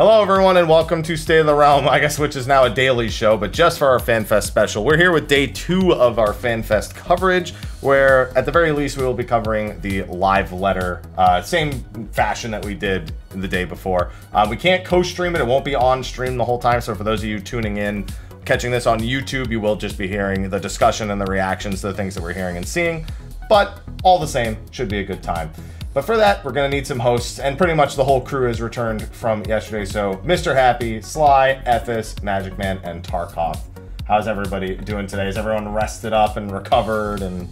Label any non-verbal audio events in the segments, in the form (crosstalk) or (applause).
Hello, everyone, and welcome to State of the Realm, I guess, which is now a daily show, but just for our FanFest special. We're here with day two of our FanFest coverage, where at the very least we will be covering the live letter, uh, same fashion that we did the day before. Uh, we can't co-stream it; it won't be on stream the whole time. So for those of you tuning in, catching this on YouTube, you will just be hearing the discussion and the reactions to the things that we're hearing and seeing. But all the same, should be a good time. But for that, we're going to need some hosts, and pretty much the whole crew has returned from yesterday. So, Mr. Happy, Sly, Ethys, Magic Man, and Tarkoth. How's everybody doing today? Is everyone rested up and recovered and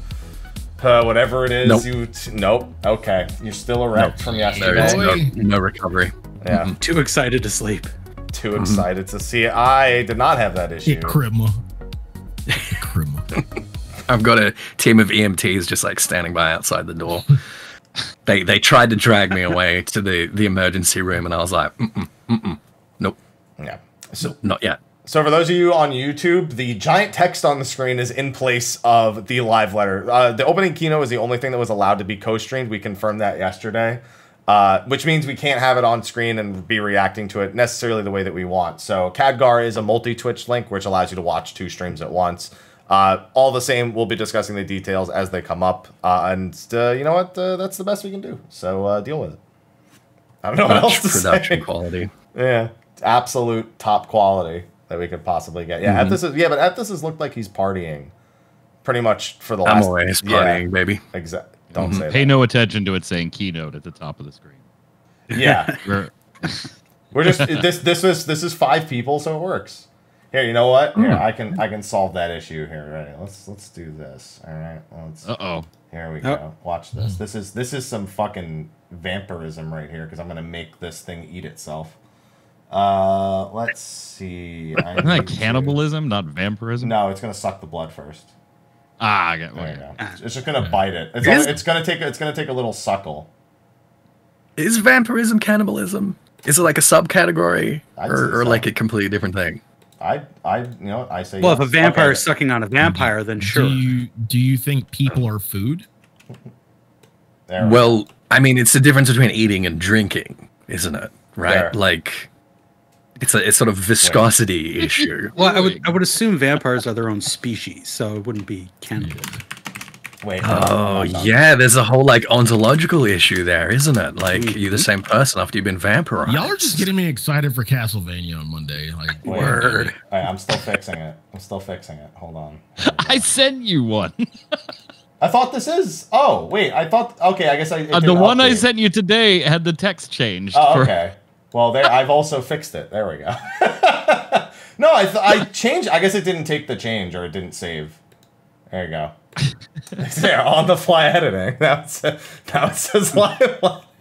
uh, whatever it is? Nope. You t- nope. Okay, you're still erect Nope. from yesterday. is no, no recovery. Yeah, Too excited to sleep. too excited to see. I did not have that issue. Crima. (laughs) Crima. I've got a team of EMTs just like standing by outside the door. (laughs) they they tried to drag me away (laughs) to the the emergency room, and I was like, mm-mm, mm-mm, nope, Yeah. So not yet. So for those of you on YouTube, the giant text on the screen is in place of the live letter. Uh, the opening keynote is the only thing that was allowed to be co-streamed. We confirmed that yesterday, uh, which means we can't have it on screen and be reacting to it necessarily the way that we want. So Kadgar is a multi-Twitch link, which allows you to watch two streams at once. Uh, all the same, we'll be discussing the details as they come up, uh, and uh, you know what? Uh, that's the best we can do. So uh, deal with it. I don't know what else Much to production say. (laughs) quality. Yeah, absolute top quality that we could possibly get. Yeah, Mm-hmm. Ethys is yeah, but Ethys has looked like he's partying, pretty much for the I'm last. always partying, baby. Exactly. Don't Mhm. say Pay that. no attention to it saying keynote at the top of the screen. Yeah, (laughs) We're- we're just this. This is this is five people, so it works. Here, you know what? Here, Mm. I can I can solve that issue here. Ready? Let's let's do this. All right. Let's. Uh-oh. Here we Oh. go. Watch this. This is this is some fucking vampirism right here because I'm gonna make this thing eat itself. Uh, let's see. Isn't that need to- cannibalism, not vampirism? No, it's gonna suck the blood first. Ah, I got There you okay. go. It's- It's just gonna bite it. It's, Is- it's gonna take it's gonna take a little suckle. Is vampirism cannibalism? Is it like a subcategory, or, or so. like a completely different thing? I I you know I say Well, if a vampire Okay. is sucking on a vampire, then sure. Do you do you think people are food? There. Well, I mean, it's the difference between eating and drinking, isn't it? Right? There. Like, it's a it's sort of viscosity issue. Well, I would I would assume vampires are their own species, so it wouldn't be cannibalism. Wait. Oh yeah, there's a whole like ontological issue there, isn't it? Like Mhm. you're the same person after you've been vampirized. Y'all are just getting me excited for Castlevania on Monday. Like Wait. Word. All right, I'm still fixing it. I'm still fixing it. Hold on. Here we go. I sent you one. (laughs) I thought this is. Oh wait, I thought. Okay, I guess I. Uh, the didn't one I sent you today had the text changed. Oh, for- okay. Well, there. I've also fixed it. There we go. (laughs) no, I th- I changed. I guess it didn't take the change or it didn't save. There you go. It's there on the fly editing. Now it says, now it says live.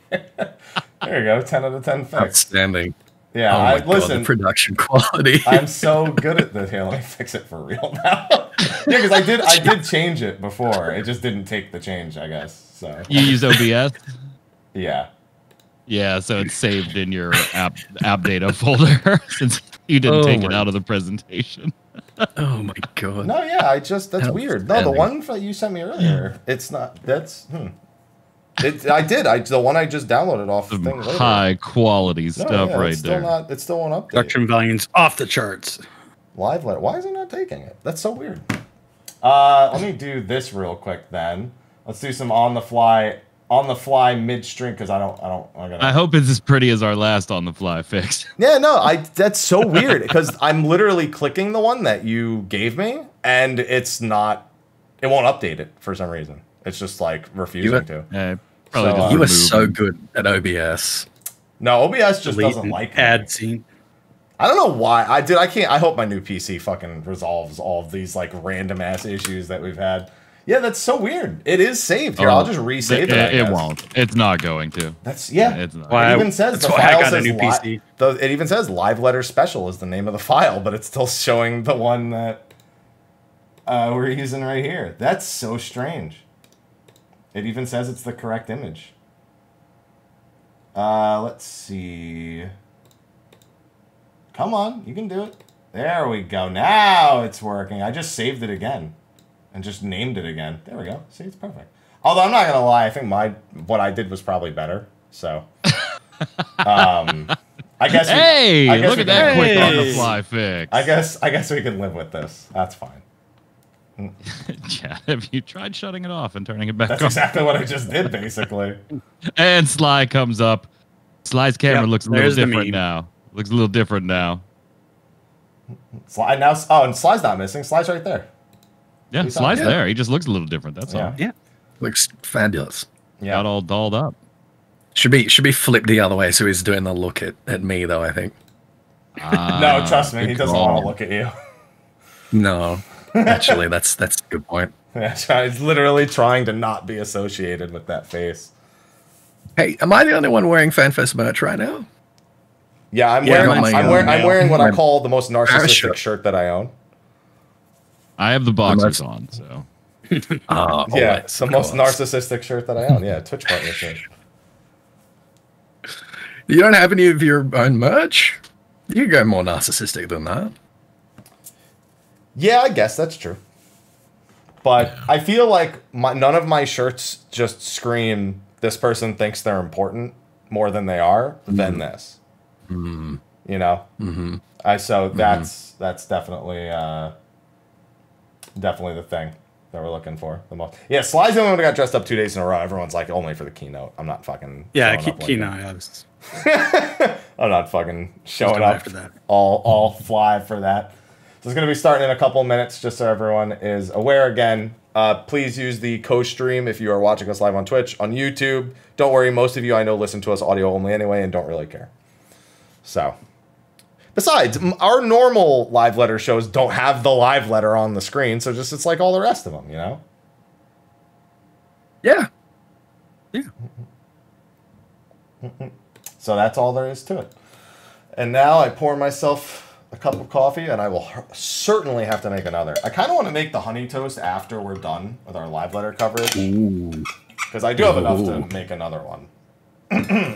there you go. Ten out of ten fix. Outstanding. Yeah. oh my I, god, listen. the production quality. (laughs) I'm so good at this. Here, let me fix it for real now. (laughs) yeah, because I did. I did change it before. It just didn't take the change. I guess. So You use OBS? yeah. yeah, so it's saved in your app app data folder (laughs) since (laughs) you didn't Oh take it out of the presentation. (laughs) oh my god. No, yeah, I just that's weird. No, the one that you sent me earlier, it's not. That's hmm. It, I did. I the one I just downloaded off the Some thing. later. high quality No, stuff yeah, right it's still there. Not, it's still on update. Production volume's off the charts. Live letter. Why is it not taking it? That's so weird. Uh, let me do this real quick then. Let's do some on the fly, on the fly midstream because I don't, I don't, I gotta. I hope it's as pretty as our last on the fly fix. (laughs) Yeah, no, I that's so weird because I'm literally clicking the one that you gave me and it's not it won't update it for some reason. It's just like refusing You- to. Uh, probably So, just uh, you were so good at OBS. No, OBS just Delete doesn't like me. ad scene. I don't know why. I did I can't I hope my new PC fucking resolves all of these like random ass issues that we've had. Yeah, that's so weird. It is saved here. Oh, I'll just resave it. It, it won't. It's not going to. That's yeah. It's not. Why- it even says the file got a says new li- the- it even says live letter special is the name of the file, but it's still showing the one that uh, we're using right here. That's so strange. It even says it's the correct image. Uh, let's see. Come on, you can do it. There we go. Now it's working. I just saved it again and just named it again. There we go. See, it's perfect. Although I'm not gonna lie, I think my what I did was probably better. So, (laughs) um, I guess. we- Hey, I guess look we at that can- quick on the fly fix. I guess. I guess we can live with this. That's fine. (laughs) Chad, have you tried shutting it off and turning it back That's on? exactly what I just did, basically. (laughs) And Sly comes up. Sly's camera Yep, looks a little different now. Looks a little different now. Slide now. Oh, and Sly's not missing. Sly's right there. Yeah, We saw Sly's there. He just looks a little different. That's Yeah. all. Yeah. Looks fabulous. Yeah. Got all dolled up. Should be should be flipped the other way, so he's doing the look at, at me though. I think. no, trust me, he doesn't call. want to look at you. No, (laughs) actually, that's that's a good point. Yeah, He's literally trying to not be associated with that face. Hey, am I the only one wearing FanFest merch right now? Yeah, I'm Yeah, wearing. my, I'm uh, wearing. I'm wearing what I call the most narcissistic shirt. shirt that I own. I have the boxers on, so Uh, (laughs) yeah, it's the most narcissistic shirt that I own. Yeah, Twitch partner shirt. You don't have any of your own merch? You can go more narcissistic than that. Yeah, I guess that's true. But I feel like my, none of my shirts just scream this person thinks they're important more than they are than this. You know? Mm-hmm. I so that's that's definitely uh definitely the thing that we're looking for the most. Yeah, Sly's the only one who got dressed up two days in a row. Everyone's like only for the keynote. I'm not fucking Yeah, Key, up like Key that. I was (laughs) I'm not fucking showing up after that. all all fly for that. So it's gonna be starting in a couple minutes, just so everyone is aware. Again, uh, please use the co-stream if you are watching us live on Twitch, on YouTube. Don't worry, most of you I know listen to us audio only anyway and don't really care. So, besides, our normal live letter shows don't have the live letter on the screen, so just it's like all the rest of them, you know. Yeah. Yeah. (laughs) So that's all there is to it. And now I pour myself a cup of coffee, and I will certainly have to make another. I kind of want to make the honey toast after we're done with our live letter coverage, because I do have enough to make another one. (clears throat)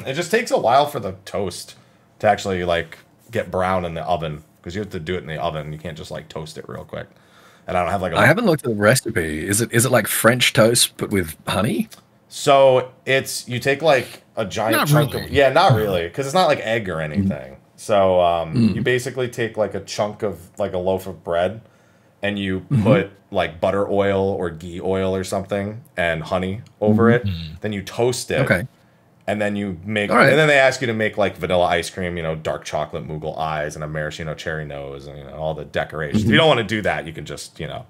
it just takes a while for the toast to actually like get brown in the oven, because you have to do it in the oven. You can't just like toast it real quick. And I don't have like a I haven't looked at the recipe. Is it is it like French toast but with honey? So it's you take like a giant Not chunk really. of yeah, not really, because it's not like egg or Mm. anything. So um, you basically take like a chunk of like a loaf of bread, and you Mm-hmm. put like butter oil or ghee oil or something and honey over it. Then you toast it. Mm-hmm. Okay. And then you make, right. and then they ask you to make like vanilla ice cream, you know, dark chocolate Moogle eyes and a maraschino cherry nose and you know all the decorations. If you mhm. don't want to do that, you can just you know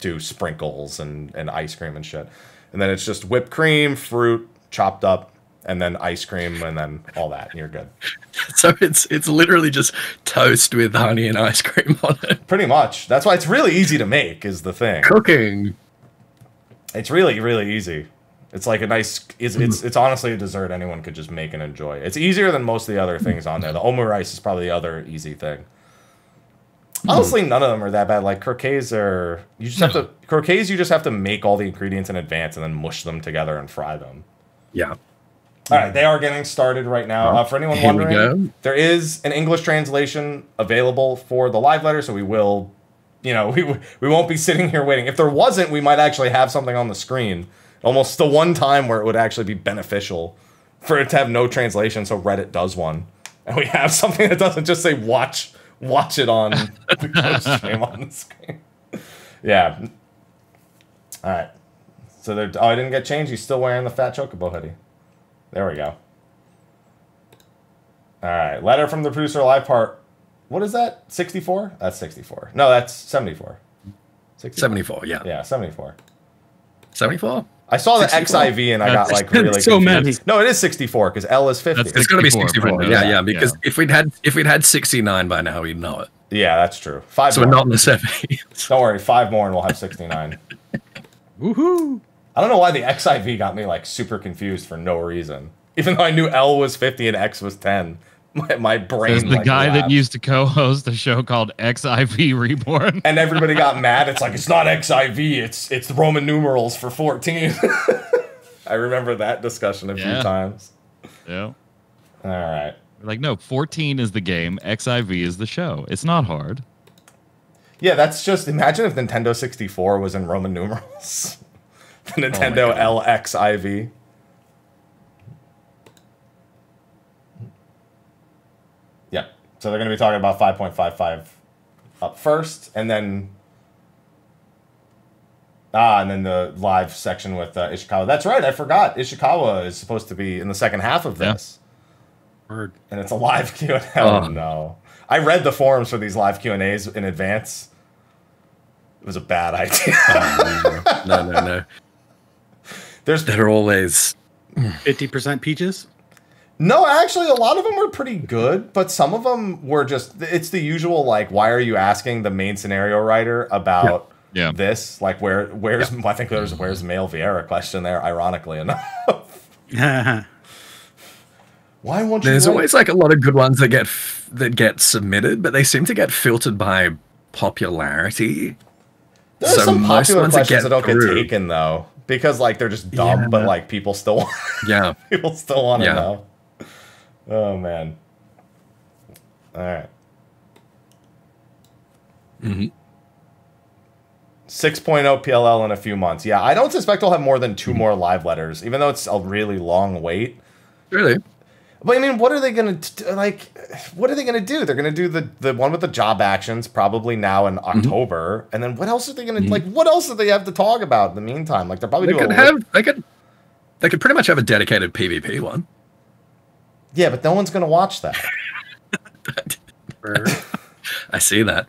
do sprinkles and and ice cream and shit. And then it's just whipped cream, fruit chopped up, and then ice cream, and then all that, and you're good. (laughs) So it's it's literally just toast with honey and ice cream on it. Pretty much. That's why it's really easy to make. Is the thing. Cooking. It's really really easy. It's like a nice. It's it's it's honestly a dessert anyone could just make and enjoy. It's easier than most of the other things on there. The omu rice is probably the other easy thing. Honestly, none of them are that bad. Like croquets are. You just have to croquets. You just have to make all the ingredients in advance and then mush them together and fry them. Yeah. All right, they are getting started right now. Uh, for anyone Here wondering, there is an English translation available for the live letter, so we will, you know, (laughs) we we won't be sitting here waiting. If there wasn't, we might actually have something on the screen. Almost the one time where it would actually be beneficial for it to have no translation, so Reddit does one, and we have (laughs) something that doesn't just say watch watch it on the (laughs) stream on the screen. Yeah. All right. So they're. Oh, I didn't get changed. He's still wearing the fat chocobo hoodie. There we go. All right. Letter from the producer live part. What is that? 64? That's 64. No, that's 74. 64. 74, yeah. Yeah, 74. 74? I saw the 64? XIV and I got like really so many. No, it is 64 because L is 50. That's It's gonna be 64, 64. Yeah, Yeah. yeah, because Yeah. if we'd had if we'd had 69 by now, we'd know it. yeah, that's true. Five So we're more. not in the 70s. (laughs) Don't worry, five more and we'll have 69. (laughs) Woohoo! I don't know why the XIV got me like super confused for no reason. Even though I knew L was 50 and X was 10. My, my brain. Says the like, guy that used to co-host a show called XIV Reborn. and everybody got (laughs) mad. It's like it's not XIV. It's it's the Roman numerals for 14. (laughs) I remember that discussion a few times. yeah. All right. Like, no, 14 is the game, XIV is the show. It's not hard. Yeah, that's just imagine if Nintendo 64 was in Roman numerals. (laughs) the oh Nintendo LXIV. So they're going to be talking about 5.55 up first, and then ah, and then the live section with uh, Ishikawa. That's right, I forgot. Ishikawa is supposed to be in the second half of Yeah. this, Word. and it's a live Q and A. Oh Oh. no! I read the forums for these live Q and A's in advance. It was a bad (laughs) idea. no, no, no. There's They're always Fifty percent peaches. No, actually, a lot of them were pretty good, but some of them were just. It's the usual like, why are you asking the main scenario writer about Yeah. this? Like, where, where's? (laughs) I think there's where's Male Viera question there. Ironically enough, (laughs) why won't you? There's write- always like a lot of good ones that get f- that get submitted, but they seem to get filtered by popularity. There's so some most popular ones that questions that, get don't get taken though because like they're just dumb, Yeah. but like people still want (laughs) Yeah, people still want to Yeah. know. Oh man! All right. Mhm. 6.0 PLL in a few months. Yeah, I don't suspect I'll have more than two mm-hmm. more live letters, even though it's a really long wait. really. But I mean, what are they gonna t- like? What are they gonna do? They're gonna do the the one with the job actions probably now in mm-hmm. October, and then what else are they gonna mm-hmm. like? What else do they have to talk about in the meantime? Like they're probably They doing could a have. They could. They could pretty much have a dedicated PvP one. Yeah, but no one's gonna watch that. I see that.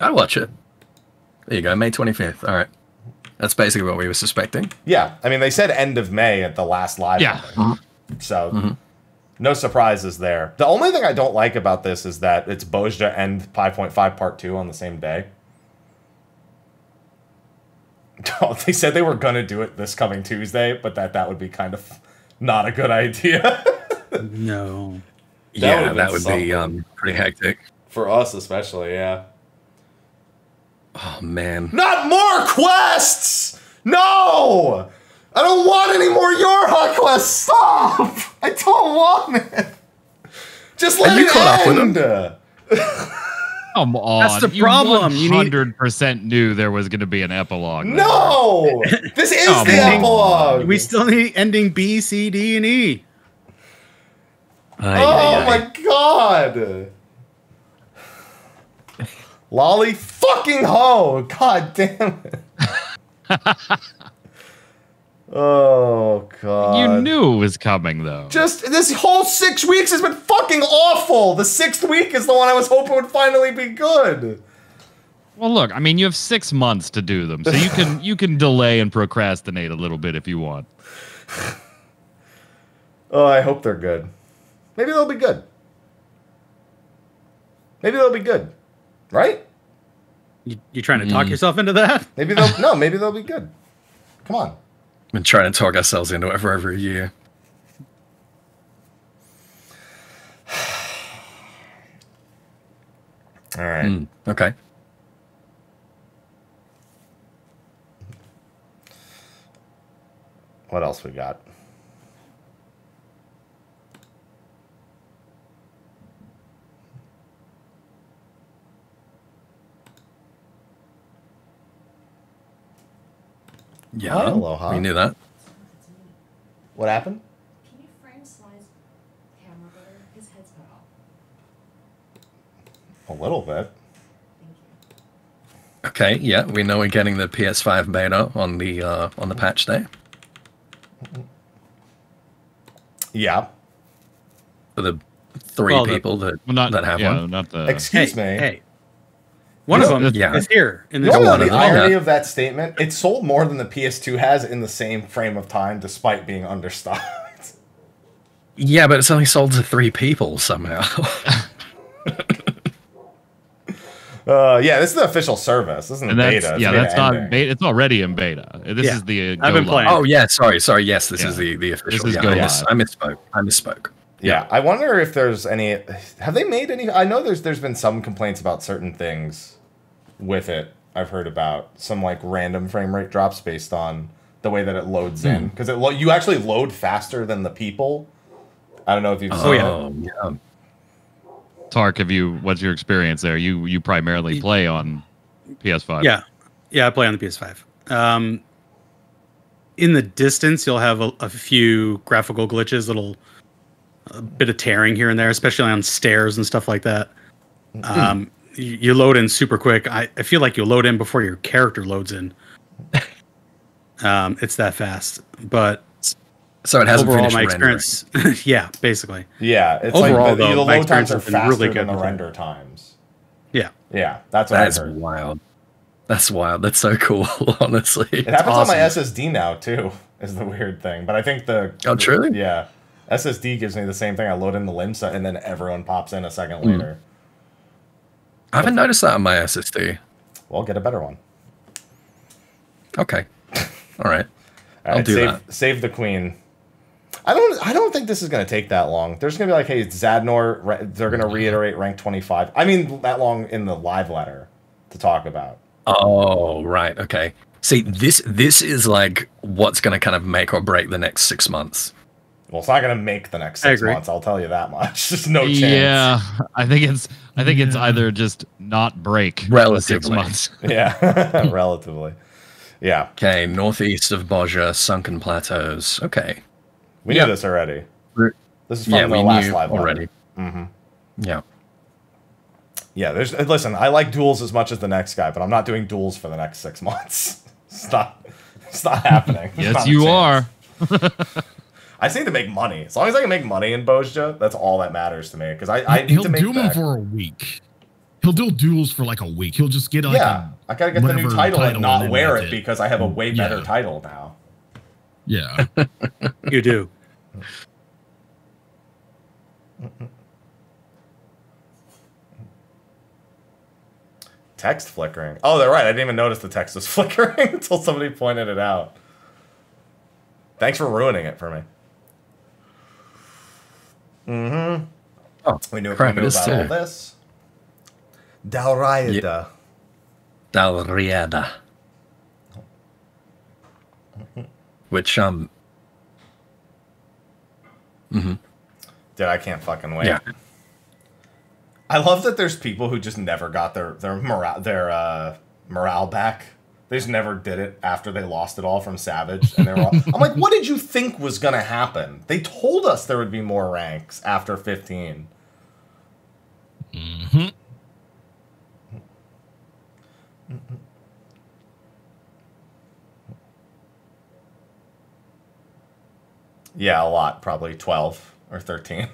I watch it. There you go, May 25th. All right. That's basically what we were suspecting. Yeah, I mean they said end of May at the last live. Yeah. one, uh-huh. so mm-hmm. no surprises there. The only thing I don't like about this is that it's Bozja and 5.5 Part Two on the same day. Oh, (laughs) they said they were gonna do it this coming Tuesday, but that that would be kind of not a good idea (laughs) no. That yeah, that would something. be um, pretty hectic. for us, especially. Yeah. Oh man. Not more quests! No! I don't want any more your hot quests! Stop! (laughs) I don't want it! Just let Have you it caught up with end! (laughs) Come on. That's the problem. You 100% knew there was going to be an epilogue. No! (laughs) This is Come the on. epilogue! We still need ending B, C, D, and E. Ay, oh ay, ay. my god! (laughs) Lolly fucking ho! God damn it. (laughs) oh god. You knew it was coming, though. Just this whole six weeks has been fucking awful. The sixth week is the one I was hoping would finally be good. Well, look, I mean, you have six months to do them, so you can (laughs) you can delay and procrastinate a little bit if you want. Oh, I hope they're good. Maybe they'll be good. Maybe they'll be good, right? You, you trying to talk mm. yourself into that? Maybe they'll (laughs) no. Maybe they'll be good. Come on. Been trying to talk ourselves into it for over a year. (sighs) All right. Mm, okay. What else we got? Yeah. Hi, aloha. We knew that. What happened? Can you frame Sly's camera better? His head's cut off. A little bit. Thank you. Okay. Yeah, we know we're getting the PS5 beta on the uh, on the patch day Yeah. for the three Well, the- people that Well, not that have yeah, one. not the. Excuse hey, me. hey. One You of them Yeah. is here in You know one what of the irony of that statement? It sold more than the PS2 has in the same frame of time, despite being understocked. Yeah, but it's only sold to three people somehow. (laughs) Uh, yeah, this is the official service. This isn't and beta. that's It's yeah, beta that's not beta. It's already in beta. This Yeah, is the. I've been playing. oh yeah, sorry, sorry. Yes, this is the the official. is yeah, go I, miss. I misspoke. I misspoke. Yeah, I wonder if there's any. Have they made any? I know there's there's been some complaints about certain things with it. I've heard about some like random frame rate drops based on the way that it loads in because it lo- you actually load faster than the people. I don't know if you've. Oh, yeah. Oh, yeah. Tark, have you? What's your experience there? You you primarily play on PS5. Yeah, yeah, I play on the PS5. Um, in the distance, you'll have a, a few graphical glitches that'll a bit of tearing here and there, especially on stairs and stuff like that. Um, you, you load in super quick. I, I feel like you load in before your character loads in. (laughs) Um, it's that fast. But So it hasn't overall, finished my rendering. experience, (laughs) yeah, basically, Yeah, it's Overall, like the, though, the my load times are experience faster really than good the with it. render times. yeah. Yeah, that's what That's I heard. wild. That's wild. That's so cool. (laughs) Honestly, It happens on my SSD now too. Is the weird thing, but I think the Oh, truly? yeah SSD gives me the same thing. I load in the limb set and then everyone pops in a second Hmm. later. I haven't noticed that on my SSD. Well, get a better one. Okay, all right. All I'll right, do save, that. Save the queen. I don't. I don't think this is going to take that long. There's going to be like, hey, Zadnor. They're going to reiterate rank 25. I mean, that long in the live letter to talk about. Oh, right. Okay. See, this this is like what's going to kind of make or break the next six months. Well, it's not going to make the next six months. I'll tell you that much. (laughs) There's no chance. Yeah, I think it's I think it's either just not break for six Relatively. months. (laughs) Yeah. (laughs) Relatively. Yeah. Okay, northeast of Bozja, sunken plateaus. Okay. We Yeah. knew this already. This is from Yeah, the we last knew live letter. already. Mhm. Yeah. Yeah, there's listen, I like duels as much as the next guy, but I'm not doing duels for the next six months. It's not it's not happening. Yes, not you are. I just need to make money. As long as I can make money in Bozja, that's all that matters to me. Because I, I need He'll to make do them for a week. He'll do duels for like a week. He'll just get like yeah, a, I gotta get the new title, title and not and wear it it. because I have a way better Yeah. title now. yeah. (laughs) You do. Text flickering. Oh, they're right. I didn't even notice the text was (laughs) flickering until somebody pointed it out. Thanks for ruining it for me. Mm-hmm. Oh, We knew, crap, we it knew about all too. this. Dalraida. Dalriada. Which um Mm-hmm. Dude, I can't fucking wait. yeah. I love that there's people who just never got their their morale their uh, morale back. They just never did it after they lost it all from Savage, and they were all, I'm like, what did you think was gonna happen? They told us there would be more ranks after 15. Mm-hmm. Yeah, a lot, probably 12 or 13.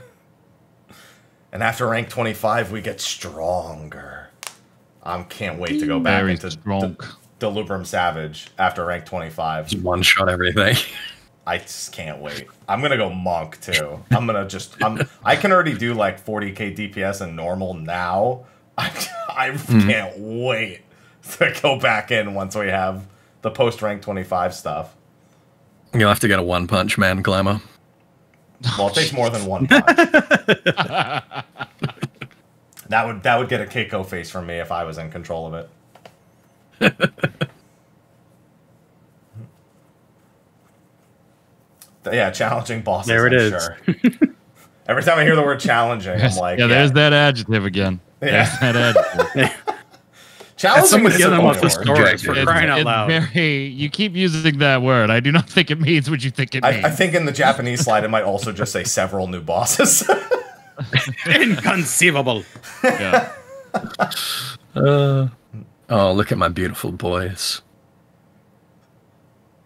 And after rank 25, we get stronger. I can't wait to go back Very into strong. D- Delubrum Savage after rank 25. Just one shot everything. I just can't wait. I'm gonna go monk too. I'm gonna just. I'm. I can already do like 40k DPS and normal now. (laughs) I. I hmm. can't wait to go back in once we have the post rank 25 stuff. You'll have to get a one punch man glamour. Well, it takes more than one (laughs) punch. that would that would get a Keiko face from me if I was in control of it. Yeah, challenging bosses. There it I'm is. Sure. Every time I hear the word challenging, I'm like, yeah, there's that adjective again. Yeah. There's that adjective. (laughs) challenging. someone is Get them off the word. stories for It's- crying out loud. very. You keep using that word. I do not think it means what you think it means. I, I think in the Japanese slide, it might also just say several new bosses. (laughs) Inconceivable. yeah. (laughs) Uh, oh, look at my beautiful boys.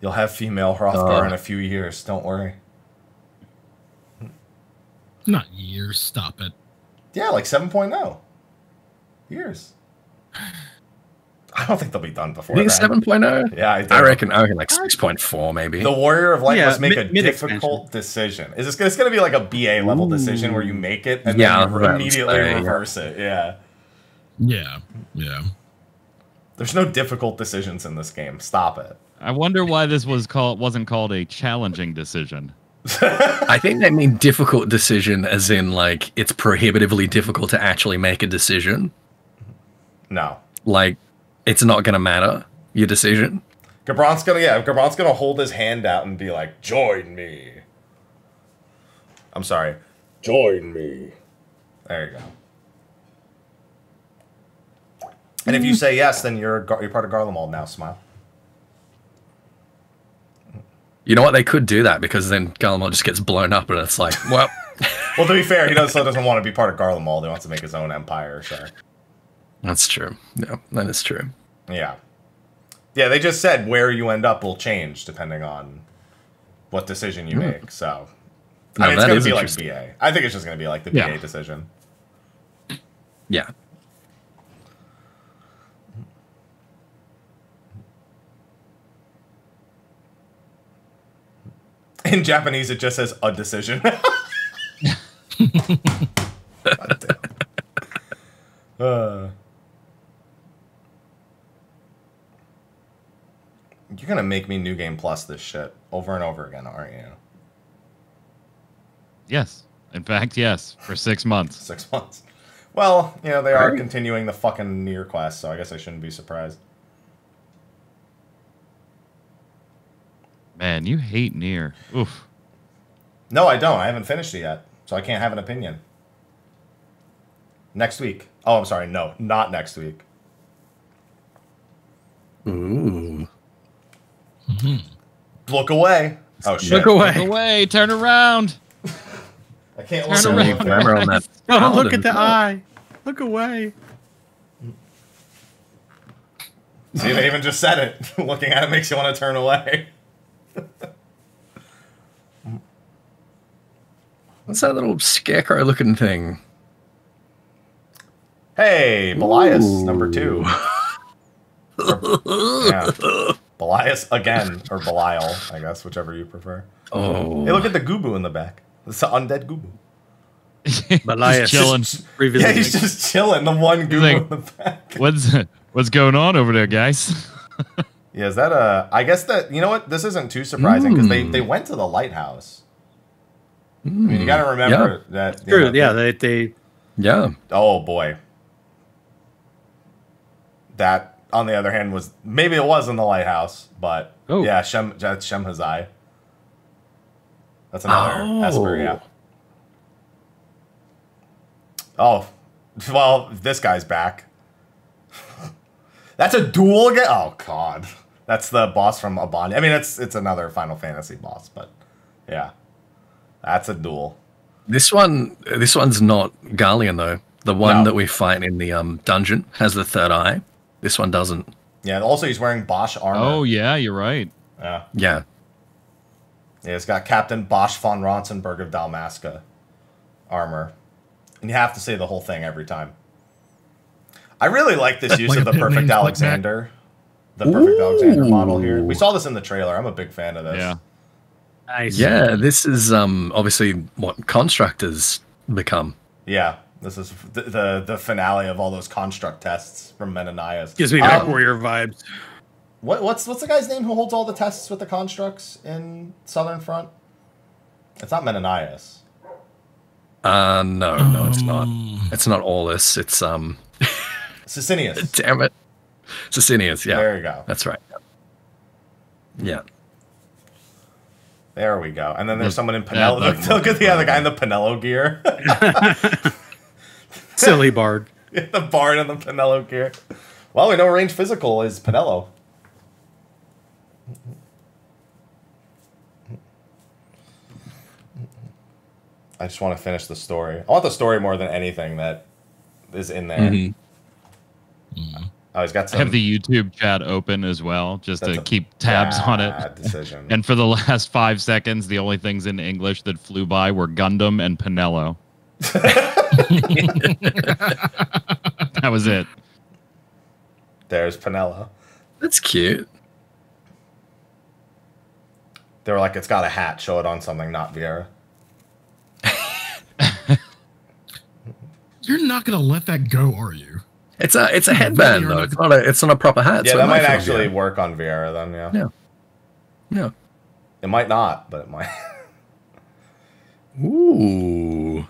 You'll have female Hrothgar Uh. in a few years. Don't worry. Not years. Stop it. Yeah, like 7.0 years. (sighs) I don't think they'll be done before I think that. 7.0? Yeah, I, do. I reckon I reckon like 6.4 maybe. The Warrior of Light Yeah, must make mid- a mid-expansion. difficult decision. Is this it's going to be like a BA level decision where you make it and Yeah, then you immediately reverse it? Yeah. Yeah. Yeah. There's no difficult decisions in this game. Stop it. I wonder why this was called wasn't called a challenging decision. I think they mean difficult decision as in like it's prohibitively difficult to actually make a decision. No. Like it's not going to matter your decision. Gabron's gonna yeah, Gabron's gonna hold his hand out and be like, "Join me." I'm sorry. Join me. There you go. And if you (laughs) say yes, then you're you're part of Garlemald now. Smile. You know what? They could do that because then Galamon just gets blown up and it's like, well, (laughs) Well, to be fair, he also doesn't want to be part of Garlemald. He wants to make his own empire. So That's true. Yeah, that is true. yeah, yeah. They just said where you end up will change depending on what decision you hmm. make. So No, I mean, it's that gonna be like interesting. BA. I think it's just gonna be like the Yeah. BA decision. Yeah. In Japanese, it just says a decision. God. (laughs) Uh. You're gonna make me new game plus this shit over and over again, aren't you? Yes. In fact, yes. For six months. Six months. Well, you know they are Right. continuing the fucking NieR quest, so I guess I shouldn't be surprised. Man, you hate NieR. Oof. No, I don't. I haven't finished it yet, so I can't have an opinion. Next week. Oh, I'm sorry. No, not next week. Ooh. Look away. Oh shit. Look away. Look away. Turn around. (laughs) I can't Turn look So away. around. camera on that. (laughs) Oh, look at the eye. Look away. See, they even just said it. (laughs) Looking at it makes you want to turn away. What's that little scarecrow looking thing? Hey, Belias, Ooh. number two. Or- yeah. Belias again, or Belial, I guess, whichever you prefer. Oh. Hey, look at the Gubu in the back. It's an undead Gubu. (laughs) Belias. Just chilling. Yeah, he's just chilling. The one Gubu like- in the back. What's what's going on over there, guys? (laughs) Yeah, is that a? I guess that you know what. This isn't too surprising because they Mm. they went to the lighthouse. I mean, you got to remember that. True. know, Yeah, they, they Yeah. Oh boy. That, on the other hand, was maybe it was in the lighthouse, but Oh. yeah, Shem that's Shemhazai. That's another Oh. Esper, yeah. Oh, well, this guy's back. (laughs) That's a duel again. Oh god, that's the boss from Abani. I mean, it's it's another Final Fantasy boss, but yeah, that's a duel. This one, this one's not Garlean though. The one No. that we fight in the um, dungeon has the third eye. This one doesn't. Yeah. Also, he's wearing Basch armor. Oh yeah, you're right. yeah. Yeah. Yeah, it's got Captain Basch fon Ronsenburg of Dalmasca armor. And you have to say the whole thing every time. I really like this (laughs) use Like of the perfect Quick Mac. Alexander. The perfect Alexander model here. We saw this in the trailer. I'm a big fan of this. Yeah. nice. Yeah. This is um obviously what constructors become. Yeah. This is the, the the finale of all those construct tests from Menenius. Gives me Um, Dark Warrior vibes. What, what's what's the guy's name who holds all the tests with the constructs in Southern Front? It's not Menenius. Uh no, no, it's not. Um, It's not all this. It's um Sicinius. (laughs) damn it. Sicinius, yeah. There you go. That's right. Hmm. Yeah. There we go. And then there's hmm. someone in that Pinello. (laughs) Look, look at the other guy in the Pinello gear. (laughs) Silly bard. (laughs) the bard in the Pinello gear. Well, we know range physical is Pinello. I just want to finish the story. I want the story more than anything that is in there. Mhm. Oh, he's got I have the YouTube chat open as well, just That's to keep tabs on it. Decision. (laughs) And for the last five seconds, the only things in English that flew by were Gundam and Pinello. (laughs) that was it. There's Pinello. That's cute. They were like, it's got a hat. Show it on something, not Viera. (laughs) You're not gonna let that go, are you? It's a it's a headband though. It's not a it's not a proper hat. yeah, so it that might fit actually you. work on Viera then. Yeah. Yeah. Yeah. It might not, but it might. (laughs) Ooh.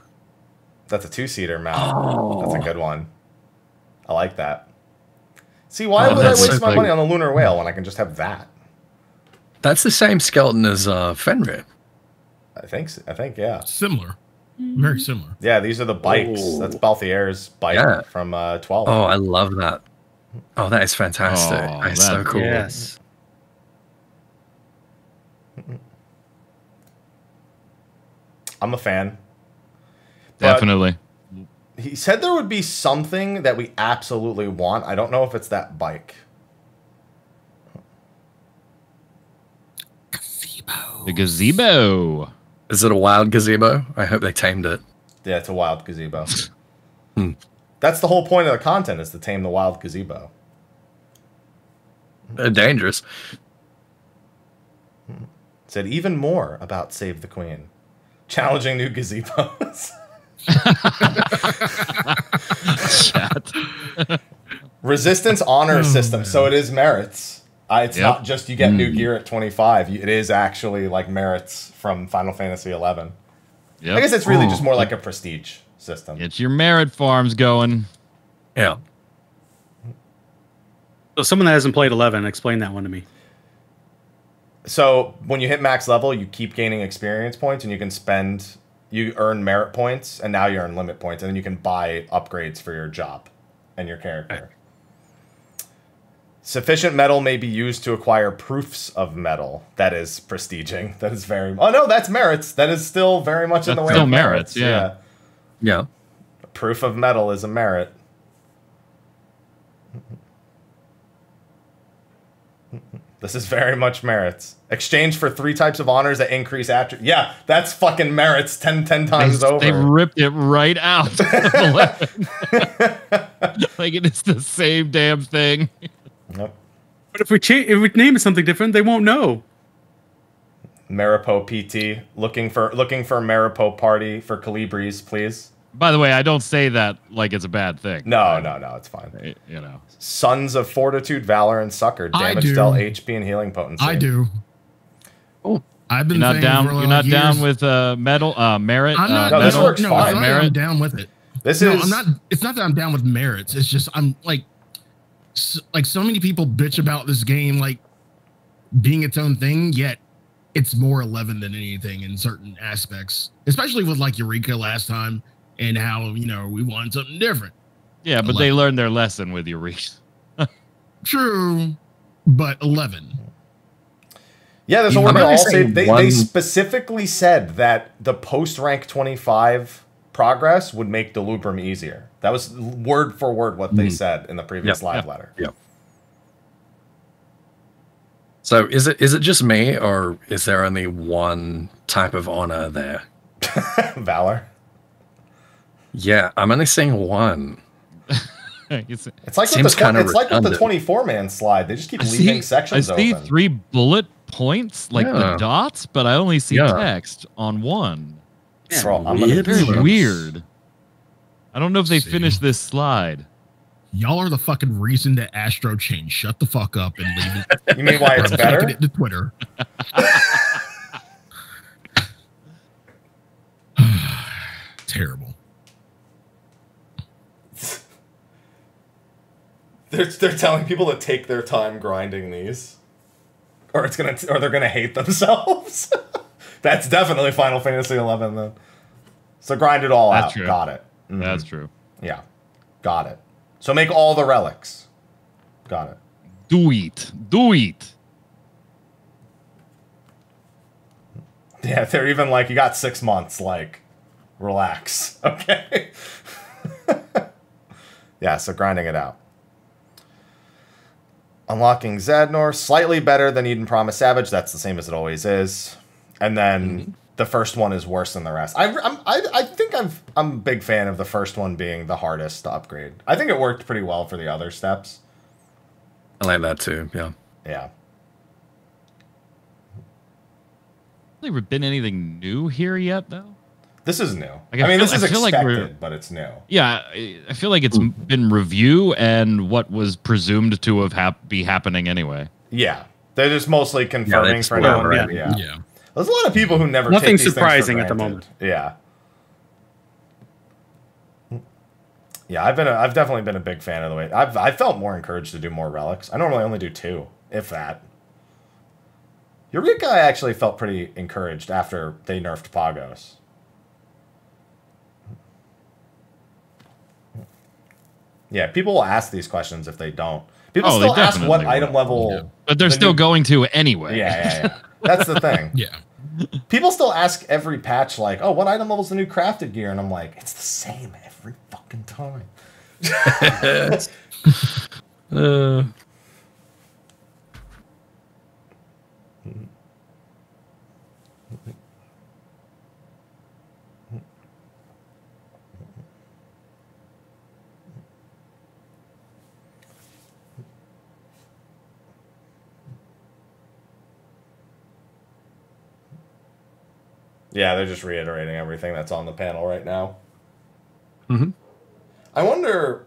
That's a two-seater mount. Oh. That's a good one. I like that. See, why Oh, would I waste so my cool. money on the lunar whale when I can just have that? That's the same skeleton as uh, Fenrir. I think. s- I think. Yeah. Similar, very similar. Yeah. These are the bikes. Ooh. That's Balthier's bike Yeah. from uh, Twelve. Oh, I love that. Oh, that is fantastic. Oh, That's so cool. Yes. I'm a fan. Definitely. He said there would be something that we absolutely want. I don't know if it's that bike. Gazebo. The gazebo. Is it a wild gazebo? I hope they tamed it. Yeah, it's a wild gazebo. (laughs) Hmm. That's the whole point of the content is to tame the wild gazebo. They're dangerous. Said even more about Save the Queen. Challenging new gazebos. (laughs) (laughs) Resistance honor Oh, system. So it is merits. Uh, it's Yep. not just you get new Hmm. gear at 25. It is actually like merits from Final Fantasy 11. Yep. I guess it's really Oh. just more like a prestige system. Get your merit farms going. Yeah. So someone that hasn't played 11, explain that one to me. So when you hit max level, you keep gaining experience points, and you can spend, you earn merit points, and now you earn limit points, and then you can buy upgrades for your job and your character. Sufficient metal may be used to acquire proofs of metal. That is prestiging. (laughs) That is very. Oh no, that's merits. That is still very much in the way still of merits, yeah. Yeah. Proof of metal is a merit. This is very much merits. Exchange for three types of honors that increase attribute. Yeah, that's fucking merits 10, 10 times they, over. they ripped it right out. of 11. (laughs) (laughs) like it is the same damn thing. Yep. But if we change, if we name it something different, they won't know. Maripo PT looking for looking for Maripo party for Calibris, please. By the way, I don't say that like it's a bad thing. No, no, no, it's fine. You know. Sons of Fortitude, Valor, and Succor, I Damage do. dealt HP and healing potency. I do. Oh. I've been You're not down. for You're like not down with uh, metal uh, merit. I'm not. uh, No, this works no, fine. It's Merit. I'm down with it. This no, is I'm not. It's not that I'm down with merits. It's just I'm like, s like so many people bitch about this game like being its own thing. Yet it's more 11 than anything in certain aspects, especially with like Eureka last time and how you know we wanted something different. Yeah, but they learned their lesson with Eureka. (laughs) True, but 11. Yeah, there's I'm already only all saying. They, one- they specifically said that the post rank 25 progress would make Delubrum easier. That was word for word what they Mhm. said in the previous Yep, live yep. letter. Yep. So is it is it just me or is there only one type of honor there? (laughs) Valor. Yeah, I'm only seeing one. (laughs) It's It's- like with Seems the twen- kinda it's like with the 24 man slide. They just keep I leaving see, sections I see open. three bullet points, like the dots, but I only see Yeah. text on one. Bro, I'm gonna- Weird. Very Yes. weird. I don't know if they See. finished this slide. Y'all are the fucking reason that Astro changed. Shut the fuck up and leave it. (laughs) You mean why it's I'm taking better? it to Twitter. (laughs) Terrible. They're, they're telling people to take their time grinding these, or it's gonna or they're gonna hate themselves. (laughs) That's definitely Final Fantasy 11 then. So grind it all That's out. true. Got it. Mhm. That's true. yeah, got it. So make all the relics. Got it. Do it. Do it. Yeah, (laughs) they're even like you got six months. Like, relax. (laughs) Okay. (laughs) yeah, so grinding it out. Unlocking Zadnor, slightly better than Eden Promise Savage. That's the same as it always is. And then the first one is worse than the rest. I, I'm, I, I think I've, I'm a big fan of the first one being the hardest to upgrade. I think it worked pretty well for the other steps. I like that too. Yeah. Yeah. Has there been anything new here yet, though? This is new. Like, I I mean, feel- this is I feel like expected, but it's new. Yeah, I I feel like it's been review and what was presumed to have hap- be happening anyway. Yeah. They're just mostly confirming just for went anyone. over it. Yeah. Yeah. There's a lot of people who never Nothing take these things for surprising at the moment. Yeah. Yeah, I've been a, I've definitely been a big fan of the way I've I felt more encouraged to do more relics. I normally only do two, if that. Eureka I actually felt pretty encouraged after they nerfed Pagos. Yeah, people will ask these questions if they don't. People Oh, still ask what definitely item will. level. Yeah. But they're the still new- going to anyway. Yeah, yeah, yeah. (laughs) That's the thing. (laughs) Yeah. People still ask every patch, like, "Oh, what item level's the new crafted gear?" And I'm like, "It's the same every fucking time." (laughs) Uh, Yeah, they're just reiterating everything that's on the panel right now. Mhm. I wonder.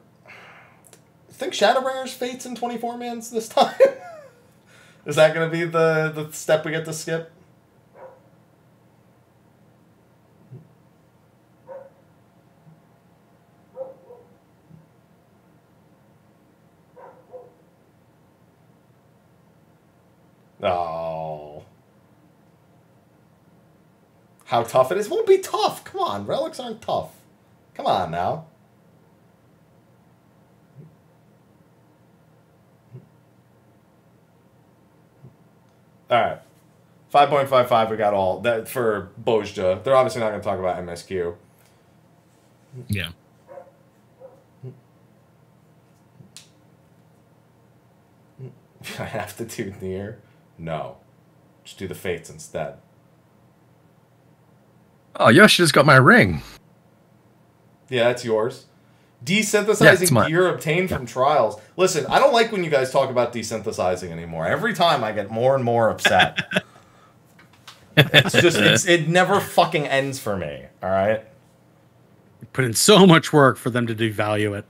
Think Shadowbringers fates in 24 mans this (laughs) time? Is that going to be the, the step we get to skip? Oh. How tough it is won't be tough. Come on, relics aren't tough. Come on now. All right. 5.55 we got all that for Bozja. They're obviously not going to talk about MSQ. Yeah. (laughs) I have to do NieR. No. Just do the fates instead. Oh, Yoshi just got my ring. Yeah, that's yours. Yeah, it's Desynthesizing mine. gear obtained from trials. Listen, I don't like when you guys talk about desynthesizing anymore. Every time I get more and more upset. (laughs) it's just it's, it never fucking ends for me. All right. Put in so much work for them to devalue it.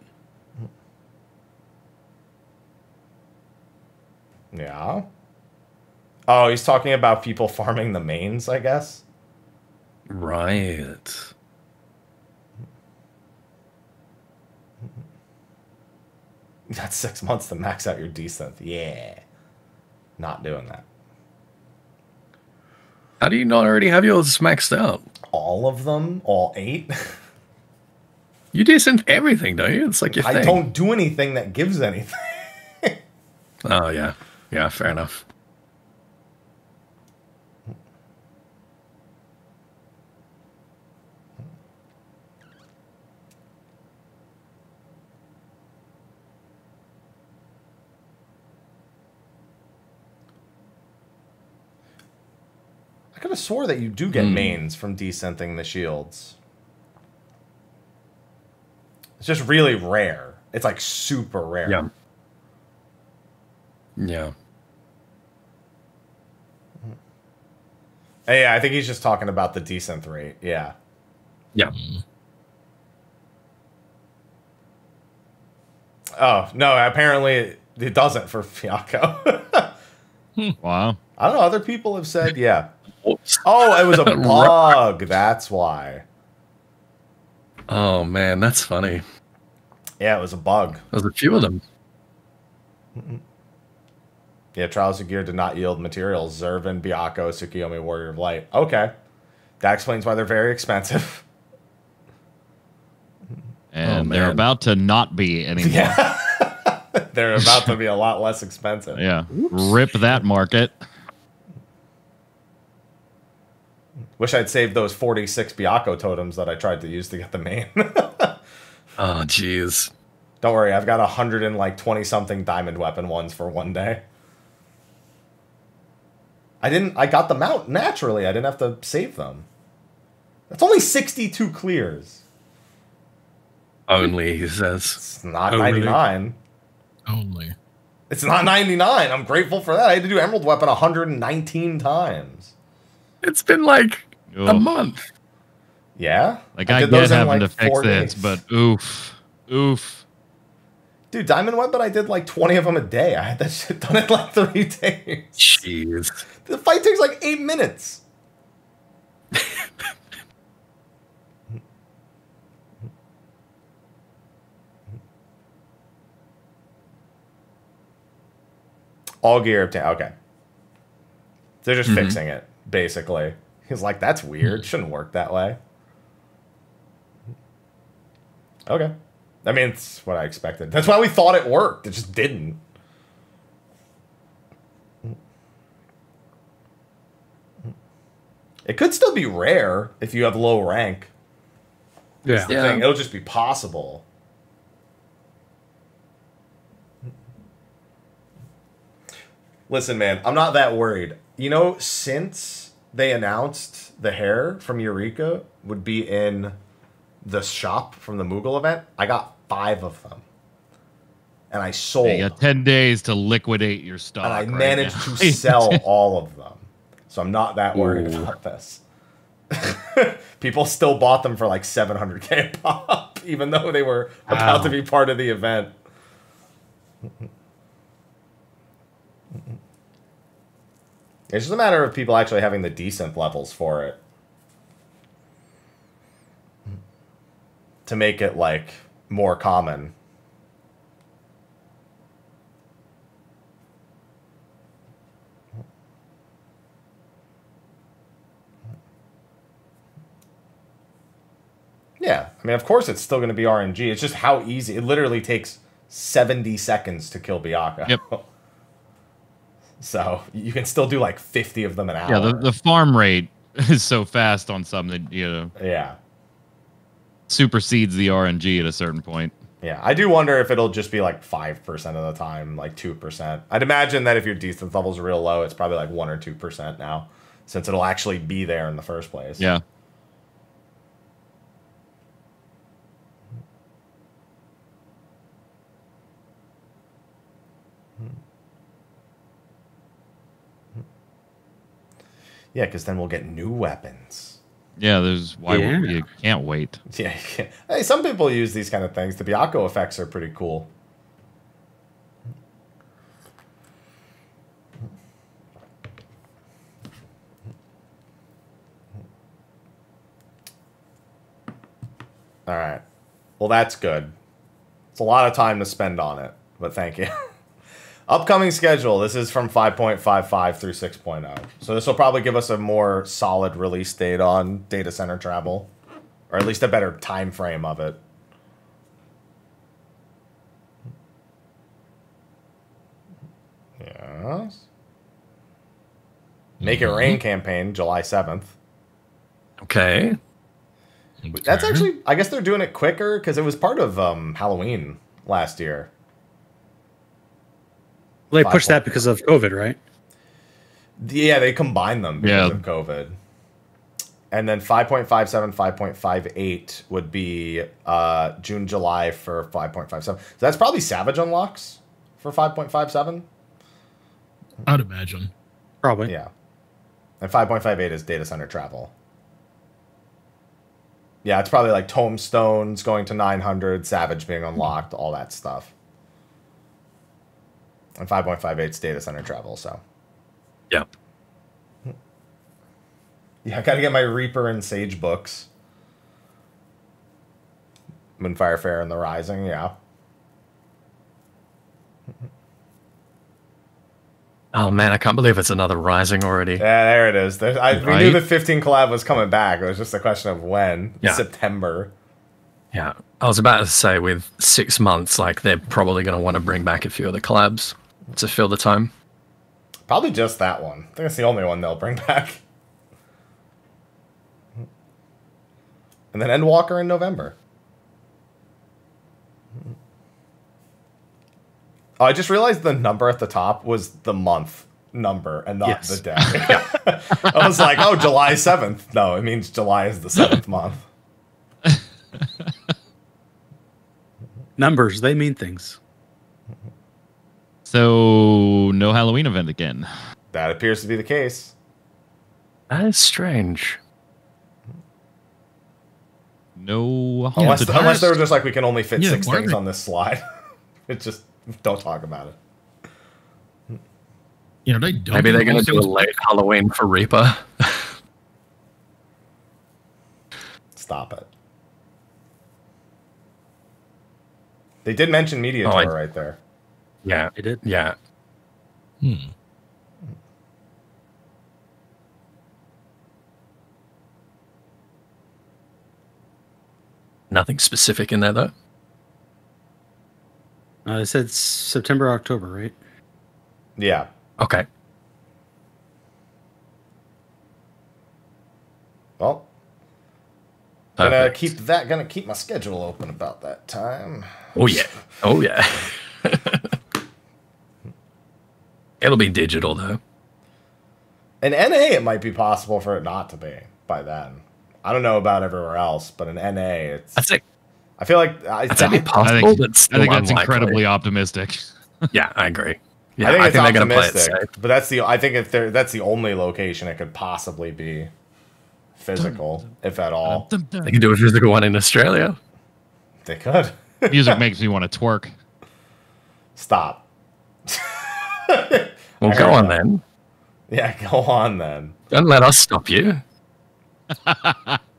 Yeah. Oh, he's talking about people farming the mains, I guess. Right. That's six months to max out your desynth. Yeah. Not doing that. How do you not already have yours maxed out? All of them, all eight. You desynth everything, don't you? It's like your I thing. don't do anything that gives anything. Oh yeah, yeah, fair enough. Could have swore that you do get Hmm. mains from desynthing the shields. It's just really rare. It's like super rare. Yeah. Yeah. Hey, yeah, I think he's just talking about the desynth rate. Yeah. Yeah. Oh no! Apparently it doesn't for Byakko. (laughs) Wow. I don't know. Other people have said yeah. Whoops. Oh, it was a (laughs) bug. That's why. Oh man, that's funny. Yeah, it was a bug. There's a few of them. Yeah, Trials of Gear did not yield materials. Zurvan, Byakko, Tsukiyomi, Warrior of Light. Okay. That explains why they're very expensive. (laughs) And Oh, they're about to not be anymore. yeah. (laughs) they're about to be a lot less expensive. Yeah. Rip that market. Wish I'd saved those 46 Byakko totems that I tried to use to get the main. (laughs) Oh jeez. Don't worry, I've got a hundred and like twenty something diamond weapon ones for one day. I didn't I got them out naturally. I didn't have to save them. That's only 62 clears. Only he says. It's not really? 99. Only. It's not 99. I'm grateful for that. I had to do Emerald Weapon 119 times. It's been like a month. Yeah? Like I, did get having like, to fix this, but oof, oof. Dude, Diamond Weapon, I did like 20 of them a day. I had that (laughs) shit done in like three days. Jeez. The fight takes like eight minutes. All gear obtained. Okay. They're just Mhm. fixing it, basically. He's like, that's weird. Hmm. Shouldn't work that way. Okay. I mean, it's what I expected. That's why we thought it worked. It just didn't. It could still be rare if you have low rank. Yeah. The Yeah. thing. It'll just be possible. Listen, man, I'm not that worried. You know, since they announced the hair from Eureka would be in the shop from the Moogle event, I got five of them. And I sold. You got 10 days to liquidate your stock. and I right managed now. to (laughs) sell all of them. So I'm not that worried Ooh. about this. (laughs) People still bought them for like 700k pop, (laughs) even though they were about Wow. to be part of the event. It's just a matter of people actually having the decent levels for it. To make it like more common. Yeah, I mean, of course, it's still going to be RNG. It's just how easy. It literally takes seventy seconds to kill Byakko. Yep. (laughs) so you can still do like fifty of them an hour. Yeah, the, the farm rate (laughs) is so fast on some that, you know, yeah, supersedes the RNG at a certain point. yeah. I do wonder if it'll just be like five percent of the time, like two percent. I'd imagine that if your distance level's are real low, it's probably like one or two percent now, since it'll actually be there in the first place. Yeah. Yeah, because then we'll get new weapons. Yeah, there's why Yeah. you can't wait. (laughs) Yeah, hey, some people use these kind of things. The Byakko effects are pretty cool. All right. Well, that's good. It's a lot of time to spend on it, but thank you. (laughs) Upcoming schedule. This is from 5.55 through 6.0. So this will probably give us a more solid release date on data center travel, or at least a better time frame of it. Yes. Make it rain campaign, July 7th. Okay. That's actually, I guess they're doing it quicker because it was part of um, Halloween last year. Well, they Five pushed that because of COVID, right? Yeah, they combined them because Yeah. of COVID. And then 5.57, 5.58 would be uh, June, July for 5.57. So that's probably Savage unlocks for 5.57. I'd imagine. Probably. Yeah. And 5.58 is data center travel. Yeah, it's probably like Tomestones going to 900, Savage being unlocked, all that stuff. And 5.58 is data center travel, so. Yep. Yeah, I gotta get my Reaper and Sage books. Moonfire Fair and the Rising, yeah. Oh man, I can't believe it's another Rising already. Yeah, there it is. There, I, We knew the 15 collab was coming back. It was just a question of when. Yeah. September. Yeah, I was about to say with six months, like they're probably going to want to bring back a few of the collabs to fill the time. Probably just that one. I think that's the only one they'll bring (laughs) back. And then Endwalker in November. Oh, I just realized the number at the top was the month number and not Yes. the day. (laughs) I was like, oh, July 7th. No, it means July is the seventh month. (laughs) Numbers, they mean things. So no Halloween event again. That appears to be the case. That is strange. No. Yeah, Unless, haunted but unless they were just like, we can only fit Yeah, six things on this slide. (laughs) it's just, don't talk about it. You know, they don't. Maybe they're going to do a late Halloween for Reaper. (laughs) Stop it. They did mention Media Oh, Tour I- right there. Yeah, They did. yeah. Hmm. Nothing specific in there though. Uh, they said September, October, right? Yeah. Okay. Well, gonna keep that. Gonna keep my schedule open about that time. Oh yeah. Oh yeah. (laughs) It'll be digital though. In NA, it might be possible for it not to be by then. I don't know about everywhere else, but in NA, it's. That's it. I feel like I, That's only I, I possible, think, but I think that's incredibly optimistic. (laughs) Yeah, I agree. Yeah, I think I it's think they're gonna play it optimistic, safe. but that's the. I think if they're that's the only location it could possibly be physical, if at all. They can do a physical one in Australia. They could. Music (laughs) makes me want to twerk. Stop. (laughs) Well, I go on that. then. Yeah, (laughs) go on then. Don't let us stop you. (laughs)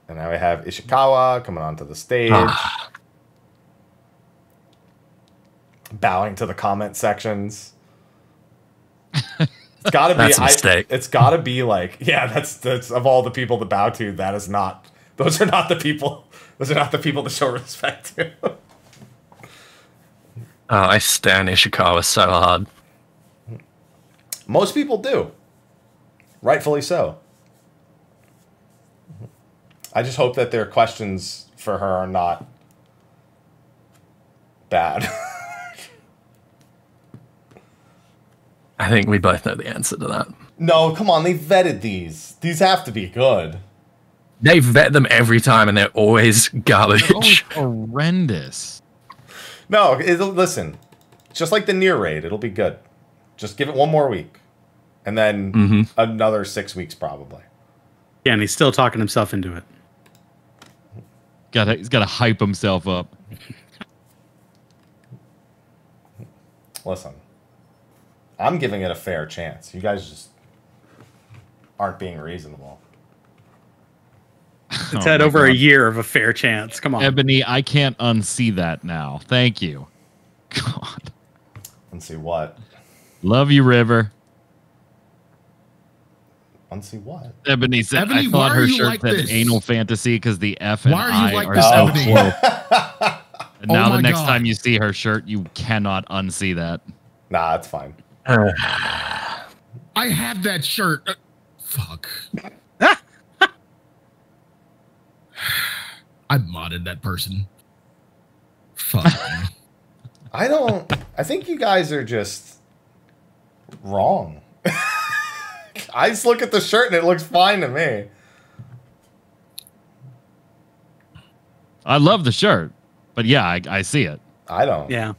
And now we have Ishikawa coming onto the stage, Ah, bowing to the comment sections. It's gotta be. (laughs) I- it's gotta be like, yeah. That's that's of all the people to bow to. That is not. Those are not the people. Those are not the people to show respect to. oh, I stand Ishikawa so hard. Most people do. Rightfully so. I just hope that their questions for her are not bad. (laughs) I think we both know the answer to that. no, come on, they vetted these. These have to be good. They vet them every time, and they're always garbage. Oh, horrendous. No, it'll, listen. Just like the NieR raid, it'll be good. Just give it one more week. And then Mhm. another six weeks probably. Yeah, and he's still talking himself into it. Got he's got to hype himself up. Listen. I'm giving it a fair chance. You guys just aren't being reasonable. (laughs) It's Oh had my over a year of a fair chance. Come on. Ebony, I can't unsee that now. Thank you. God. Let's see what. Love you, River. Let's what. Ebony said Ebony, I thought her shirt like said this? anal fantasy because the F and Why are you I like are this, so Ebony? close. (laughs) And Oh now the next God. time you see her shirt, you cannot unsee that. Nah, it's fine. I have that shirt. Uh, fuck. (laughs) I modded that person. Fuck. I don't. I think you guys are just wrong. (laughs) I just look at the shirt and it looks fine to me. I love the shirt, but yeah, I, I see it. I don't. yeah.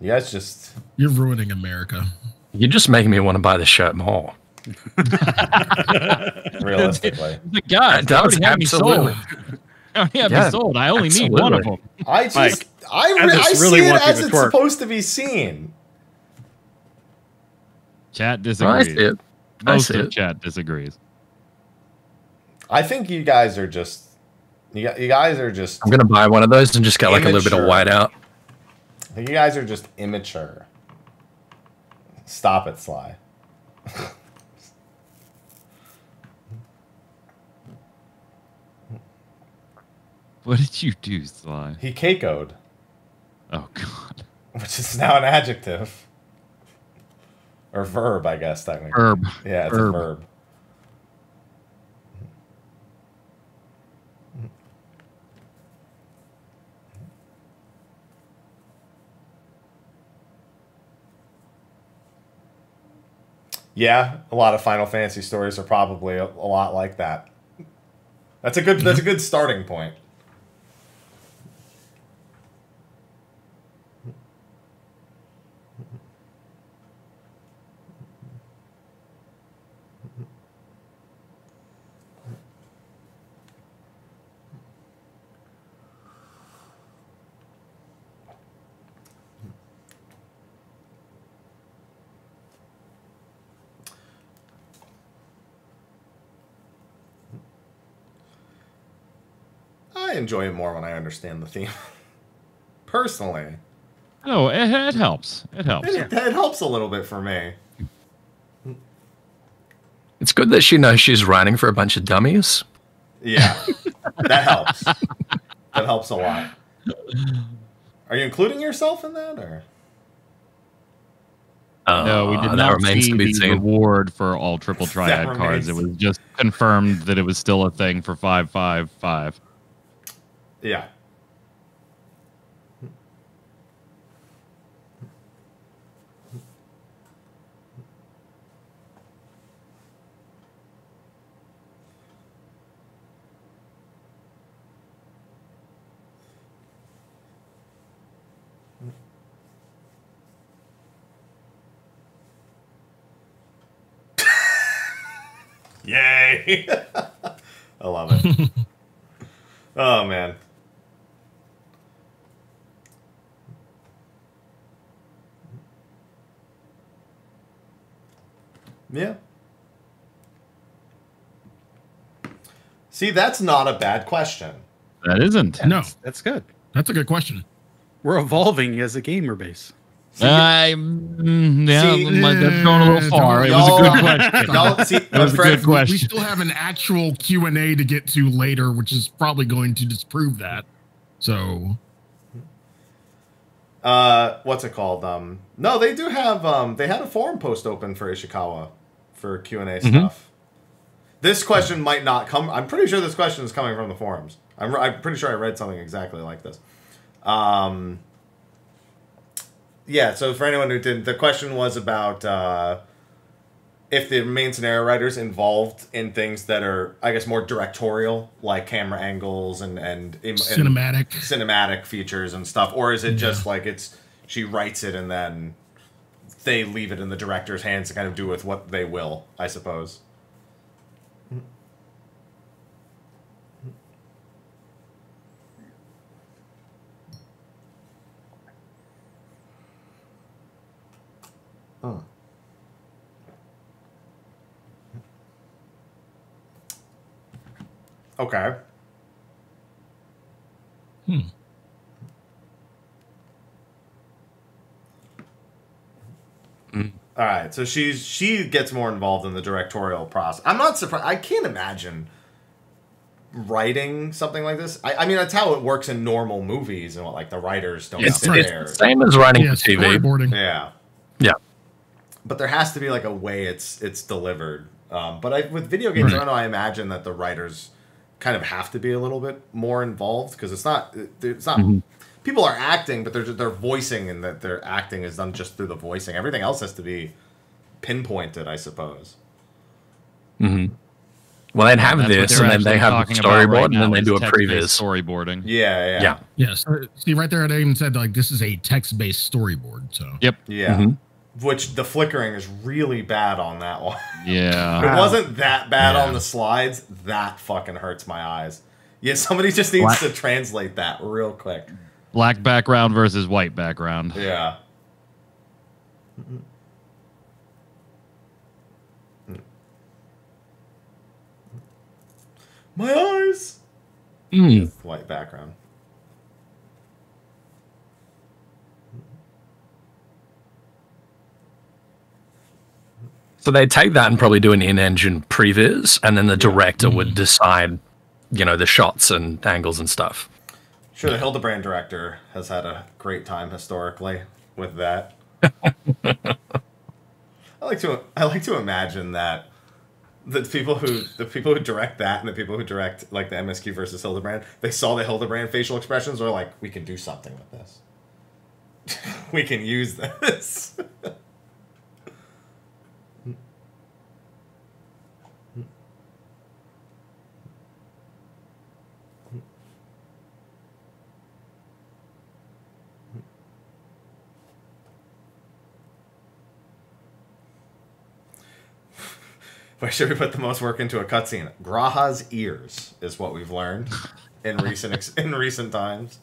You guys just. You're ruining America. You're just making me want to buy the shirt more. (laughs) Realistically, (laughs) The guy, It does, absolutely. I already Yeah, me sold. I only need one of them. I just. Mike, I, re- I I, just see really it want you as it's twerk. supposed to be seen. Chat I disagrees. See it. I Most of it. chat disagrees. I think you guys are just. You, you guys are just. I'm gonna buy one of those and just get like a little bit of Immature. white out. I think you guys are just immature. Stop it, Sly. (laughs) What did you do, Sly? He keikoed, Oh God. which is now an adjective. Or verb, I guess, technically. Herb. Yeah, it's Verb. a verb. Yeah, a lot of Final Fantasy stories are probably a, a lot like that. That's a good. That's a good starting point. I enjoy it more when I understand the theme. (laughs) Personally, No, it, it helps. It helps. it, it helps a little bit for me. It's good that she knows she's writing for a bunch of dummies. Yeah, (laughs) that helps. That helps a lot. Are you including yourself in that, or No, we Uh, did that not remains see to be the seen. reward for all triple triad cards. It was just confirmed that it was still a thing for five five five. Yeah. (laughs) Yay! (laughs) I love it. (laughs) oh man. Yeah. See, that's not a bad question. That isn't. No, That's good. that's a good question. We're evolving as a gamer base. I mm, yeah, See- that's going a little far. It was a good question. Y'all see, It was a Fred, good We still have an actual Q and A to get to later, which is probably going to disprove that. So uh, what's it called? Um, no, they do have. Um, they had a forum post open for Ishikawa for Q and A stuff. This question might not come. I'm pretty sure this question is coming from the forums. I'm, I'm pretty sure I read something exactly like this. Um, yeah. So for anyone who didn't, the question was about uh, if the main scenario writers involved in things that are, I guess, more directorial, like camera angles and and, and cinematic. cinematic features and stuff, or is it just like it's she writes it and then they leave it in the director's hands to kind of do with what they will, I suppose. Okay. Hmm. All right, so she's she gets more involved in the directorial process. I'm not surprised. I can't imagine writing something like this. I, I mean, that's how it works in normal movies, and what like the writers don't It's, sit right. there. it's the same as writing Yeah, for TV. storyboarding. Yeah, Yeah. but there has to be like a way it's it's delivered. Um, but I, with video games, I don't know. I imagine that the writers kind of have to be a little bit more involved because it's not it's not people are acting, but they're they're voicing, and that their acting is done just through the voicing. Everything else has to be pinpointed, I suppose. hmm Well, they'd have That's this, and then they actually have a talking about storyboard, right and then they is do a text-based storyboarding. Yeah, yeah, Yeah. Yes. uh, See, right there, I even said like this is a text-based storyboard. So Yep. yeah. Mhm. Which the flickering is really bad on that one. (laughs) Yeah. it wasn't that bad Yeah. on the slides. That fucking hurts my eyes. Yeah, somebody just needs What? to translate that real quick. Black background versus white background. Yeah. My eyes. Mm. White background. So they'd take that and probably do an in-engine previs, and then the director would decide, you know, the shots and angles and stuff. Sure, the Hildebrand director has had a great time historically with that. (laughs) I like to I like to imagine that the people who the people who direct that and the people who direct like the MSQ versus Hildebrand, they saw the Hildebrand facial expressions, are like, we can do something with this. (laughs) we can use this. (laughs) Where should we put the most work into a cutscene? G'raha's ears is what we've learned in recent ex- in recent times,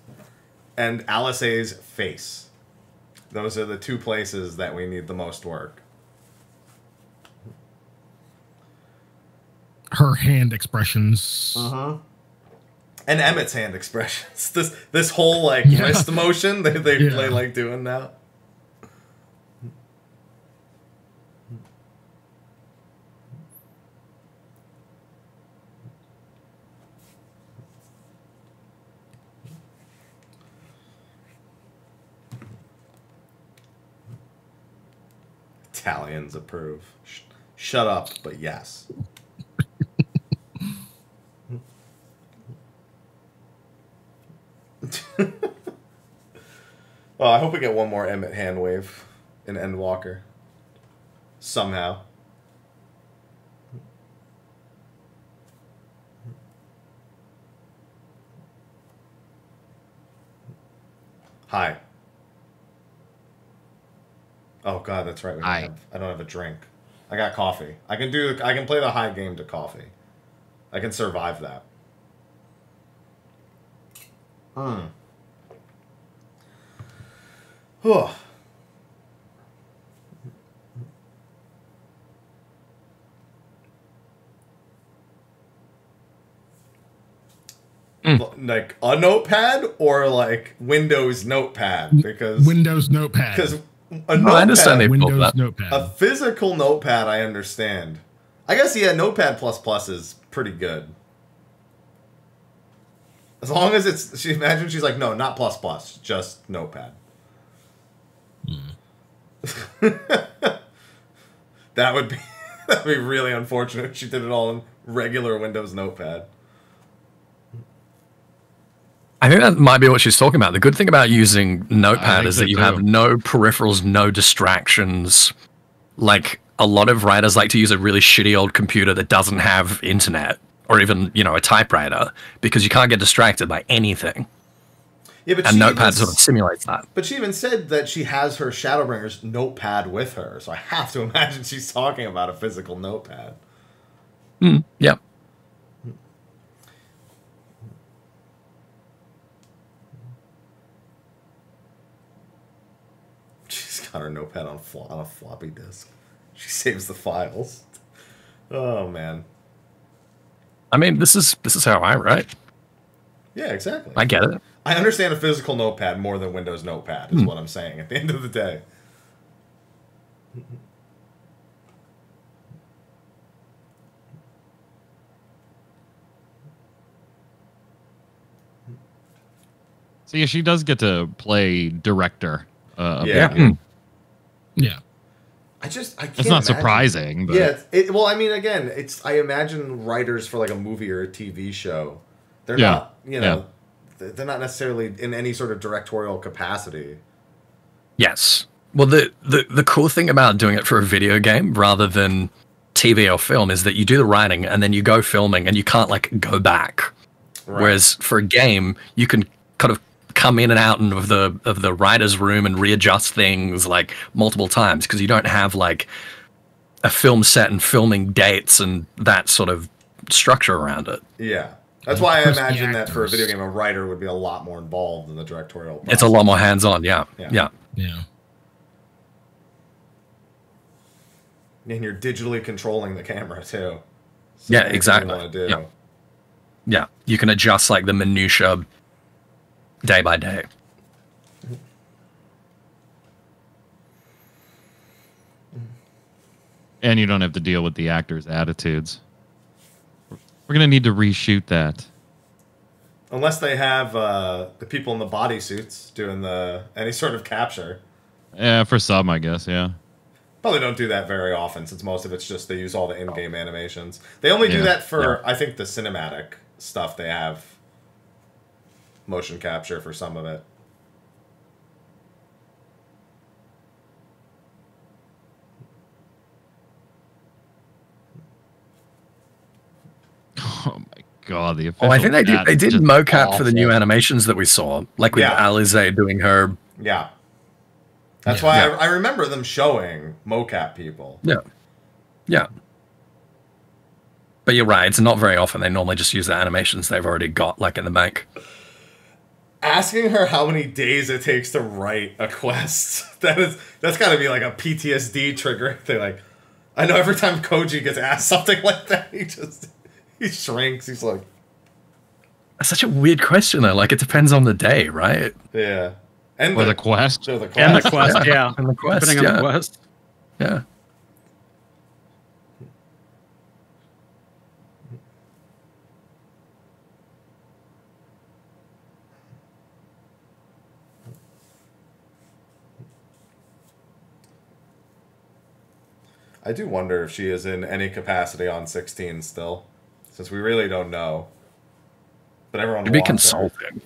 and Alice's face. Those are the two places that we need the most work. her hand expressions. Uh-huh. And Emet's hand expressions. (laughs) This this whole like Yeah. wrist motion they they, Yeah. they like doing now. Italians approve. Sh- shut up, but yes. (laughs) well, I hope we get one more Emet hand wave in Endwalker. Somehow. Hi. Oh god, that's right. We don't have, I don't have a drink. I got coffee. I can do. I can play the high game to coffee. I can survive that. Hmm. Whew. L- Like a notepad or like Windows Notepad because Windows Notepad. because a I notepad, understand they- Windows that. Notepad. a physical notepad, I understand. I guess yeah, Notepad plus plus is pretty good. As long as it's she imagine she's like, no, not plus plus, just notepad. Hmm. (laughs) that would be (laughs) that'd be really unfortunate if she did it all in regular Windows notepad. I think that might be what she's talking about. The good thing about using Notepad is that you too. have no peripherals, no distractions. Like a lot of writers like to use a really shitty old computer that doesn't have internet or even, you know, a typewriter because you can't get distracted by anything. Yeah, but And she Notepad even sort of simulates that. But she even said that she has her Shadowbringers notepad with her, so I have to (laughs) imagine she's talking about a physical notepad. Mm, yeah. She's her notepad on, flo- on a floppy disk. She (laughs) saves the files. Oh man. I mean, this is this is how I write. Yeah, exactly. I get it. I understand a physical notepad more than Windows Notepad, is what I'm saying at the end of the day. So yeah, she does get to play director. Uh, of Yeah. The game. yeah. I just I can't. That's not imagine- surprising, but Yeah, it, well, I mean, again, it's I imagine writers for like a movie or a TV show, they're Yeah, not, you know, th- they're not necessarily in any sort of directorial capacity. Yes. Well, the, the the cool thing about doing it for a video game rather than TV or film is that you do the writing and then you go filming and you can't like go back. Right. Whereas for a game, you can kind of come in and out of the of the writer's room and readjust things like multiple times because you don't have like a film set and filming dates and that sort of structure around it. Yeah. That's why I imagine that for a video game, a writer would be a lot more involved in the directorial process. It's a lot more hands on. Yeah. Yeah. yeah. Yeah. And you're digitally controlling the camera, too. Yeah, anything you exactly. do. Yeah. Yeah, you can adjust like the minutia day by day. and you don't have to deal with the actors' attitudes. We're gonna need to reshoot that. Unless they have uh, the people in the bodysuits doing the any sort of capture. Yeah, for some, I guess. Yeah. Probably don't do that very often since most of it's just they use all the in-game animations. They only do that for I think the cinematic stuff they have motion capture for some of it. (laughs) Oh my god, the Oh, I think they did. They did is just mocap for the new animations that we saw, like with Yeah. Alisaie doing her. Yeah. That's Yeah. why Yeah. I, I remember them showing mocap people. Yeah, yeah. But you're right. It's not very often. They normally just use the animations they've already got, like in the bank. Asking her how many days it takes to write a quest. (laughs) That is that's gotta be like a PTSD trigger (laughs) thing. Like I know every time Koji gets asked (laughs) something like that, he just he shrinks. He's like, That's such a weird question, though. Like it depends on the day, right? Yeah. And Or the quest. so the quest. And the quest, yeah. And the quest, Depending on yeah. the quest. Yeah. I do wonder if she is in any capacity on 16 still, since we really don't know. But everyone It'd be wants her. consulting.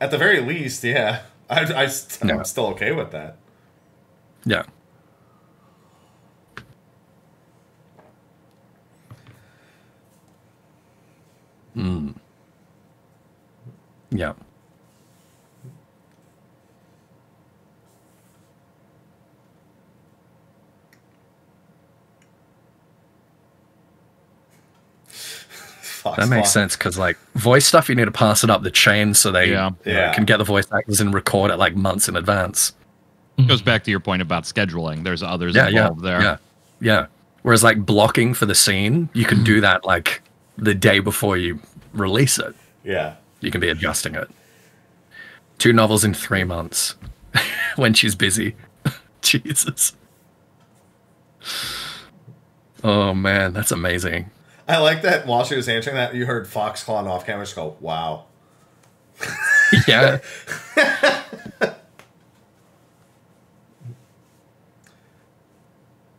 At the very least, yeah. (laughs) I, I, st- I'm still okay with that. Yeah. Mm. Yeah. Fox That makes Fox. sense because like voice stuff, you need to pass it up the chain so they Yeah. you know, Yeah. can get the voice actors and record it like months in advance. Goes back to your point about scheduling. There's others Yeah, yeah, involved there. yeah, yeah. Whereas like blocking for the scene, you can do mm-hmm. that like the day before you release it. Yeah. You can be adjusting it. Two novels in three months (laughs) when she's busy. (laughs) Jesus. Oh man, that's amazing. (laughs) I like that while she was answering that, you heard Fox calling off camera just go, wow. (laughs) Yeah. (laughs)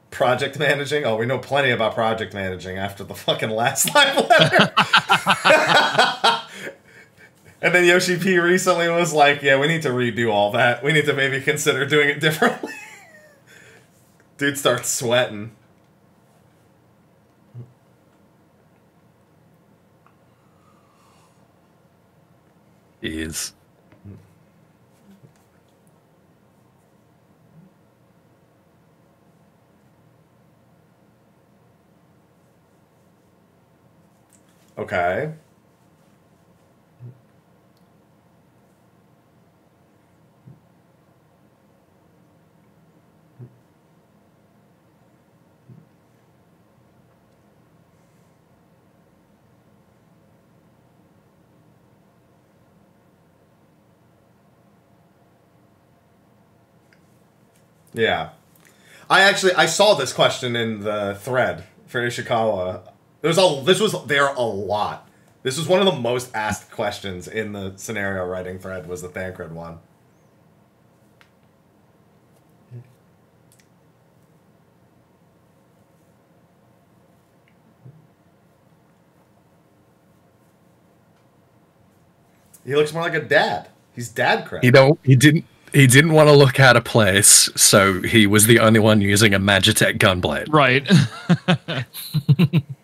Project managing? Oh, we know plenty about project managing after the fucking last live letter. and then Yoshi P recently was like, yeah, we need to redo all that. We need to maybe consider doing it differently. Dude starts sweating. Is. Okay. Yeah. I actually I saw this question in the thread for Ishikawa. There's a this was there a lot. This was one of the most asked questions in the scenario writing thread was the Thancred one. He looks more like a dad. He's dad cred. He don't he didn't he didn't want to look out of place, so he was the only one using a Magitech gunblade. Right. (laughs)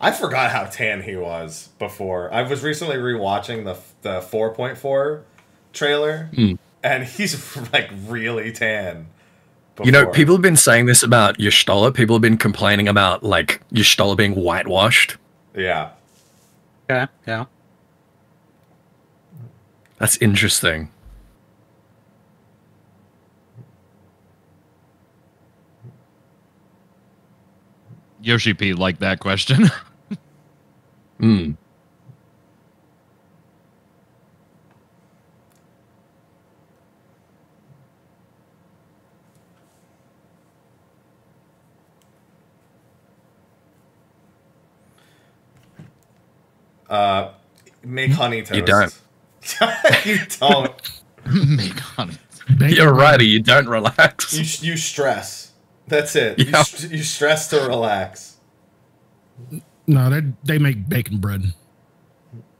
I forgot how tan he was before. I was recently rewatching the the 4.4 trailer, Hmm. and he's (laughs) like really tan. You know, people have been saying this about Y'shtola. People have been complaining about like Y'shtola being whitewashed. Yeah, Yeah, yeah. That's interesting. Yoshi P liked that question. (laughs) Hmm. uh, make honey toast. You don't. (laughs) you don't. (laughs) Make honey. it. Bacon You're bread. right. You don't relax. You you stress. That's it. You, Yeah. st- you stress to relax. No, they they make bacon bread.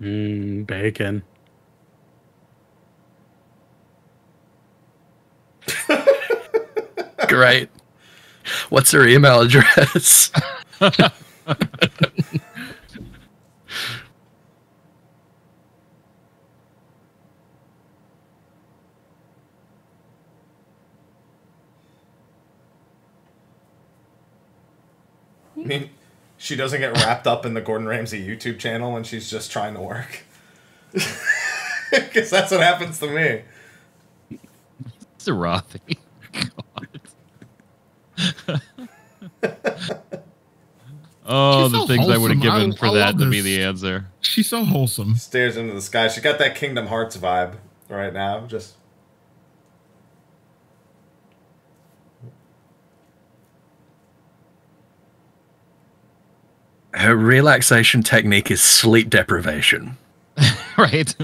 Mm, bacon. (laughs) Great. What's her email address? (laughs) I mean, she doesn't get wrapped up in the Gordon Ramsay YouTube channel when she's just trying to work. (laughs) Because that's what happens to me. Sarathi. (laughs) God. oh, She's the so things I would have wholesome. I- given for I that love to be the answer. She's so wholesome. Stares into the sky. She got that Kingdom Hearts vibe right now. Just Her relaxation technique is sleep deprivation. (laughs) right?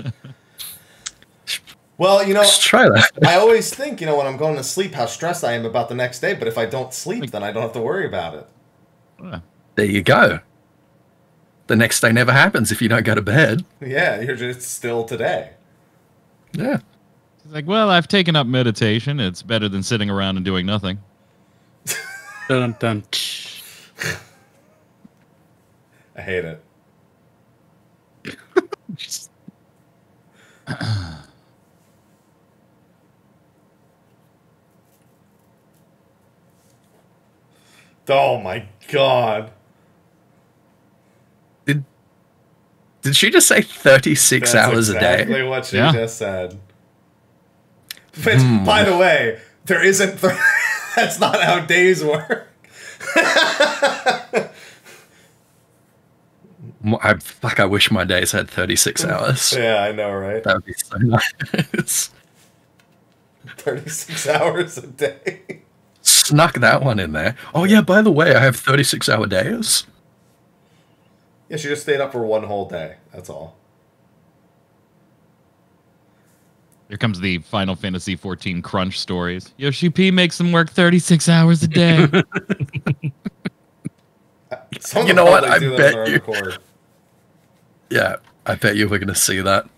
Well, you know, try that. I always think, you know, when I'm going to sleep, how stressed I am about the next day. But if I don't sleep, then I don't have to worry about it. There you go. The next day never happens if you don't go to bed. Yeah, you're just still today. Yeah. He's like, well, I've taken up meditation. It's better than sitting around and doing nothing. Dun, dun. I hate it. (laughs) Oh my god. Did did she just say 36 That's hours a exactly day? what she Yeah. just said. Which, Hmm. by the way, there isn't. Th- (laughs) that's not how days work. (laughs) Mo- I fuck I wish my days had 36 mm. hours. Yeah, I know, right? That would be so (laughs) nice. 36 (laughs) hours a day. Snuck that one in there. Oh yeah, by the way, I have 36 hour days. Yeah, she just stayed up for one whole day. That's all. Here comes the Final Fantasy XIV crunch stories. Yoshi P makes them work 36 hours a day. (laughs) You know what? I do bet you- record. Yeah, I bet you we're gonna see that.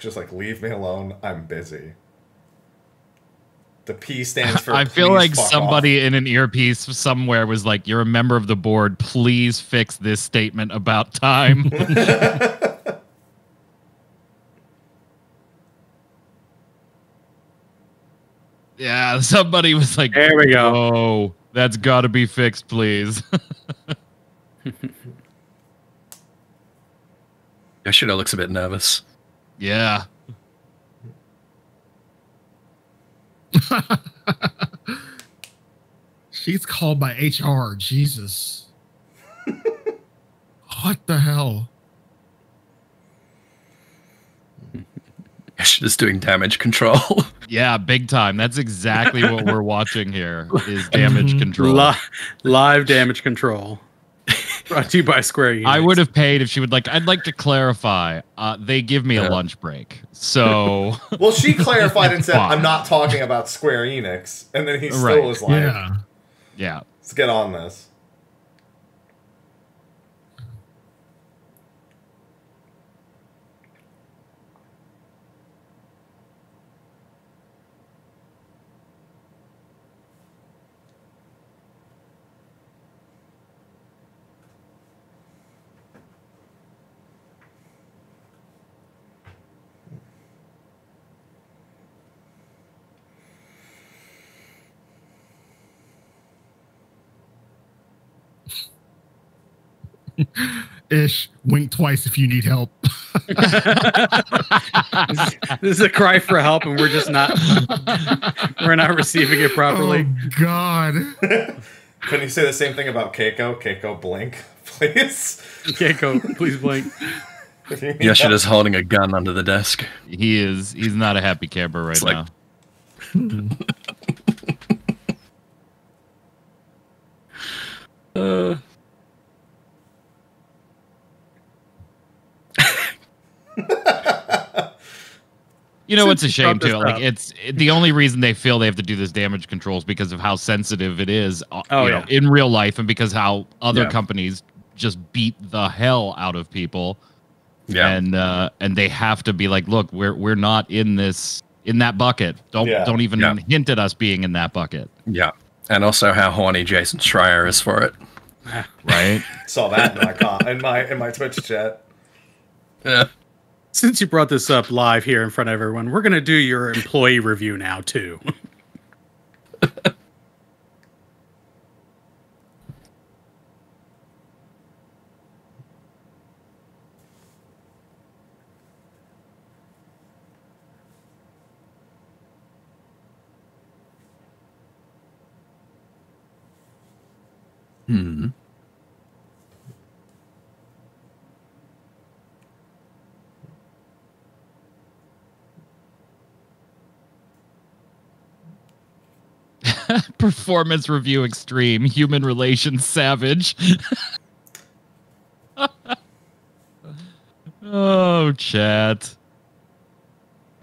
Just like, leave me alone. I'm busy. The P stands for. (laughs) I feel like fuck off. somebody in an earpiece somewhere was like, You're a member of the board. Please fix this statement about time. (laughs) yeah, somebody was like, There we go. Oh, that's got to be fixed, please. (laughs) Yoshida looks a bit nervous. yeah. (laughs) She's called by HR. Jesus. (laughs) what the hell? (laughs) Just doing damage control. Yeah, big time. That's exactly what we're watching here is damage control. Li- live damage control. Brought to you by Square Enix. I would have paid if she would like. I'd like to clarify. Uh, they give me Yeah. a lunch break, so (laughs) Well, she clarified and said, Fine. I'm not talking about Square Enix. And then he still Right. was like, yeah. yeah. let's get on this. Ish. Wink twice if you need help. (laughs) this is a cry for help, and we're just not. we're not receiving it properly. Oh God. Couldn't you say the same thing about Keiko? Keiko, blink, (laughs) please. Keiko, please blink. If you need Yoshida's holding a gun under the desk. He is. He's not a happy camper right It's like- now. (laughs) Uh, You know, Since it's a shame too. Like it's it, the only reason they feel they have to do this damage control is because of how sensitive it is. uh, Oh, you know, in real life, and because how other Yeah. companies just beat the hell out of people. yeah. and uh, and they have to be like, look, we're we're not in this in that bucket. Don't Yeah. don't even Yeah. hint at us being in that bucket, yeah. And also how horny Jason Schreier is for it. right? (laughs) Saw that in my, com- in my, in my Twitch chat. Yeah since you brought this up live here in front of everyone, we're going to do your employee review now too. hmm. (laughs) Performance review extreme. Human relations savage. (laughs) oh, chat.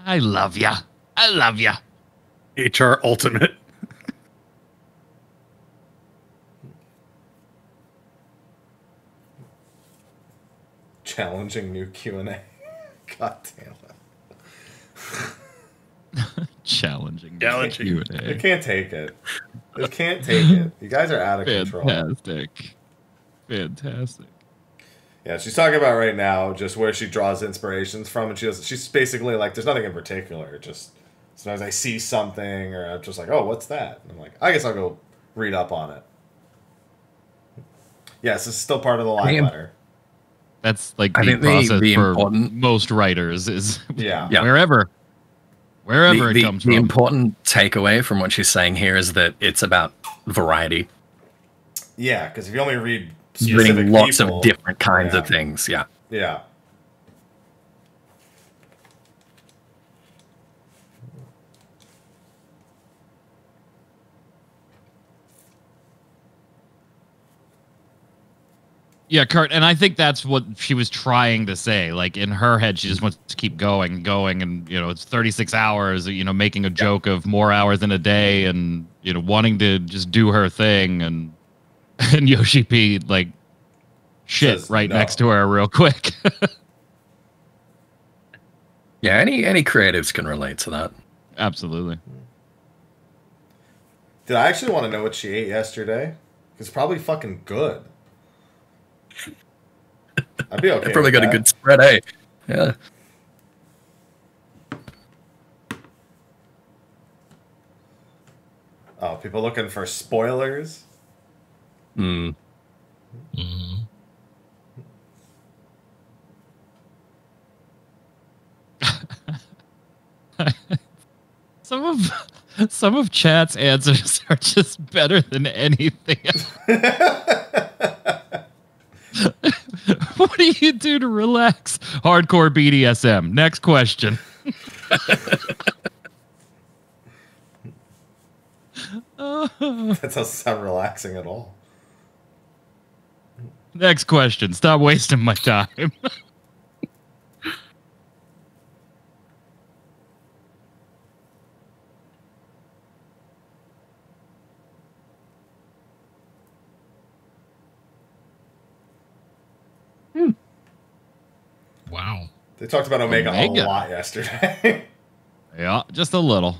I love ya. I love ya. HR Ultimate. Challenging new Q and A. (laughs) God damn it! Challenging. Challenging. I can't take it. I can't take it. You guys are out of control. Fantastic. Fantastic. Yeah, she's talking about right now just where she draws inspirations from, and she does. She's basically like, there's nothing in particular. Just sometimes I see something, or I'm just like, oh, what's that? And I'm like, I guess I'll go read up on it. Yes, this is still part of the live think- letter. That's like I the think the- process the for important- most writers is Yeah. Yeah. wherever wherever the, it comes the from. The important takeaway from what she's saying here is that it's about variety, Yeah, because if you only read specific reading lots people, of different kinds yeah. of things. Yeah. Yeah. Yeah, Kurt, and I think that's what she was trying to say. Like in her head, she just wants to keep going and going, and you know, it's 36 hours. You know, making a joke of more hours in a day, and you know, wanting to just do her thing, and (laughs) and Yoshi P like shit Says right no. next to her real quick. (laughs) Yeah. Any any creatives can relate to that. Absolutely. Did I actually want to know what she ate yesterday? It's probably fucking good. (laughs) I'd be okay. They probably with got a good spread, eh? Yeah. Oh, people looking for spoilers. Mm. Mhm. (laughs) Some of some of chat's answers (laughs) are just better than anything. (laughs) what do you do to relax? Hardcore BDSM. Next question. (laughs) That doesn't sound relaxing at all. Next question. Stop wasting my time. (laughs) Wow. They talked about Omega, Omega. a lot yesterday. (laughs) yeah, just a little.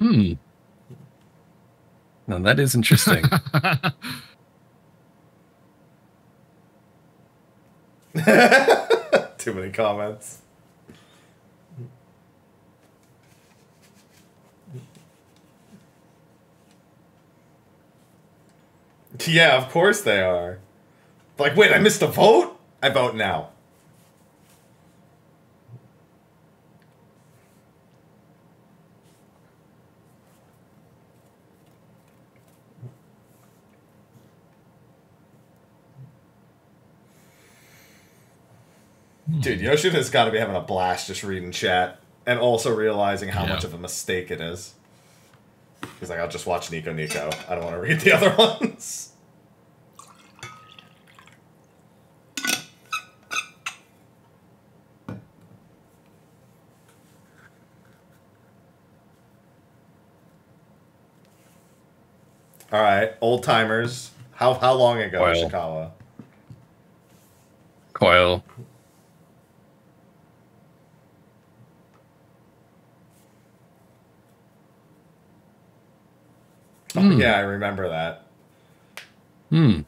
Hmm. Now that is interesting. (laughs) (laughs) Too many comments. Yeah, of course they are. Like, wait, I missed a vote? I vote now. Dude, Yoshin has got to be having a blast just reading chat and also realizing how Yeah. much of a mistake it is. He's like, I'll just watch Nico Nico. I don't want to read the other (laughs) ones. All right, old timers. How how long ago. Ishikawa? Coil. Hmm. yeah, I remember that. Hmm.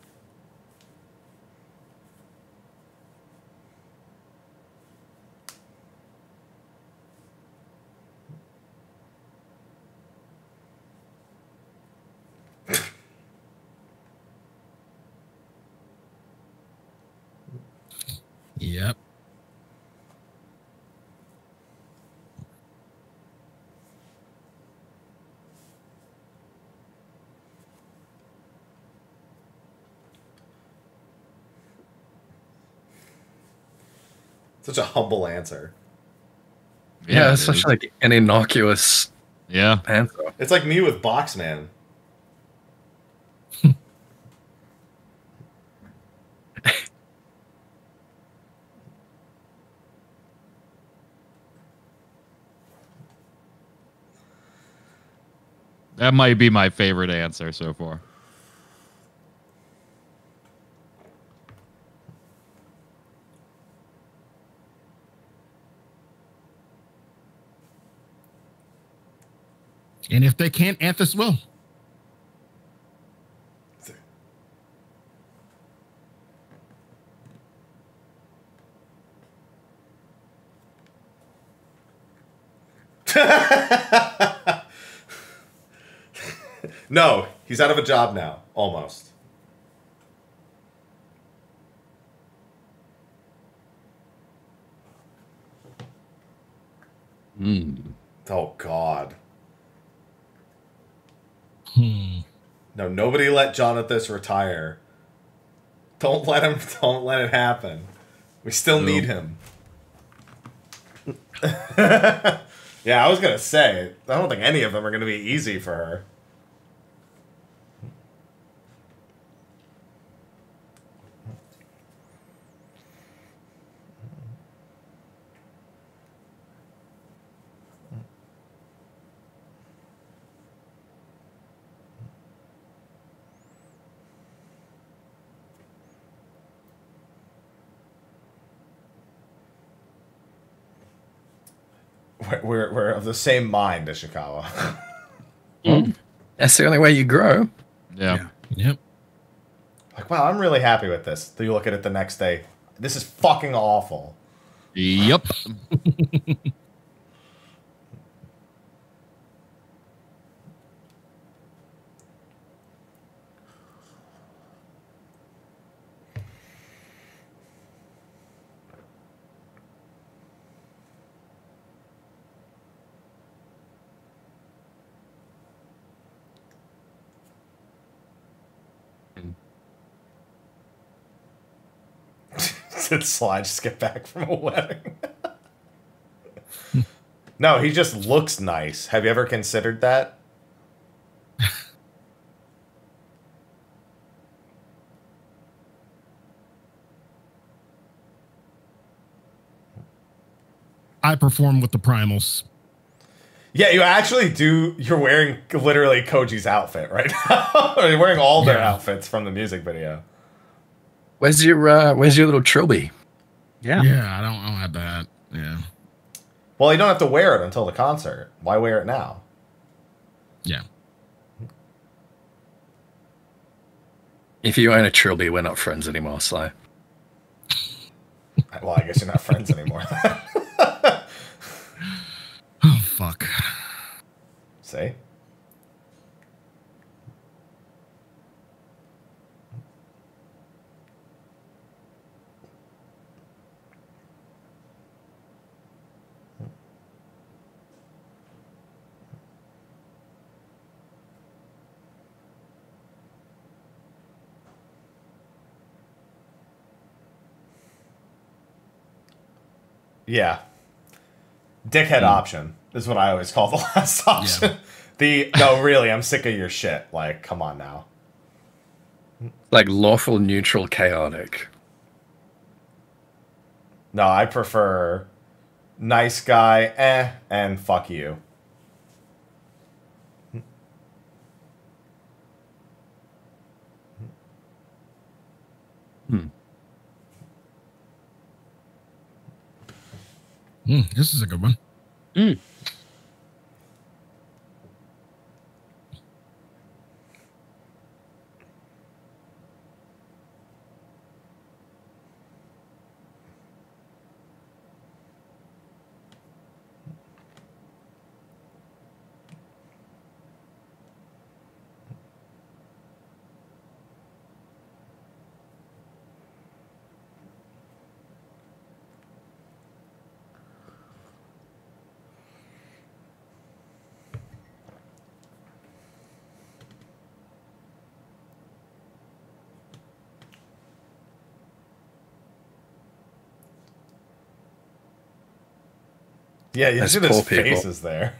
Yep. Such a humble answer. Yeah, it's it such is. like an innocuous yeah. answer. It's like me with Boxman. That might be my favorite answer so far. And if they can't, Anthus will. (laughs) No, he's out of a job now. Almost. Hmm. Oh God. Hmm. No, nobody let Jonathan retire. Don't let him. (laughs) Don't let it happen. We still No. need him. (laughs) yeah, I was gonna say. I don't think any of them are gonna be easy for her. We're, we're, we're of the same mind, as Ishikawa. (laughs) Hmm. That's the only way you grow. Yeah. Yep. like, wow, I'm really happy with this. Then you look at it the next day. This is fucking awful. Yep. (laughs) Did Sly just get back from a wedding? (laughs) no, he just looks nice. Have you ever considered that? I perform with the primals. Yeah, you actually do. You're wearing literally Koji's outfit right (laughs) now. you're wearing all their Yeah. outfits from the music video. Where's your uh, Where's your little trilby? Yeah. Yeah, I don't, I don't have that. Yeah. Well, you don't have to wear it until the concert. Why wear it now? Yeah. If you own a trilby, we're not friends anymore, Sly. (laughs) Well, I guess you're not friends anymore. (laughs) Oh, fuck. See? Yeah. Dickhead option is what I always call the (laughs) last option. The no, really, I'm sick of your shit. Like, come on now. Like lawful, neutral, chaotic. No, I prefer nice guy, eh, and fuck you. Mm, this is a good one. Yeah, you Those see those poor people. faces there.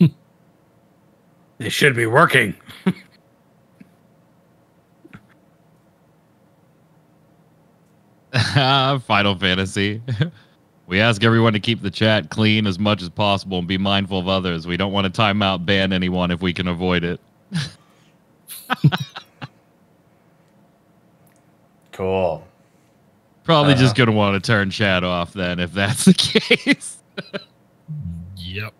(laughs) They should be working. (laughs) Final Fantasy. (laughs) We ask everyone to keep the chat clean as much as possible and be mindful of others. We don't want to time out ban anyone if we can avoid it. Cool. Probably Uh-huh. just gonna want to turn chat off then if that's the (laughs) case. Yep.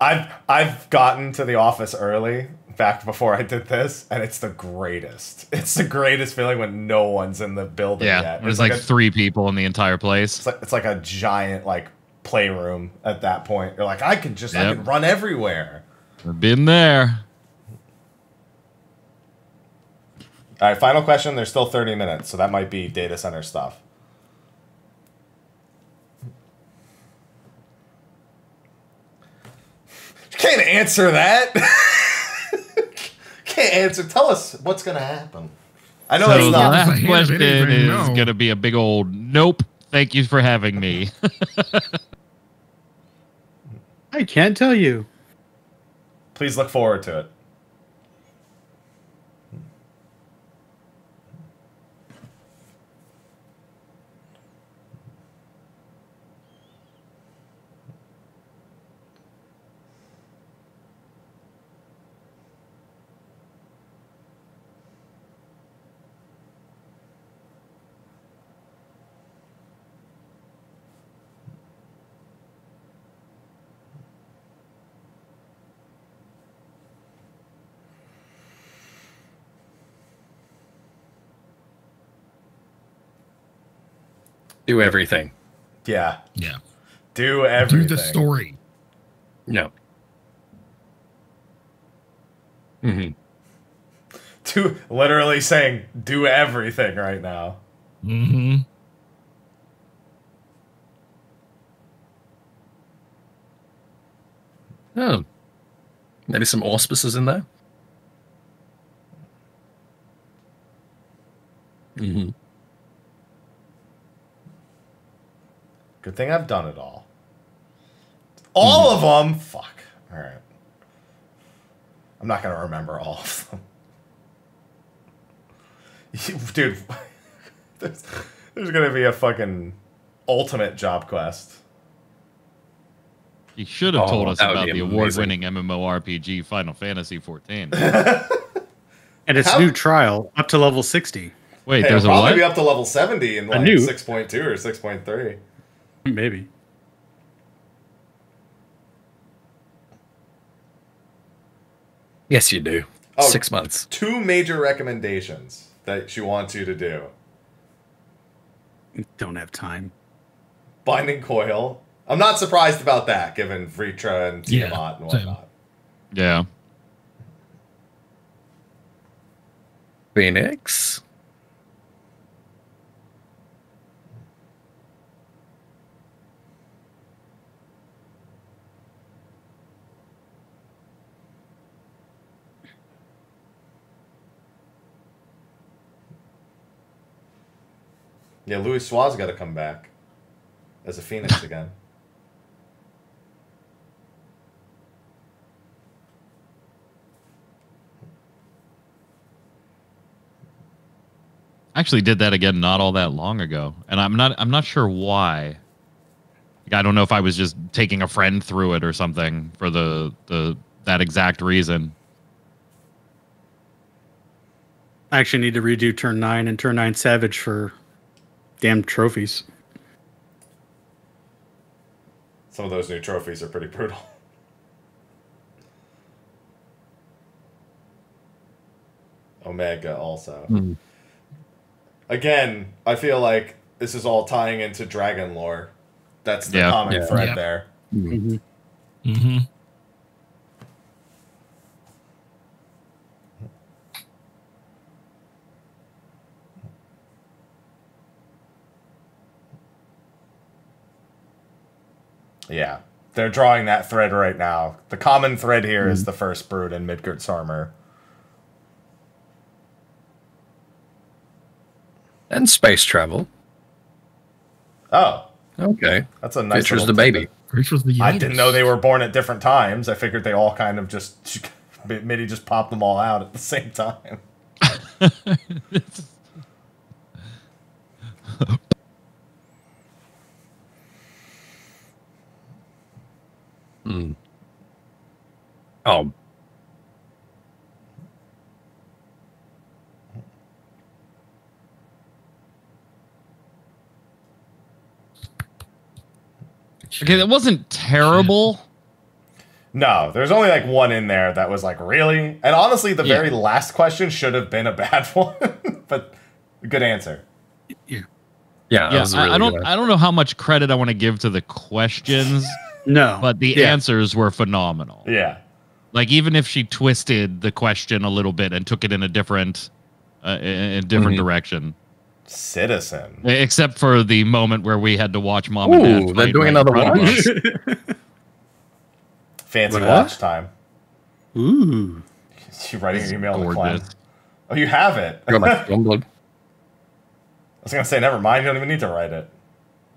I've I've gotten to the office early back before I did this, and it's the greatest. It's the greatest feeling when no one's in the building yeah, yet. there's It's like, a, three people in the entire place. it's like it's like a giant like playroom at that point. You're like, I can just I can run everywhere. Been there. All right, final question. There's still 30 minutes, so that might be data center stuff. Can't answer that. (laughs) can't answer. Tell us what's gonna happen. I know so it's not. If I last question is no. gonna be a big old nope. Thank you for having me. (laughs) I can't tell you. Please look forward to it. Do everything. Yeah. Yeah. Do everything. Do the story. No. hmm Do literally saying do everything right now. Mm-hmm. Oh. Maybe some auspices in there. hmm Good thing I've done it all. All of them. Fuck. All right. I'm not gonna remember all of them. (laughs) Dude, (laughs) there's, there's gonna be a fucking ultimate job quest. you should have Oh, told us about the award-winning MMORPG Final Fantasy 14. (laughs) And it's How- new trial up to level 60. Wait, Hey, there's a probably what? be up to level 70 in A like 6.2 or 6.3. (laughs) Maybe. Yes, you do. Oh. Six months. Two major recommendations that she wants you to do. Don't have time. Binding Coil. I'm not surprised about that, given Vritra and Yeah, Tiamat and same. whatnot. Yeah. Phoenix. Yeah, Louisoix's got to come back as a Phoenix (laughs) again. Actually did that again not all that long ago, and I'm not I'm not sure why. I don't know if I was just taking a friend through it or something for the the that exact reason. I actually need to redo turn 9 and turn 9 Savage for damn trophies. Some of those new trophies are pretty brutal. (laughs) Omega also. Mm. Again, I feel like this is all tying into dragon lore. That's the Yeah. common Yeah. thread Yeah. there. Mhm. Mm-hmm. Yeah. They're drawing that thread right now. The common thread here is hmm. the first brood in Midgardsormr. And space travel. Oh, Okay. that's a nice. Pictures little the baby. tidbit. Rich was the I didn't know they were born at different times. I figured they all kind of just (laughs) Mitty just popped them all out at the same time. (laughs) Mm. Oh. Okay, that wasn't terrible. No, there's only like one in there that was like really. And honestly, the Yeah. very last question should have been a bad (laughs) one, but good answer. Yeah, that Yeah, was I, really I don't. good. I don't know how much credit I want to give to the questions, No, but the Yeah. answers were phenomenal. Yeah. Like even if she twisted the question a little bit and took it in a different, uh, in a different Mhm. direction, Citizen. except for the moment where we had to watch mom and dad. Ooh, they're doing right another front of one. Fancy What? watch time. Ooh, You writing an email to Clem. Oh, you have it. I got my (laughs) I was gonna say, never mind. You don't even need to write it.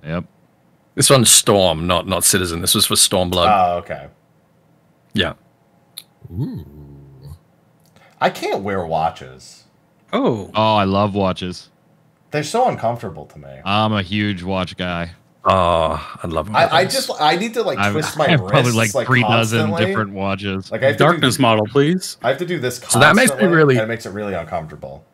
Yep. This one's Storm, not not Citizen. This was for Stormblood. Oh, okay. yeah. Ooh. I can't wear watches. oh, Oh, I love watches. They're so uncomfortable to me. I'm a huge watch guy. Oh, I love I, I just I need to like I've, twist (laughs) my I have wrists probably like three dozen different watches. Like I have darkness To do, model, please. I have to do this. So that makes me really- And it makes it really uncomfortable.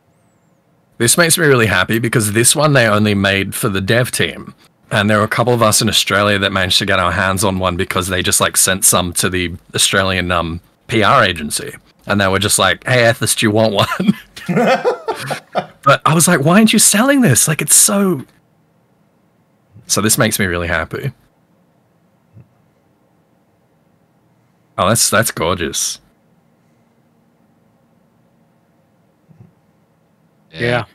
This makes me really happy because this one they only made for the dev team. And there were a couple of us in Australia that managed to get our hands on one because they just like sent some to the Australian um, PR agency. And they were just like, hey, Ethys, do you want one? (laughs) but I was like, why aren't you selling this? Like, it's so. So this makes me really happy. Oh, that's that's gorgeous. Yeah.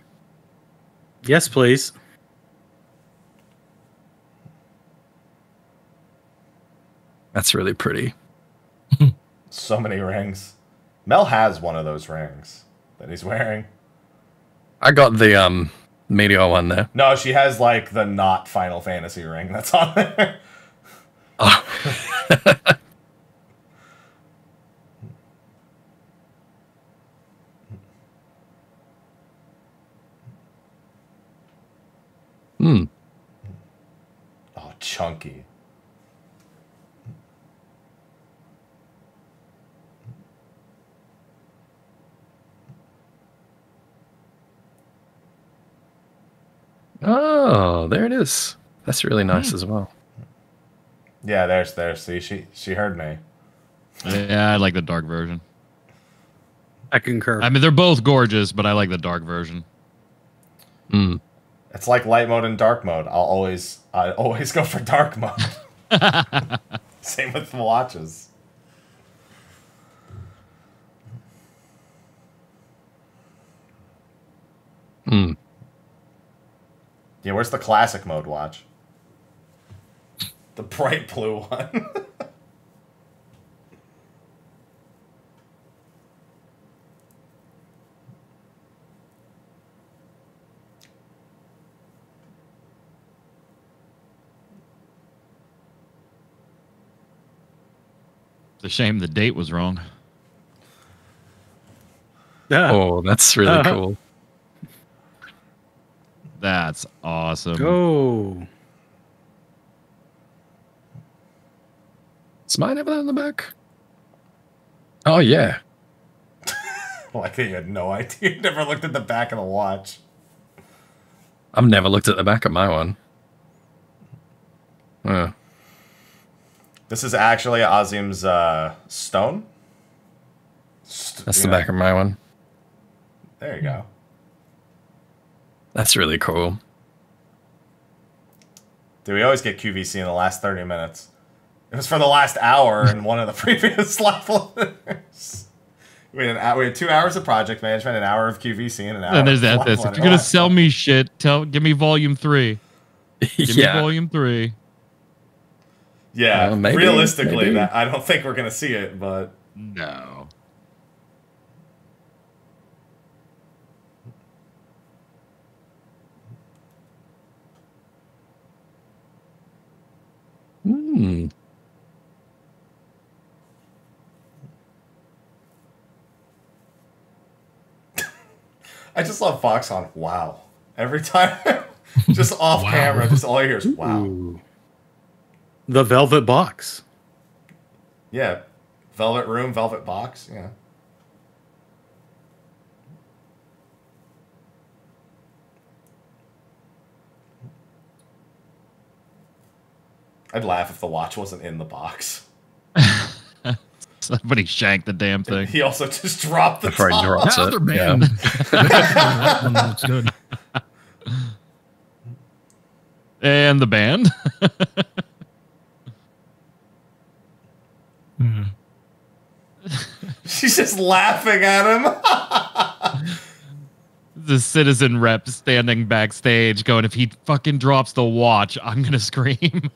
Yes, please. That's really pretty. So many rings. Mel has one of those rings that he's wearing. I got the um Meteor one there. No, she has like the not Final Fantasy ring that's on there. (laughs) Oh. (laughs) Hmm. Oh, chunky. Oh, there it is. That's really nice as well. Yeah, there's there. See, she she heard me. Yeah, I like the dark version. I concur. I mean, they're both gorgeous, but I like the dark version. Hmm. It's like light mode and dark mode. I'll always I always (laughs) go for dark mode. (laughs) Same with the watches. Hmm. Yeah, where's the classic mode watch? The bright blue one. (laughs) It's a shame the date was wrong. yeah. Oh, that's really Uh-huh. cool. That's awesome. Go. Does mine have that on the back? Oh yeah. (laughs) like that you had no idea. (laughs) You never looked at the back of the watch. I've never looked at the back of my one. Uh, This is actually Azem's uh, stone. St- that's the know, back of my one. There you go. That's really cool. Do we always get QVC in the last 30 minutes. It was for the last hour in one of the (laughs) previous levelers. We had, an hour, we had two hours of project management, an hour of QVC, and an hour. And there's of that. live This. If you're gonna sell me shit, tell give me volume three. (laughs) Give me yeah. volume three. Yeah, Uh, maybe, realistically, maybe. that I don't think we're gonna see it, but No. Hmm. I just love Fox on wow. Every time, (laughs) just off Wow. camera, just all I hear is wow. Ooh. The Velvet Box. Yeah, velvet room, velvet box. Yeah. I'd laugh if the watch wasn't in the box. (laughs) Somebody shanked the damn thing. He also just dropped the Before he top. drops Now it. they're yeah. that one looks (laughs) good. And the band. Hmm. (laughs) She's just laughing at him. the citizen rep standing backstage going, if he fucking drops the watch, I'm going to scream.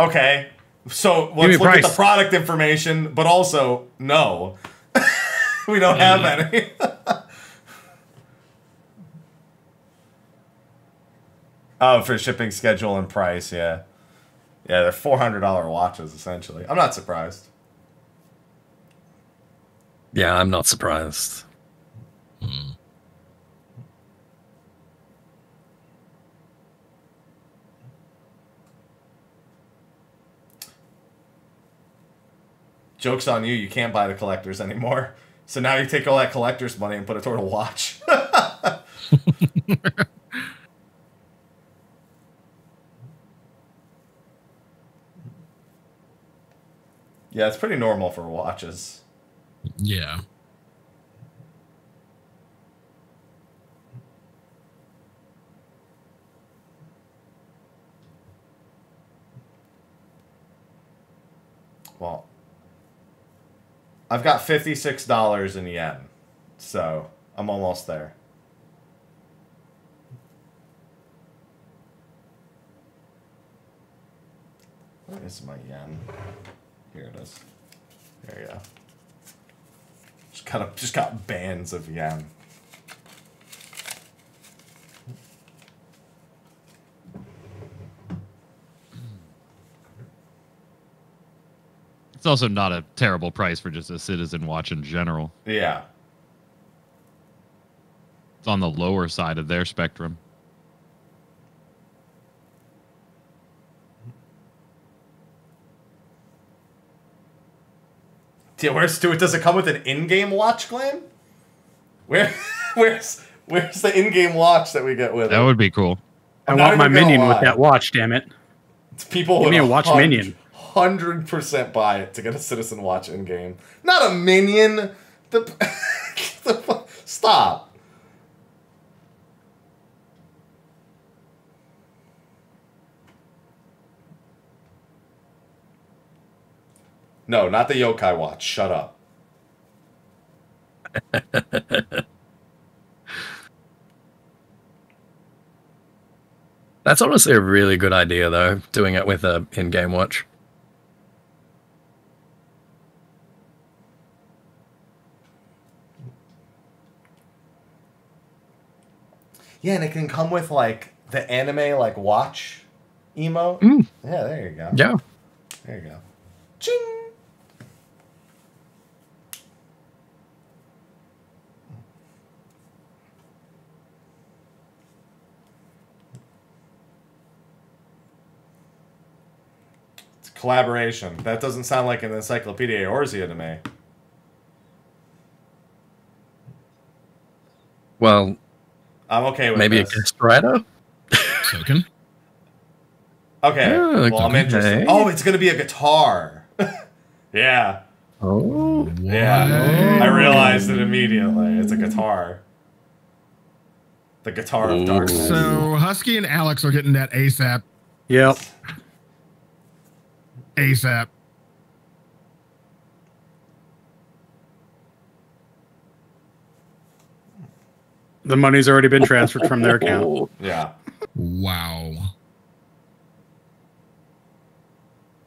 Okay, so let's look at the product information, but also no, (laughs) we don't have mm. any. (laughs) oh, for shipping schedule and price, yeah, yeah, they're four hundred dollar watches essentially. I'm not surprised. Yeah, I'm not surprised. Hmm. Joke's on you, you can't buy the collectors anymore. So now you take all that collector's money and put it toward a watch. (laughs) yeah, it's pretty normal for watches. Yeah. Well, I've got $56 in yen. So I'm almost there. Where is my yen? Here it is. There you go. Just kind of just got bands of yen. It's also not a terrible price for just a citizen watch in general. Yeah. It's on the lower side of their spectrum. Yeah, where's do it? Does it come with an in-game watch, Glenn? Where, (laughs) where's, where's the in-game watch that we get with it? That it? would be cool. I I'm want my even gonna minion with that watch, damn it. It's People Give would me a watch minion. Hundred percent buy it to get a citizen watch in-game. Not a minion. The, (laughs) the stop. No, not the yokai watch. Shut up. (laughs) That's honestly a really good idea, though, doing it with a in-game watch. Yeah, and it can come with like the anime like watch emote. Mm. Yeah, there you go. Yeah. There you go. Ching. It's a collaboration. That doesn't sound like an Encyclopedia Eorzea to me. Well, I'm okay with maybe a this. guest writer. Soken. Okay. Oh, well, I'm okay. interested. Oh, it's gonna be a guitar. (laughs) yeah. Oh, Yeah. I realized it immediately. It's a guitar. The guitar of Ooh. darkness. So Husky and Alex are getting that ASAP. Yep. ASAP. The money's already been transferred from their account. (laughs) Yeah. Wow.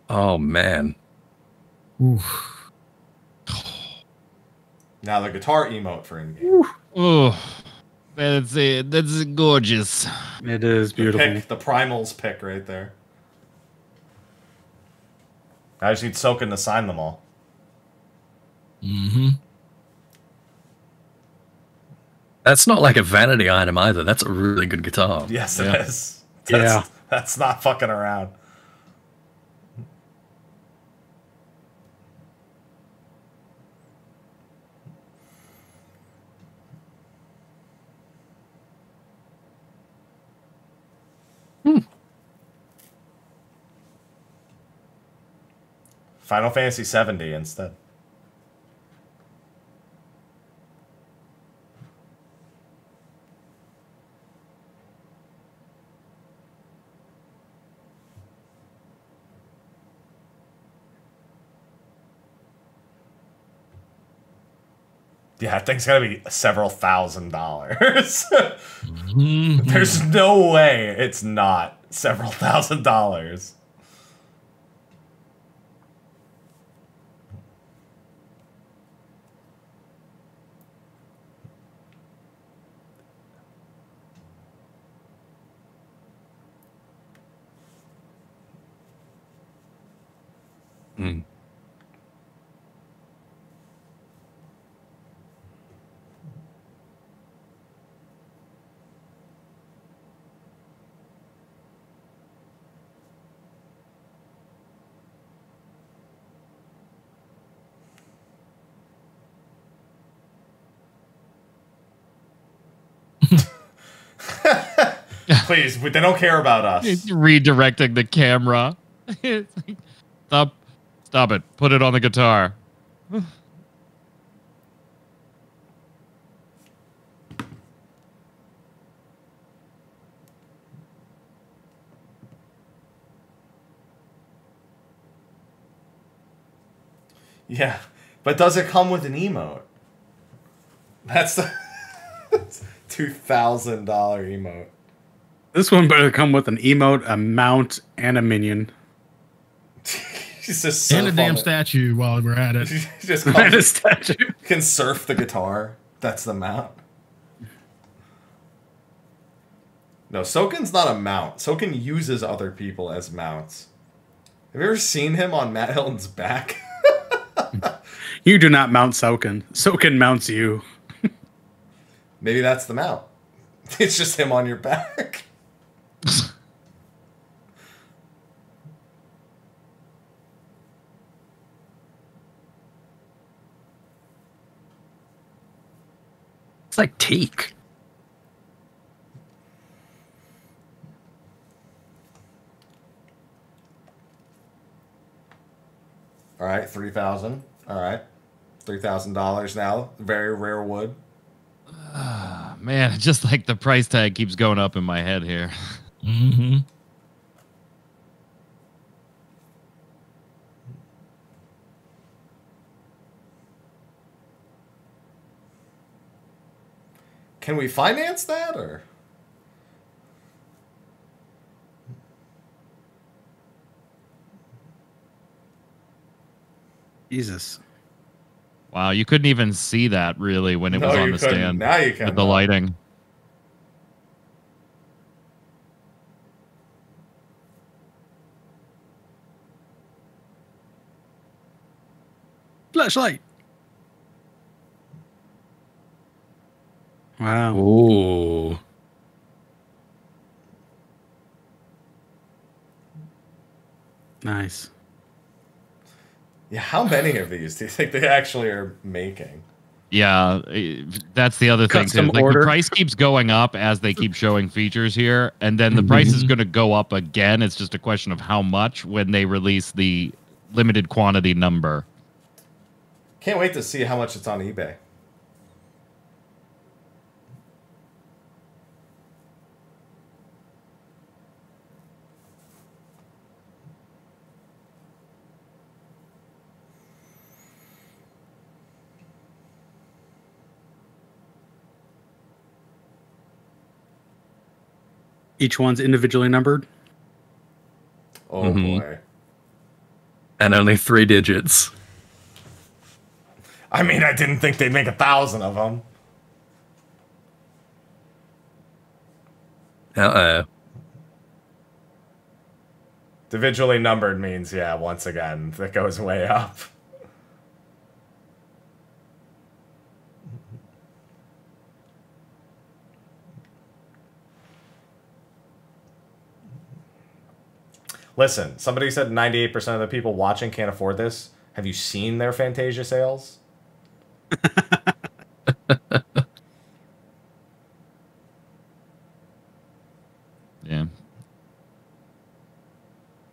Oh man. Oof. Now the guitar emote for in game. Oh, that's it. That's gorgeous. It is beautiful. Pick the primals pick right there. I just need Soken to sign them all. Mm-hmm. That's not like a vanity item either. That's a really good guitar. Yes, Yeah. it is. Yeah. That's, that's not fucking around. Hmm. Final Fantasy 70 instead. Yeah, thing's gonna be several thousand dollars. (laughs) Mhm. There's no way it's not several thousand dollars. Hmm. Please, they don't care about us. It's redirecting the camera. (laughs) Stop, stop it. Put it on the guitar. (sighs) Yeah, but does it come with an emote? That's the (laughs) two thousand dollar emote. This one better come with an emote, a mount, and a minion. (laughs) She's just And a damn on it. and while we're at it. (laughs) She just (laughs) And comes, a statue. can surf the guitar. That's the mount. No, Soken's not a mount. Soken uses other people as mounts. Have you ever seen him on Matt Hilton's back? You do not mount Soken. Soken mounts you. Maybe that's the mount. It's just him on your back. It's like teak. All right, three thousand. All right, three thousand dollars now. Very rare wood. Man, (laughs) just like the price tag keeps going up in my head here. Mm-hmm. Can we finance that or? Jesus. Wow, you couldn't even see that really when it No, was on you the couldn't. stand Now you can. with the lighting. Flashlight. Wow. Ooh. Nice. Yeah, how many of these do you think they actually are making? Yeah, eh, that's the other thing too. Like order. the price keeps going up as they keep showing features here, and then the price is going to go up again. It's just a question of how much when they release the limited quantity number. Can't wait to see how much it's on eBay. Each one's individually numbered. Oh Mhm. boy. and only three digits. I mean, I didn't think they'd make a thousand of them. Uh oh. Individually numbered means, yeah, once again, that goes way up. Listen, somebody said 98% of the people watching can't afford this. Have you seen their Fantasia sales? (laughs) Yeah.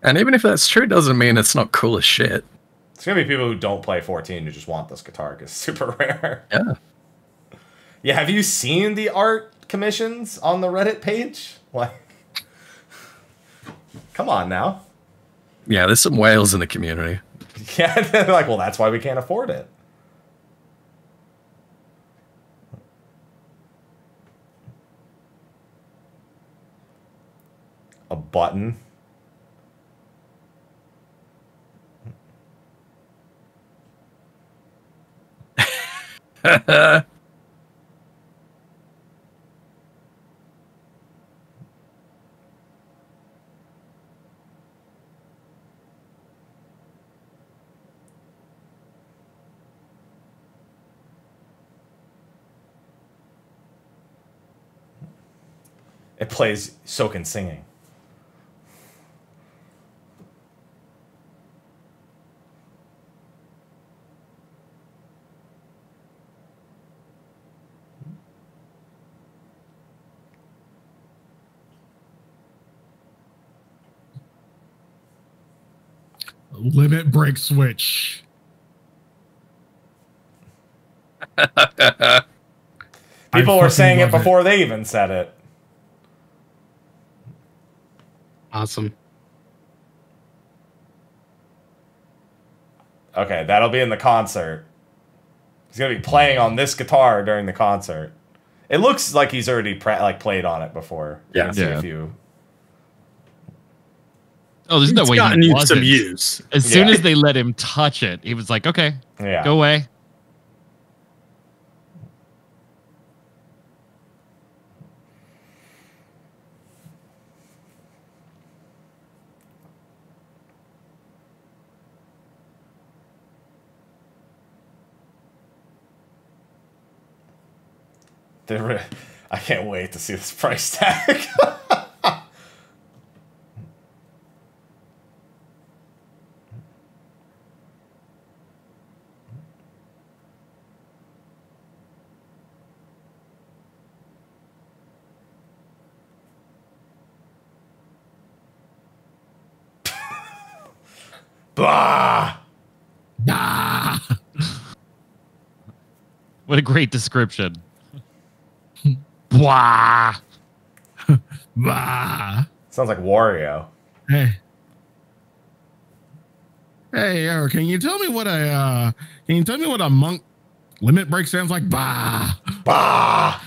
And even if that's true, doesn't mean it's not cool as shit. It's gonna be people who don't play 14 who just want this guitar because it's super (laughs) rare. Yeah. Yeah, have you seen the art commissions on the Reddit page? Like, come on now. Yeah, there's some whales in the community. (laughs) Yeah, they're like, well, that's why we can't afford it. A button. (laughs) It plays Soken singing. Limit break switch. (laughs) People were saying it love it. before they even said it. Awesome. Okay, that'll be in the concert. He's gonna be playing on this guitar during the concert. It looks like he's already pra- like played on it before. Yeah. see Yeah. a few. Oh, there's no It's way gotten he wasn't. some use. As soon as they let him touch it, he was like, "Okay, Yeah. go away." Re- I can't wait to see this price tag. (laughs) Blah. Ah, What a great description. Wah. (laughs) bah. Sounds like Wario. Hey. Hey, uh, can you tell me what a uh, can you tell me what a monk limit break sounds like? Bah. Bah.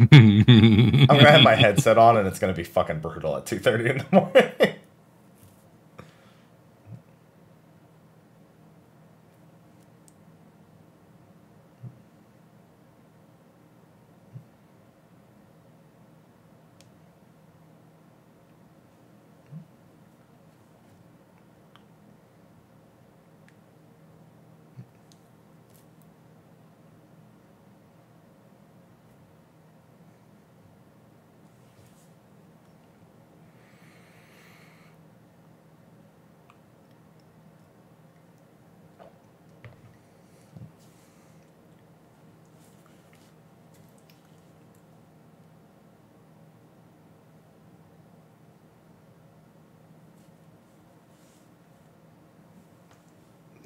(laughs) I'm gonna have my (laughs) headset on and it's gonna be fucking brutal at 2:30 in the morning.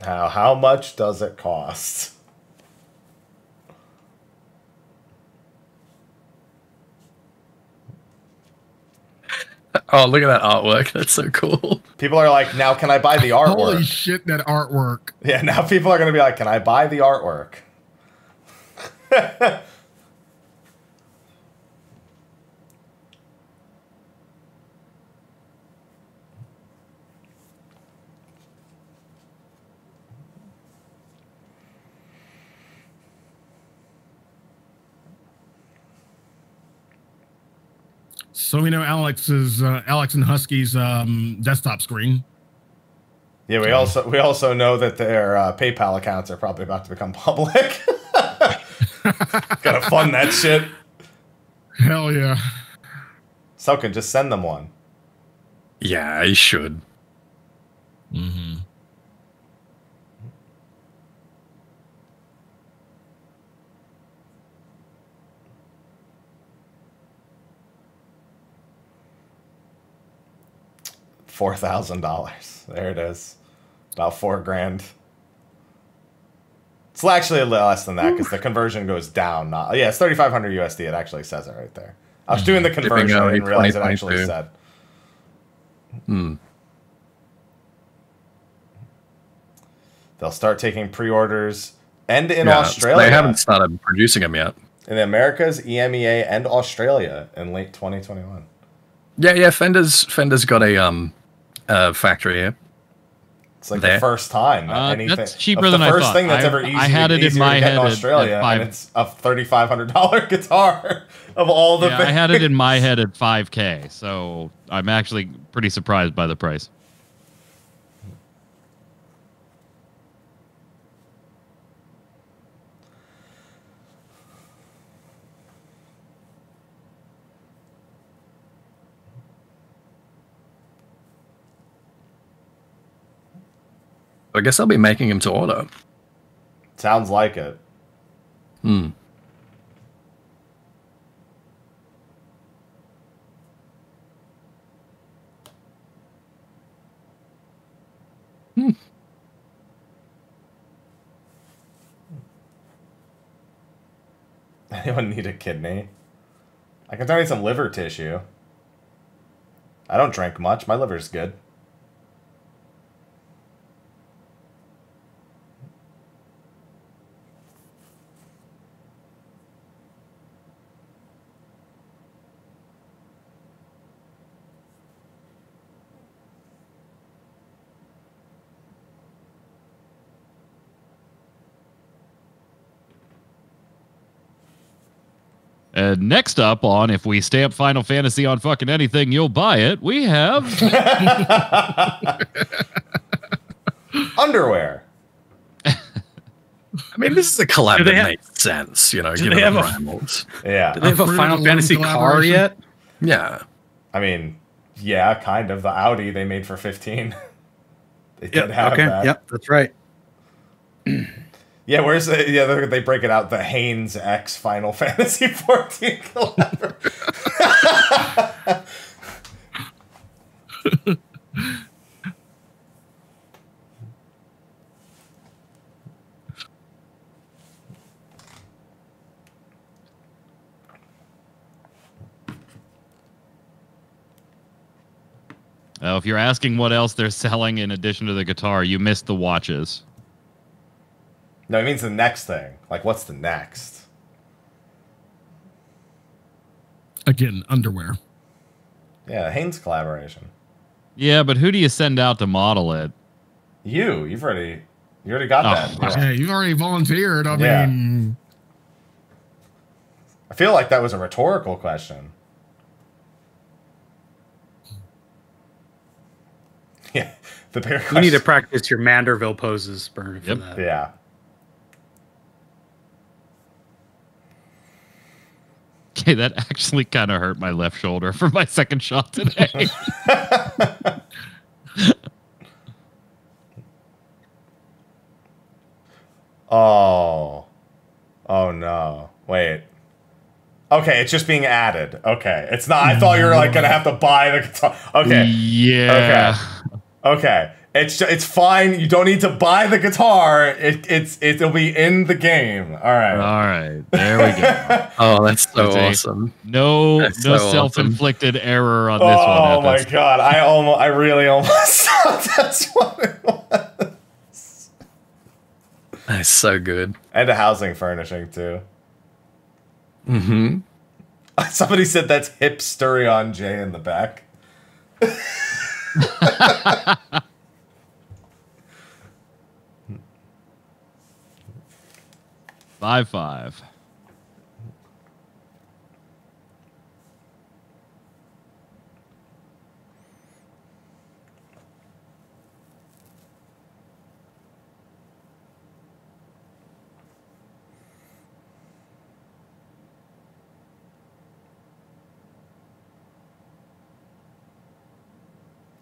How how much does it cost? Oh, look at that artwork. (laughs) That's so cool. People are like, now can I buy the artwork? Holy shit, that artwork. yeah, now people are gonna be like, can I buy the artwork? (laughs) So we know Alex's uh, Alex and Husky's um, desktop screen. Yeah, we also we also know that their uh, PayPal accounts are probably about to become (laughs) public. (laughs) Gotta fund that shit. Hell yeah. So can just send them one. Yeah, he should. Mm-hmm. Four thousand dollars. There it is. About four grand. It's actually a little less than that because the conversion goes down. Not yeah, it's thirty five hundred USD. It actually says it right there. I was doing the conversion and didn't realize it actually said. Hmm. They'll start taking pre-orders and in Yeah, Australia. They haven't started producing them yet. in the Americas, EMEA, and Australia in late 2021. Yeah, yeah. Fender's Fender's got a um uh factory here. It's like There. the first time that Uh, anything. that's cheaper of the than I first thing that's I- ever I easy. had it in easier my to get head in Australia, at five- and it's a thirty-five hundred dollar (laughs) guitar of all the. Yeah, I had it in my head at 5K, so I'm actually pretty surprised by the price. I guess I'll be making him to order. Sounds like it. Hmm. (laughs) Anyone need a kidney? I can donate some liver tissue. I don't drink much. My liver's good. And next up on if we stamp Final Fantasy on fucking anything, you'll buy it. We have (laughs) Underwear. I mean, this is a collab they that have- makes sense, you know, do given they the have a- Yeah. Do they have a Fruit Final Fantasy car yet? Yeah. I mean, yeah, kind of. The Audi they made for 15. (laughs) they did Yep. have Okay. that. Yep. That's right. (clears throat) Yeah, where's the yeah? They break it out the Hanes X Final (laughs) Fantasy 14 collab. Uh, if you're asking what else they're selling in addition to the guitar, you missed the watches. No, it means the next thing. Like, what's the next? Again, underwear. Yeah, Hanes collaboration. Yeah, but who do you send out to model it? You, you've already, you already got Oh, that. Yeah, you've already volunteered. I Yeah. mean, I feel like that was a rhetorical question. (laughs) Yeah, the bigger question. You need to practice your Manderville poses, Byrne, for Yep. that. Yeah. Okay, that actually kind of hurt my left shoulder for my second shot today. (laughs) Oh. Oh no. Wait. Okay, it's just being added. Okay. It's not I thought you were like gonna have to buy the guitar. Okay. Yeah. Okay. It's it's fine. You don't need to buy the guitar. It, it's it'll be in the game. All right. All right, there we go. (laughs) Oh, that's so Okay. awesome. No, That's no so self-inflicted error on this oh one. my god! I almost, I really almost (laughs) thought that's what it was. That's so good. And a housing furnishing too. hmm (laughs) Somebody said that's hipsterion J in the back. Five five.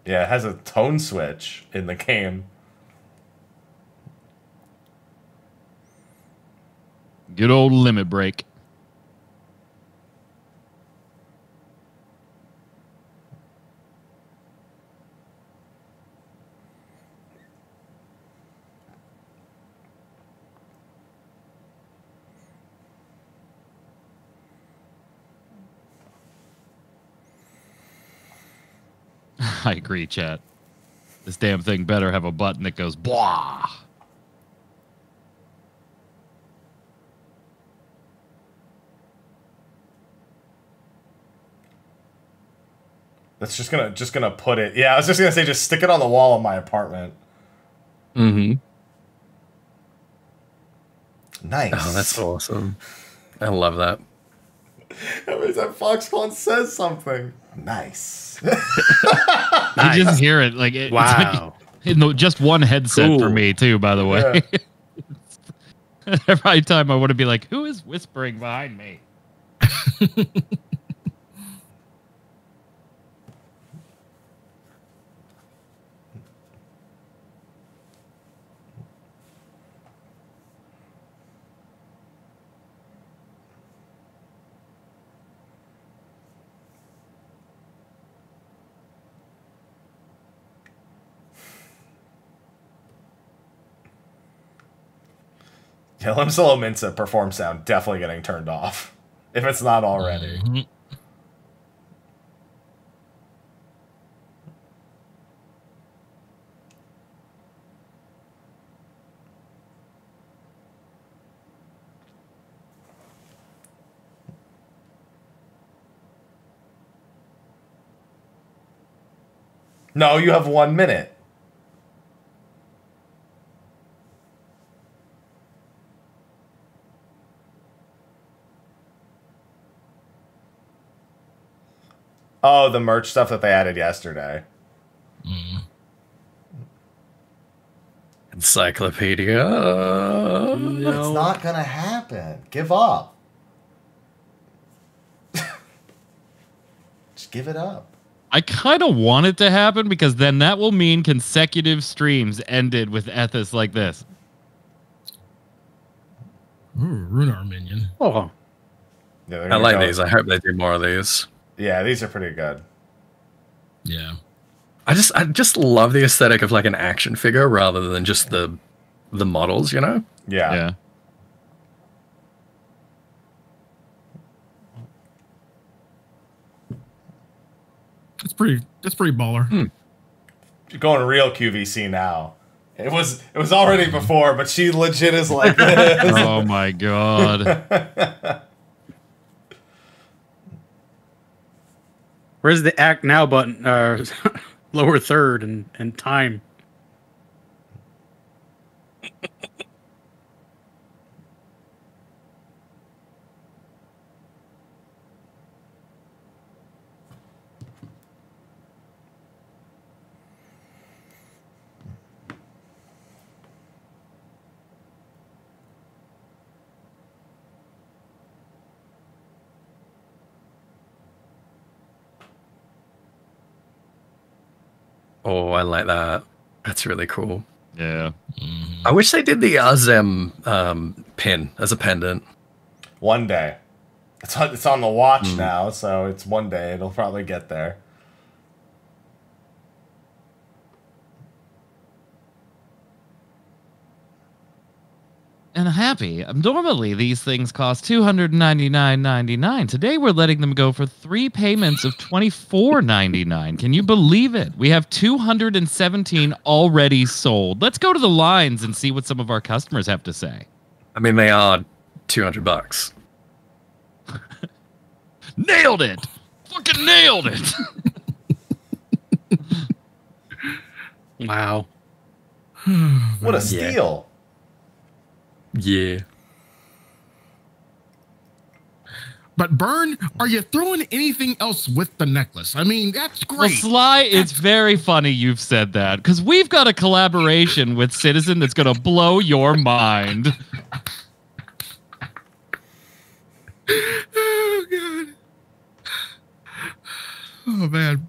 Yeah, it has a tone switch in the game. Good old limit break. (laughs) I agree, chat. This damn thing better have a button that goes blah. That's just gonna just gonna put it. Yeah, I was just gonna say just stick it on the wall of my apartment. Mm-hmm. Nice. Oh, that's (laughs) awesome. I love that. Every time Foxconn says something, nice. Nice. (laughs) You just hear it like it, it's like- wow. in the, just one headset for me too. By the way, (laughs) every time I want to be like, "Who is whispering behind me?" Yeah, Limsa Lominsa perform sound definitely getting turned off. If it's not already. No, you have one minute. Oh, the merch stuff that they added yesterday. Encyclopedia. No. It's not gonna happen. Give up. (laughs) Just give it up. I kind of want it to happen because then that will mean consecutive streams ended with Ethys like this. Ooh, Runar minion. Oh, Yeah, I like go- these. I hope they do more of these. Yeah, these are pretty good. Yeah. I just I just love the aesthetic of like an action figure rather than just the the models, you know? Yeah. Yeah. It's pretty that's pretty baller. Hmm. You're going real QVC now. It was it was already before, but she legit is like (laughs) this. oh my god. (laughs) where's the act now button? Uh, (laughs) lower third and and time. Oh, I like that. That's really cool. Yeah. I wish they did the Azem um, pin as a pendant. one day. It's on, it's on the watch Hmm. now, so it's one day. It'll probably get there. And happy. Normally, these things cost two hundred ninety nine ninety nine. Today, we're letting them go for three payments of twenty four ninety nine. Can you believe it? We have two hundred and seventeen already sold. Let's go to the lines and see what some of our customers have to say. I mean, they are two hundred bucks. (laughs) Nailed it! Fucking nailed it! (laughs) Wow. (sighs) What a steal! Yeah. But Byrne, are you throwing anything else with the necklace? I mean, that's Well, great. Sly, it's very funny you've said that because we've got a collaboration with Citizen that's going to blow your mind. (laughs) oh god. Oh man.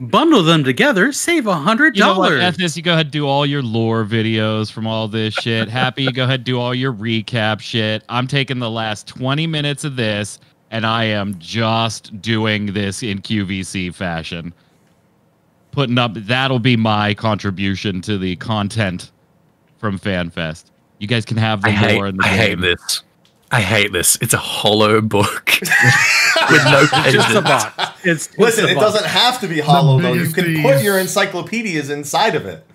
Bundle them together, save a hundred You know what, dollars. You go ahead and do all your lore videos from all this shit. Happy, you go ahead and do all your recap shit. I'm taking the last 20 minutes of this and I am just doing this in QVC fashion. Putting up, that'll be my contribution to the content from FanFest. You guys can have the I hate, lore in the I hate game. this. I hate this. It's a hollow book (laughs) with no It's just a pages. box. It's, it's Listen, a it box. doesn't have to be hollow though. You can put your encyclopedias inside of it.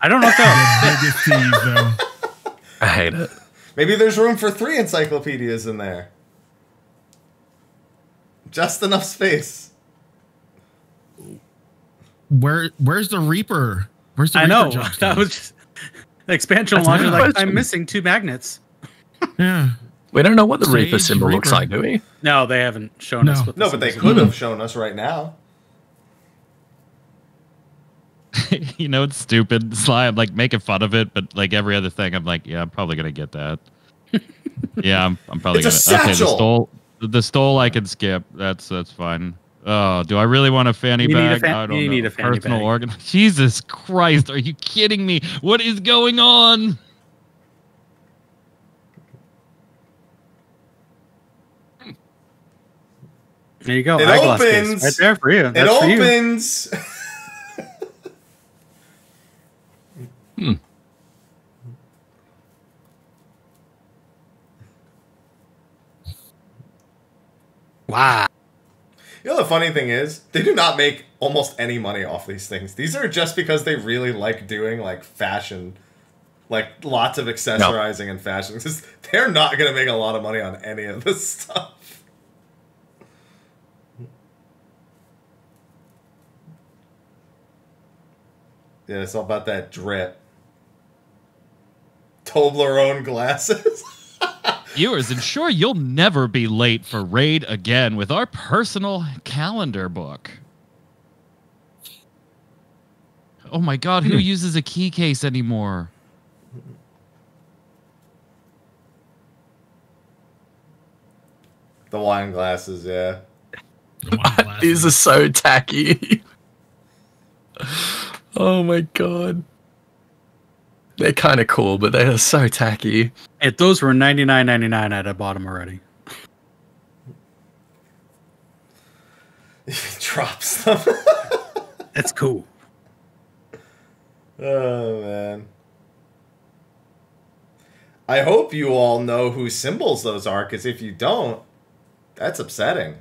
I don't know if that. (laughs) Biggest tease, though. I hate it. Maybe there's room for three encyclopedias in there. Just enough space. Where where's the Reaper? Where's the I Reaper know. jump (laughs) That was just, the expansion That's launcher. Like. I'm missing two magnets. Yeah. We don't know what the Reaper Sage symbol looks like, do we? No, they haven't shown us. No. What No, this but they is. could have shown us right now. (laughs) you know, it's stupid. Sly, I'm like making fun of it, but like every other thing, I'm like, yeah, I'm probably gonna get that. (laughs) yeah, I'm, I'm probably It's gonna. Okay, the stole, the stole, I can skip. That's that's fine. Oh, do I really want a fanny You need a bag? fan- I don't you know. need a fanny Personal bag. organ. (laughs) Jesus Christ, are you kidding me? What is going on? There you go. It Eyeglass case opens. right there for you. It That's for you. opens. Hmm. Wow. You know the funny thing is, they do not make almost any money off these things. These are just because they really like doing like fashion, like lots of accessorizing and fashion. 'Cause (laughs) They're not gonna make a lot of money on any of this stuff. Yeah, it's all about that drip. Toblerone glasses. (laughs) Viewers, ensure you'll never be late for Raid again with our personal calendar book. Oh my god, who hmm. uses a key case anymore? the wine glasses, yeah. Wine glasses. (laughs) These are so tacky. (laughs) oh my god. They're kind of cool, but they are so tacky. If those were ninety nine ninety nine, I'd have bought them already. (laughs) Drops them. (laughs) That's cool. Oh man. I hope you all know whose symbols those are, because if you don't, that's upsetting.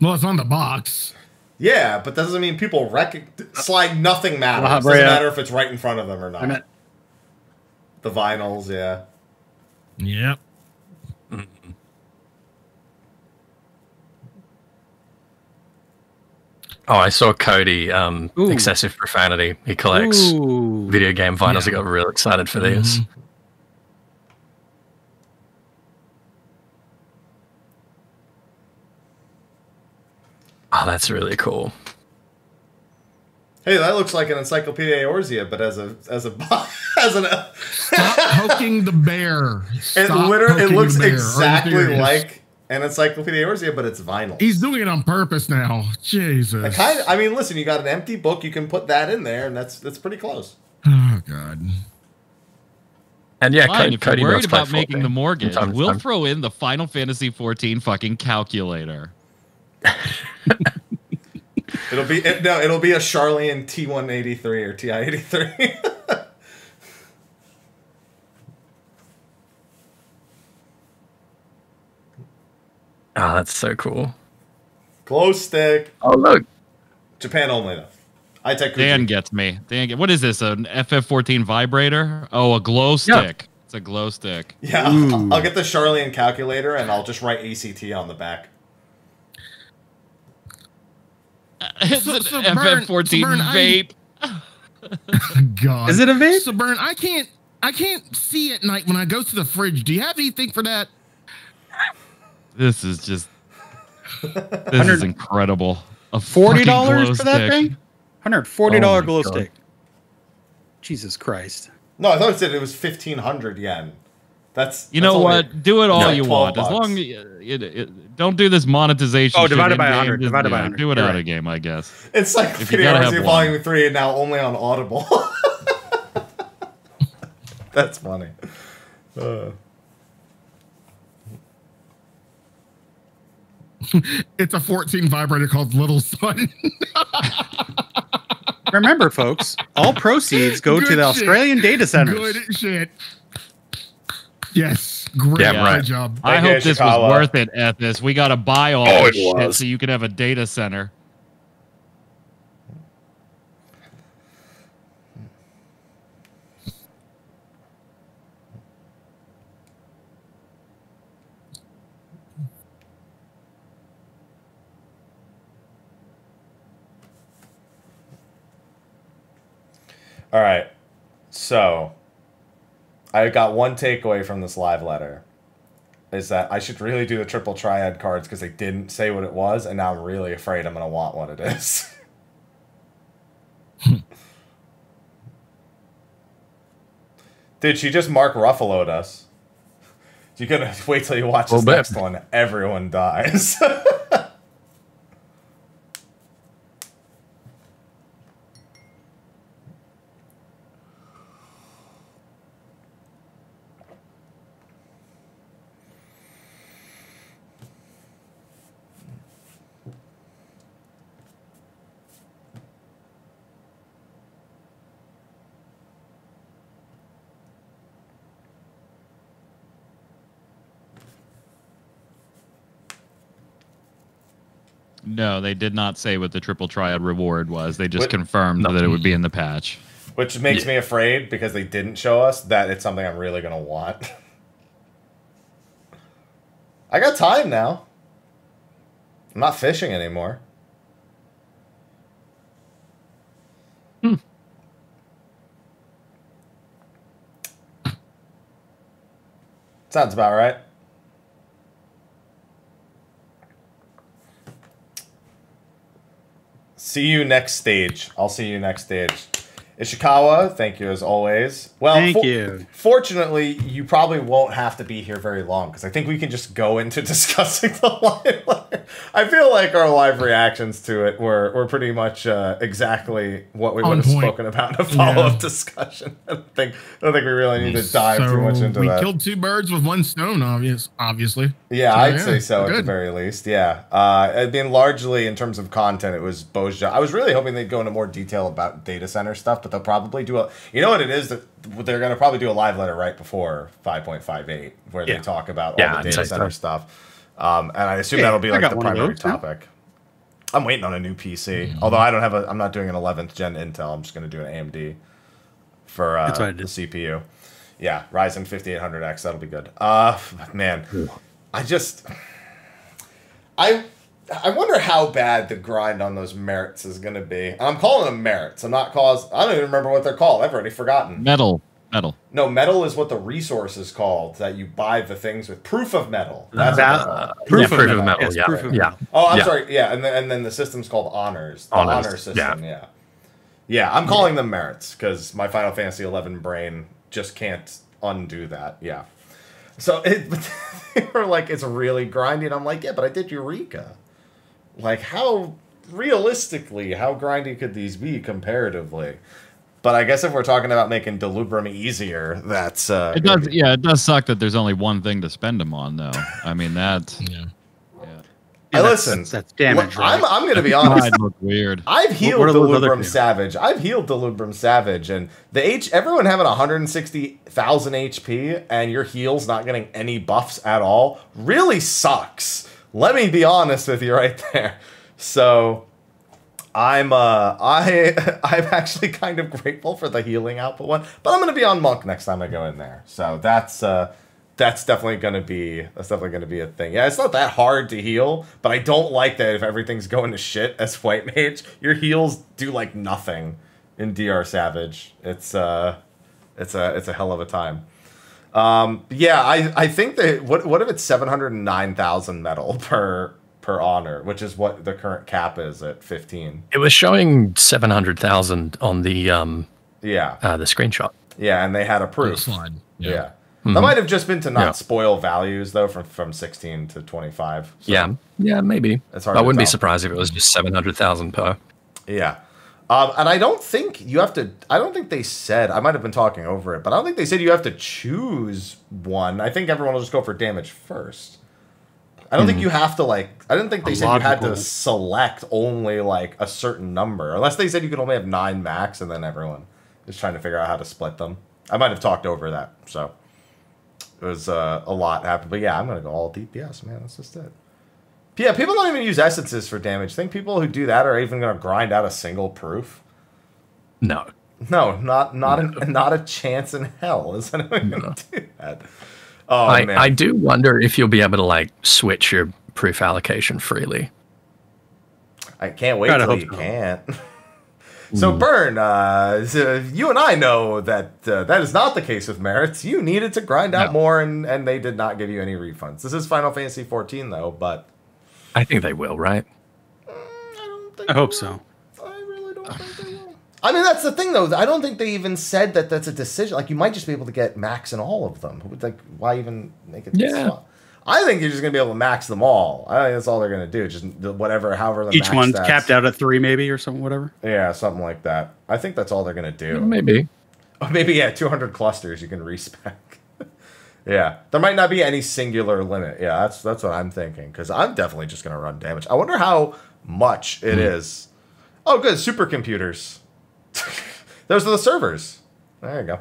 Well, it's on the box. Yeah, but that doesn't mean people rec- slide. Nothing matters. Well, Doesn't yeah. matter if it's right in front of them or not. I meant the vinyls, yeah. Yep. (laughs) Oh, I saw Cody um, Ooh. excessive profanity. He collects Ooh. video game vinyls. I Yeah. got real excited for these. Oh, that's really cool. Hey, that looks like an Encyclopedia Eorzea, but as a as a (laughs) as an Stop poking the bear. it literally it looks the bear. Are you exactly serious? like an Encyclopedia Eorzea, but it's vinyl. He's doing it on purpose now. Jesus. I kind of, I mean, listen, you got an empty book, you can put that in there, and that's that's pretty close. Oh God. And yeah, Fine, Cody, if you're Cody worried about making 14 the mortgage, from time to we'll throw in the Final Fantasy 14 fucking calculator. (laughs) It'll be it, no, it'll be a Charlian T183 or TI83. Oh, (laughs) ah, that's so cool. Glow stick. Oh look, Japan only though. I take Dan gets me. Dan, get, what is this? An FF14 vibrator? Oh, a glow stick. It's a glow stick. Yeah, I'll, I'll get the Charlian calculator and I'll just write ACT on the back. Uh, it's So- an so FF14 Byrne, I- vape. (laughs) God. Is it a vape? So Byrne. I can't. I can't see at night when I go to the fridge. Do you have anything for that? This is just. (laughs) This is incredible. A forty dollars for that stick. thing? Hundred forty dollar Oh glow God. stick. Jesus Christ! No, I thought it said it was 1500 yen. That's You that's know what? Do it all like you 12 want. As bucks. long it, it, don't do this monetization. Oh, shit divided by in-game. 100, Just, divided by 100. Do it You're out right. of game, I guess. It's like If you gotta Video have RZ one. Volume 3 and now only on Audible. (laughs) That's funny. Uh, (laughs) It's a 14 vibrator called Little Sun. (laughs) Remember, folks, all proceeds go to the shit. Australian data centers. Good shit. Yes. Great. Damn right. Job. I Thank you, hope this Ishikawa. was worth it, Ethys. We got to buy all Oh, this shit was. so you can have a data center. all right. So, I got one takeaway from this live letter is that I should really do the triple triad cards because they didn't say what it was, and now I'm really afraid I'm going to want what it is. (laughs) Dude, she just Mark Ruffaloed us. You're gonna (laughs) wait till you watch this next one. Everyone dies. (laughs) No, they did not say what the triple triad reward was. They just What- confirmed No. that it would be in the patch. Which makes me afraid because they didn't show us that it's something I'm really gonna want. (laughs) I got time now. I'm not fishing anymore. Hmm. Sounds about right. See you next stage. I'll see you next stage. Ishikawa, thank you as always. Well, Thank fo- you. Fortunately, you probably won't have to be here very long because I think we can just go into (laughs) discussing the (laughs) live. Letter. I feel like our live reactions to it were, were pretty much uh, exactly what we On would have point. spoken about in a follow up Yeah. discussion. (laughs) I don't think I don't think we really need to dive too much into we that. killed two birds with one stone, obvious, obviously. Yeah, So, I'd yeah, say so at the very least. Yeah. Uh, I mean, largely in terms of content, it was Bo's job. I was really hoping they'd go into more detail about data center stuff, but they'll probably do a. You know what it is that they're going to probably do a live letter right before 5.58 where they talk about Yeah, all the data center so. stuff. Um, and I assume Yeah, that'll be like the primary those, yeah. topic. I'm waiting on a new PC. Although I don't have a, I'm not doing an 11th gen Intel. I'm just going to do an AMD for uh, That's what I the. CPU. Yeah, Ryzen 5800X. That'll be good. Uh, man, I just, I, I wonder how bad the grind on those merits is going to be. I'm calling them merits. I'm not cause. I don't even remember what they're called. I've already forgotten. Metal. Mettle. No, mettle is what the resource is called that you buy the things with. Proof of mettle. That's what That- Proof yeah, of proof mettle. of mettle. Yes, yeah, proof of yeah. Oh, I'm Yeah. sorry. Yeah, and then, and then the system's called honors. The Honors, honor system. yeah. Yeah. Yeah, I'm calling them merits because my Final Fantasy 11 brain just can't undo that. Yeah. So (laughs) it, but they were like, it's really grindy. And I'm like, yeah, but I did Eureka. Like, how realistically, how grindy could these be comparatively? But I guess if we're talking about making Delubrum easier, that's uh, It does. Yeah, it does suck that there's only one thing to spend them on, though. I mean that. (laughs) Yeah. Yeah. I that's- listen. That's, that's damage, Look, I'm. I'm gonna be honest. Mine looked weird. I've healed what are those other Delubrum? Savage. I've healed Delubrum Savage, and the H. Everyone having 160,000 HP and your heal's not getting any buffs at all really sucks. Let me be honest with you right (laughs) there. So, I'm uh I (laughs) I'm actually kind of grateful for the healing output one, but I'm gonna be on Monk next time I go in there. So that's uh that's definitely gonna be that's definitely gonna be a thing. Yeah, it's not that hard to heal, but I don't like that if everything's going to shit as (laughs) White Mage, your heals do like nothing in DR Savage. It's uh it's a it's a hell of a time. Um yeah, I I think that what what if it's seven hundred and nine thousand mettle (laughs) per per honor, which is what the current cap is at fifteen. It was showing seven hundred thousand on the um Yeah. uh, the screenshot. Yeah, and they had a proof. slide. Yeah. That might have just been to not Yeah. spoil values though from from 16 to 25. So, Yeah, yeah, maybe. It's hard I wouldn't be surprised if it was just seven hundred thousand per. Yeah. Um, and I don't think you have to. I don't think they said. I might have been talking over it, but I don't think they said you have to choose one. I think everyone will just go for damage first. I don't think you have to like. I didn't think they A said you had to select only like a certain number, unless they said you could only have nine max, and then everyone is trying to figure out how to split them. I might have talked over that, so it was uh, a lot happened. But yeah, I'm gonna go all DPS, man. That's just it. Yeah, people don't even use essences for damage. Think people who do that are even gonna grind out a single proof? No, No, not not a, not a chance in hell is anyone gonna (laughs) do that. Oh I, man, I do wonder if you'll be able to like switch your proof allocation freely. I can't wait Gotta till hope you so. can't. (laughs) so Byrne, uh, you and I know that uh, that is not the case with merits. You needed to grind out No. more, and and they did not give you any refunds. This is Final Fantasy 14 though, but I think they will, right? I don't think I hope so. I really don't think they will. I mean, that's the thing, though. I don't think they even said that that's a decision. Like, you might just be able to get max in all of them. Like, why even make it? Yeah. I think you're just gonna be able to max them all. I think that's all they're gonna do. Just whatever, however the Each max one's stats- capped out at three, maybe, or something, whatever. Yeah, something like that. I think that's all they're gonna do. Maybe. (laughs) Or maybe yeah, 200 clusters you can respec. (laughs) yeah, there might not be any singular limit. Yeah, that's that's what I'm thinking because I'm definitely just gonna run damage. I wonder how much it hmm. is. Oh, good, supercomputers. (laughs) Those are the servers. There you go.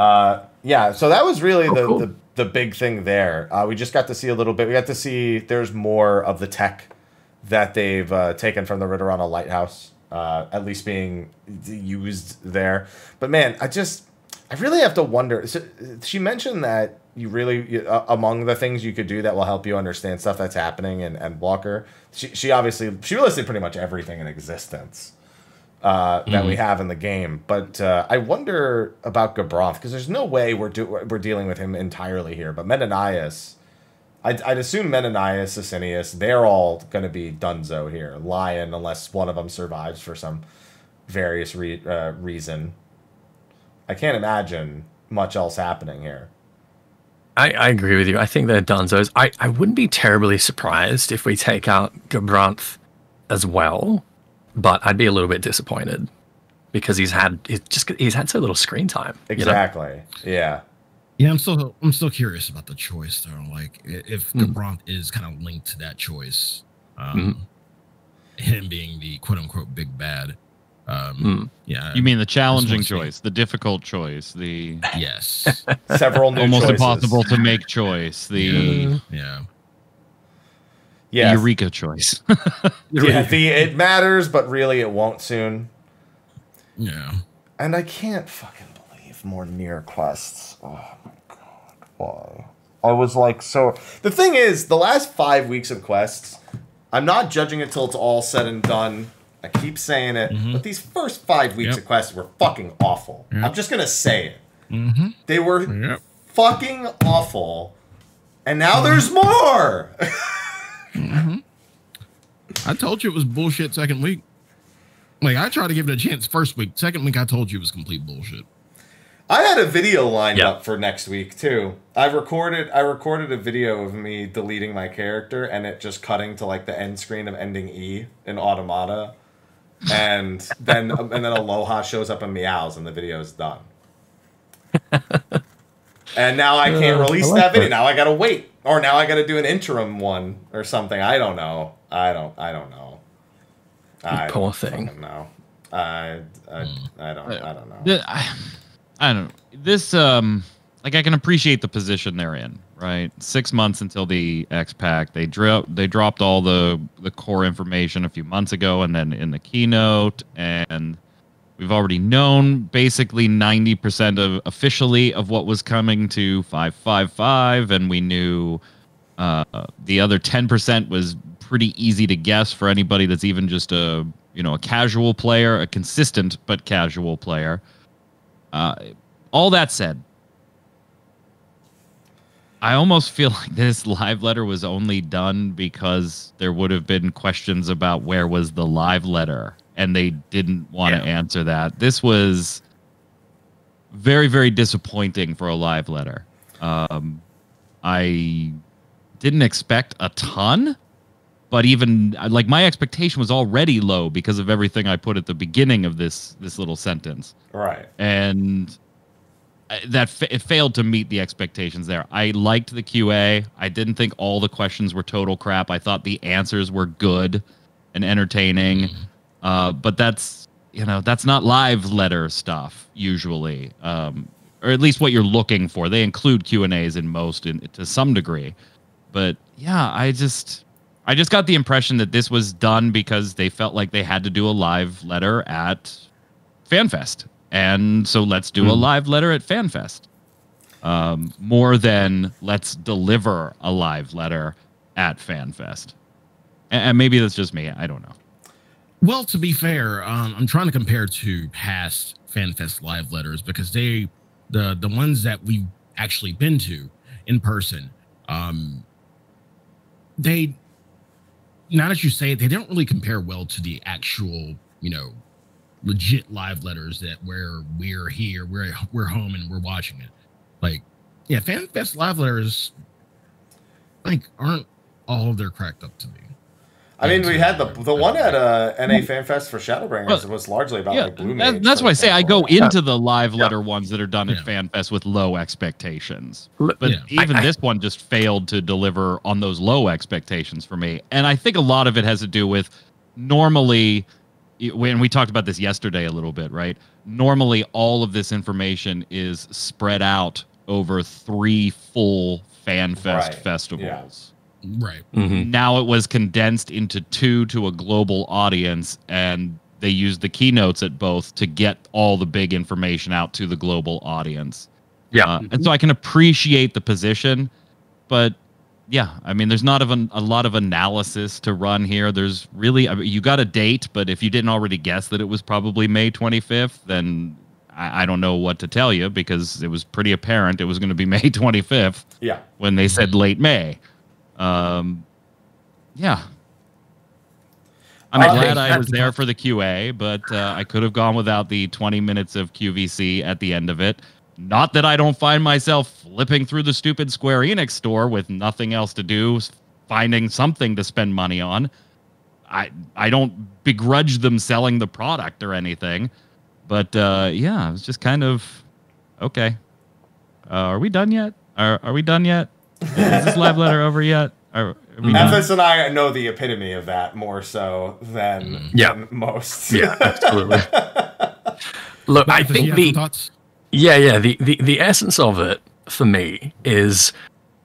Uh, yeah, so that was really Oh, the, cool. the the big thing there. Uh, we just got to see a little bit. We got to see there's more of the tech that they've uh, taken from the Ritterana Lighthouse, uh, at least being used there. But man, I just, I really have to wonder. So, she mentioned that you really, uh, among the things you could do that will help you understand stuff that's happening and, and Blocker, she, she obviously, she listed pretty much everything in existence. Uh, that we have in the game, but uh, I wonder about Gabranth because there's no way we're do- we're dealing with him entirely here. But Menenius, I'd, I'd assume Menenius, Asinius, they're all going to be Dunzo here. Lion, unless one of them survives for some various re- uh, reason. I can't imagine much else happening here. I, I agree with you. I think they're dunzos. I, I wouldn't be terribly surprised if we take out Gabranth as well, but I'd be a little bit disappointed because he's had he's just he's had so little screen time. you know? Exactly. Yeah. Yeah, I'm still I'm still curious about the choice though. Like if. Gabranth is kind of linked to that choice, um, him being the quote unquote big bad. Um, Hmm. Yeah, You mean the challenging choice, the difficult choice, the yes? (laughs) Several new almost choices. impossible to make choice, the yeah, yeah. Yeah. eureka choice. (laughs) yeah the, it matters, but really it won't soon. Yeah. And I can't fucking believe more NieR quests. Oh my god, why? I was like so. The thing is, the last five weeks of quests, I'm not judging it till it's all said and done. I keep saying it, but these first five weeks Yep. of quests were fucking awful. Yep. I'm just gonna say it. Mm-hmm. They were Yep. fucking awful, and now there's more. (laughs) I told you it was bullshit second week. Like I tried to give it a chance first week. Second week I told you it was complete bullshit. I had a video lined Yeah. up for next week too. I recorded I recorded a video of me deleting my character and it just cutting to like the end screen of ending E in Automata. And (laughs) then and then Aloha shows up and meows and the video is done. (laughs) and now I can't Uh, release I like that video. that. Now I gotta wait. Or now I got to do an interim one or something. I don't know. I don't. I don't know. I Poor don't thing. fucking know. I, I, I don't. I don't know. I, I don't. This um like I can appreciate the position they're in, right? Six months until the X Pack. They dro- they dropped all the the core information a few months ago, and then in the keynote, and we've already known basically ninety percent of officially of what was coming to five five five, and we knew uh, the other ten percent was pretty easy to guess for anybody that's even just a you know a casual player, a consistent but casual player. Uh, all that said, I almost feel (laughs) like this live letter was only done because there would have been questions about where was the live letter, and they didn't want to Yeah. answer that. This was very, very disappointing for a live letter. Um, I didn't expect a ton, but even like my expectation was already low because of everything I put at the beginning of this this little sentence Right. and uh, that fa- it failed to meet the expectations there. I liked the QA. I didn't think all the questions were total crap. I thought the answers were good and entertaining. Uh, but that's you know that's not live letter stuff usually, um, or at least what you're looking for. They include Q and A's in most in, to some degree, but yeah, I just I just got the impression that this was done because they felt like they had to do a live letter at FanFest. And so let's do a live letter at FanFest. Um, more than let's deliver a live letter at FanFest. And, and maybe that's just me. I don't know. Well, to be fair, um, I'm trying to compare to past FanFest live letters because they, the the ones that we've actually been to in person, um, they, now that you say it, they don't really compare well to the actual, you know, legit live letters that where we're here, we're we're home and we're watching it. Like, yeah, FanFest live letters, like, aren't all they're cracked up to be. I mean, we had the the one at uh, NA Well- FanFest for Shadowbringers Well, was largely about yeah, like Blue that- Mage, that's for why I say I go into the live letter ones that are done at Yeah. FanFest with low expectations. But Yeah. even I- I- this one just failed to deliver on those low expectations for me. And I think a lot of it has to do with normally when we talked about this yesterday a little bit, right? Normally all of this information is spread out over three full FanFest Right, festivals. Right. mhm. Now it was condensed into two to a global audience, and they used the keynotes at both to get all the big information out to the global audience. Yeah. Uh, and so I can appreciate the position, but yeah, I mean, there's not of an, a lot of analysis to run here. There's really, I mean, you got a date, but if you didn't already guess that it was probably May 25th, then I, I don't know what to tell you because it was pretty apparent it was going to be (laughs) May 25th Yeah. when they said late May. Um, yeah. I'm Uh, glad I was there for the QA, but uh, I could have gone without the 20 minutes of QVC at the end of it. Not that I don't find myself flipping through the stupid Square Enix store with nothing else to do, finding something to spend money on. I I don't begrudge them selling the product or anything, but uh, yeah, it was just kind of okay. Uh, are we done yet? Are Are we done yet? Is this live letter over yet? Are, are we? Memphis and I know the epitome of that more so than, mm. Yeah. than most. Yeah, absolutely. (laughs) Look, I Memphis, you think the thoughts? yeah, yeah, the, the the essence of it for me is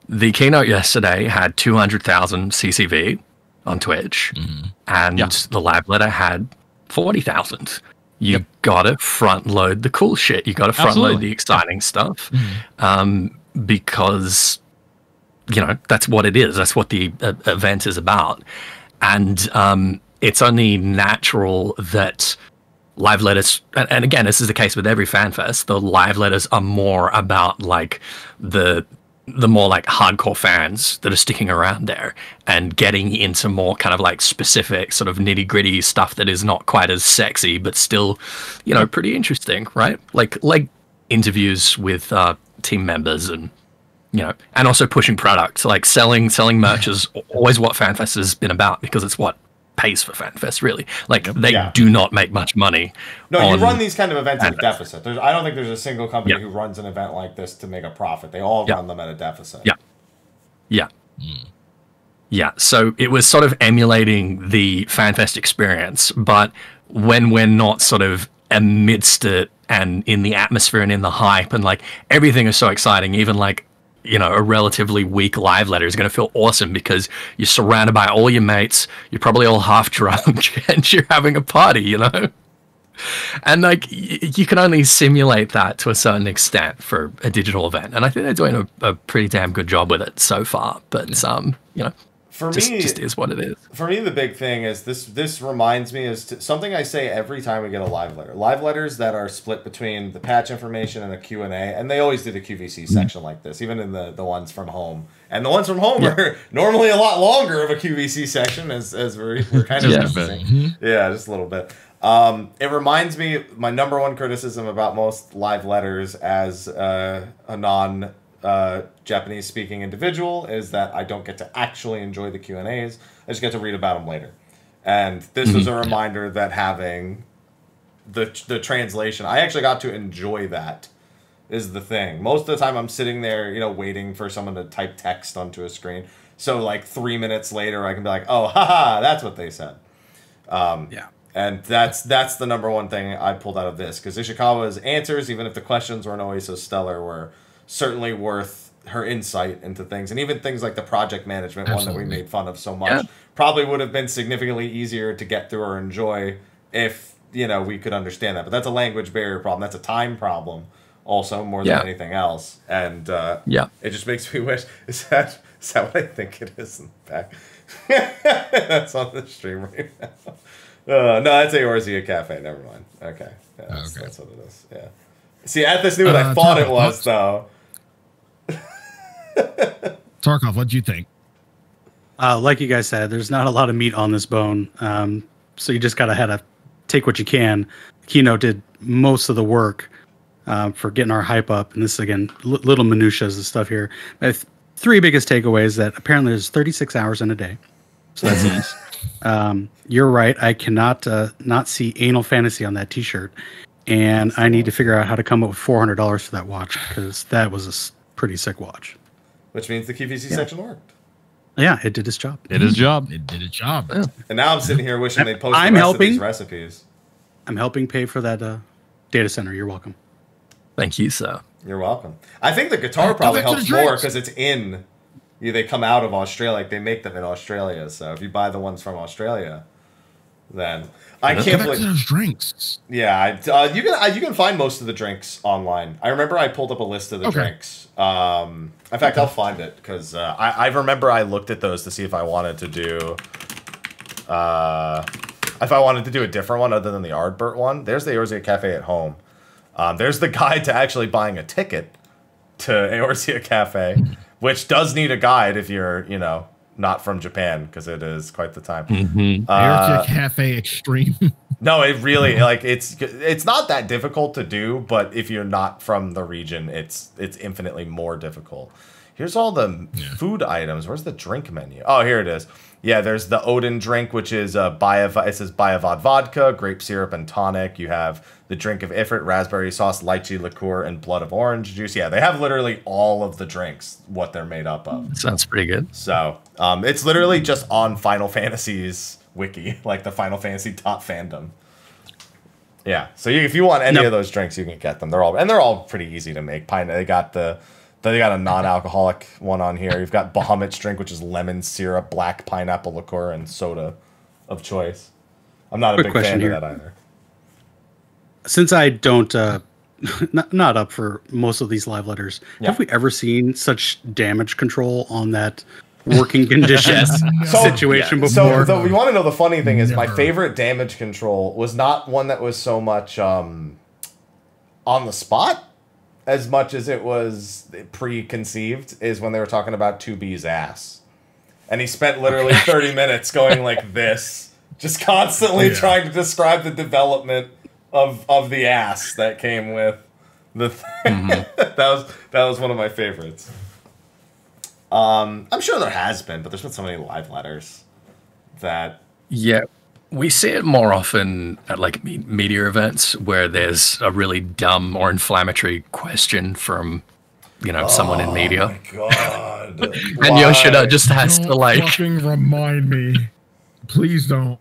the keynote yesterday had 200,000 CCV on Twitch mm-hmm. and Yeah. the live letter had 40,000. You gotta front load the cool shit. You gotta front load the exciting stuff. Mm-hmm. Um, because you know that's what it is. That's what the uh, event is about. And um, it's only natural that live letters and, and again this is the case with every fan fest the live letters are more about like the the more like hardcore fans that are sticking around there and getting into more kind of like specific sort of nitty gritty stuff that is not quite as sexy but still you know pretty interesting right? Like like interviews with uh, team members and you know, and also pushing products like selling selling merch is (laughs) always what FanFest has been about because it's what pays for FanFest really. Like they Yeah. do not make much money. No, you run these kind of events at a deficit. There's, I don't think there's a single company Yeah. who runs an event like this to make a profit. They all Yeah. run them at a deficit. Yeah. Yeah. Yeah. So it was sort of emulating the FanFest experience, but when we're not sort of amidst it and in the atmosphere and in the hype and like everything is so exciting, even like you know, a relatively weak live letter is going to feel awesome because you're surrounded by all your mates. You're probably all half (laughs) drunk and you're having a party, you know? And like, y- you can only simulate that to a certain extent for a digital event. And I think they're doing a, a pretty damn good job with it so far. But, um, you know, For just, me, just is what it is. for me the big thing is this this reminds me is to, something i say every time we get a live letter live letters that are split between the patch information and a q&a and they always did a qvc section like this even in the the ones from home and the ones from home Yeah. are (laughs) normally a lot longer of a qvc section as as we're, we're kind of Yeah. seeing. yeah just a little bit um, it reminds me my number one criticism about most live letters as uh, a non uh, Japanese speaking individual is that I don't get to actually enjoy the Q and A's. I just get to read about them later. And this was a reminder that having the the translation, I actually got to enjoy that. Is the thing. Most of the time, I'm sitting there, you know, waiting for someone to type text onto a screen. So like three minutes later, I can be like, "Oh, haha, that's what they said." Um, Yeah. And that's that's the number one thing I pulled out of this because Ishikawa's answers, even if the questions weren't always so stellar, were certainly worth her insight into things, and even things like the project management one that we made fun of so much Yeah. probably would have been significantly easier to get through or enjoy if you know we could understand that. But that's a language barrier problem. That's a time problem, also more than Yeah. anything else. And uh, Yeah. it just makes me (laughs) wish is that is that what I think it is in the back? (laughs) that's on the stream right now. Uh, no, that's Eorzea Cafe. Never mind. Okay, yeah, that's, Okay. that's what it is. Yeah. See, Ethys knew what I Uh, thought it was, though. (laughs) Tarkoth, what do you think? Uh, like you guys said, there's not a lot of meat on this bone, um, so you just gotta have to take what you can. Keynote did most of the work uh, for getting our hype up, and this again, li- little minutiae and stuff here. My th- three biggest takeaways that apparently there's 36 hours in a day, so that's (laughs) nice. Um, you're right. I cannot uh, not see anal fantasy on that T-shirt, and I need to figure out how to come up with $400 for that watch because that was a pretty sick watch. Which means the QVC section worked. Yeah, it did its job. It Did its job. It did its job. And now I'm sitting here wishing they'd post I'm the these helping. recipes. I'm helping pay for that uh, data center. You're welcome. Thank you, sir. You're welcome. I think the guitar probably back to the helps more because it's in. Yeah, they come out of Australia. Like they make them in Australia. So if you buy the ones from Australia, then I Yeah. can't Go back to believe. those drinks. Yeah, uh, you can uh, you can find most of the drinks online. I remember I pulled up a list of the Okay. drinks. Um, in fact, I'll find it because uh, I I remember I looked at those to see if I wanted to do. Uh, if I wanted to do a different one other than the Ardbert one, there's the Eorzea Cafe at home. Um, there's the guide to actually buying a ticket to Eorzea Cafe, which does need a guide if you're, you know, not from Japan because it is quite the time. Mm-hmm. Uh, Cafe Extreme. (laughs) no, it really like it's it's not that difficult to do, but if you're not from the region, it's it's infinitely more difficult. Here's all the Yeah. food items. Where's the drink menu? Oh, here it is. Yeah, there's the Odin drink, which is uh, Bayavad, it says Bayavad vodka, grape syrup, and tonic. You have the drink of Ifrit, raspberry sauce, lychee liqueur, and blood of orange juice. Yeah, they have literally all of the drinks, what they're made up of. Sounds pretty good. So um, it's literally just on Final Fantasy's wiki, (laughs) like the Final Fantasy top fandom. Yeah. So you, if you want any of those drinks, you can get them. They're all and they're all pretty easy to make. Pine. They got the. They got a non-alcoholic one on here. You've got Bahamut's drink, which is lemon syrup, black pineapple liqueur, and soda of choice. I'm not a big question fan here. of that either. Since I don't, uh, (laughs) not, not up for most of these live letters, Yeah. have we ever seen such damage control on that working conditions So- situation yeah. before? So, so we want to know the funny thing is my favorite damage control was not one that was so much um, on the spot as much as it was preconceived is when they were talking about 2B's ass. And he spent literally 30 minutes going like (laughs) this, just constantly Yeah. trying to describe the development of of the ass that came with the thing. (laughs) that was that was one of my favorites. Um, I'm sure there has been, but there's been so many live letters that Yeah, we see it more often at like me- media events where there's a really dumb or inflammatory question from you know someone in media. Oh god. (laughs) And Yoshida just has don't to like fucking remind me. Please don't.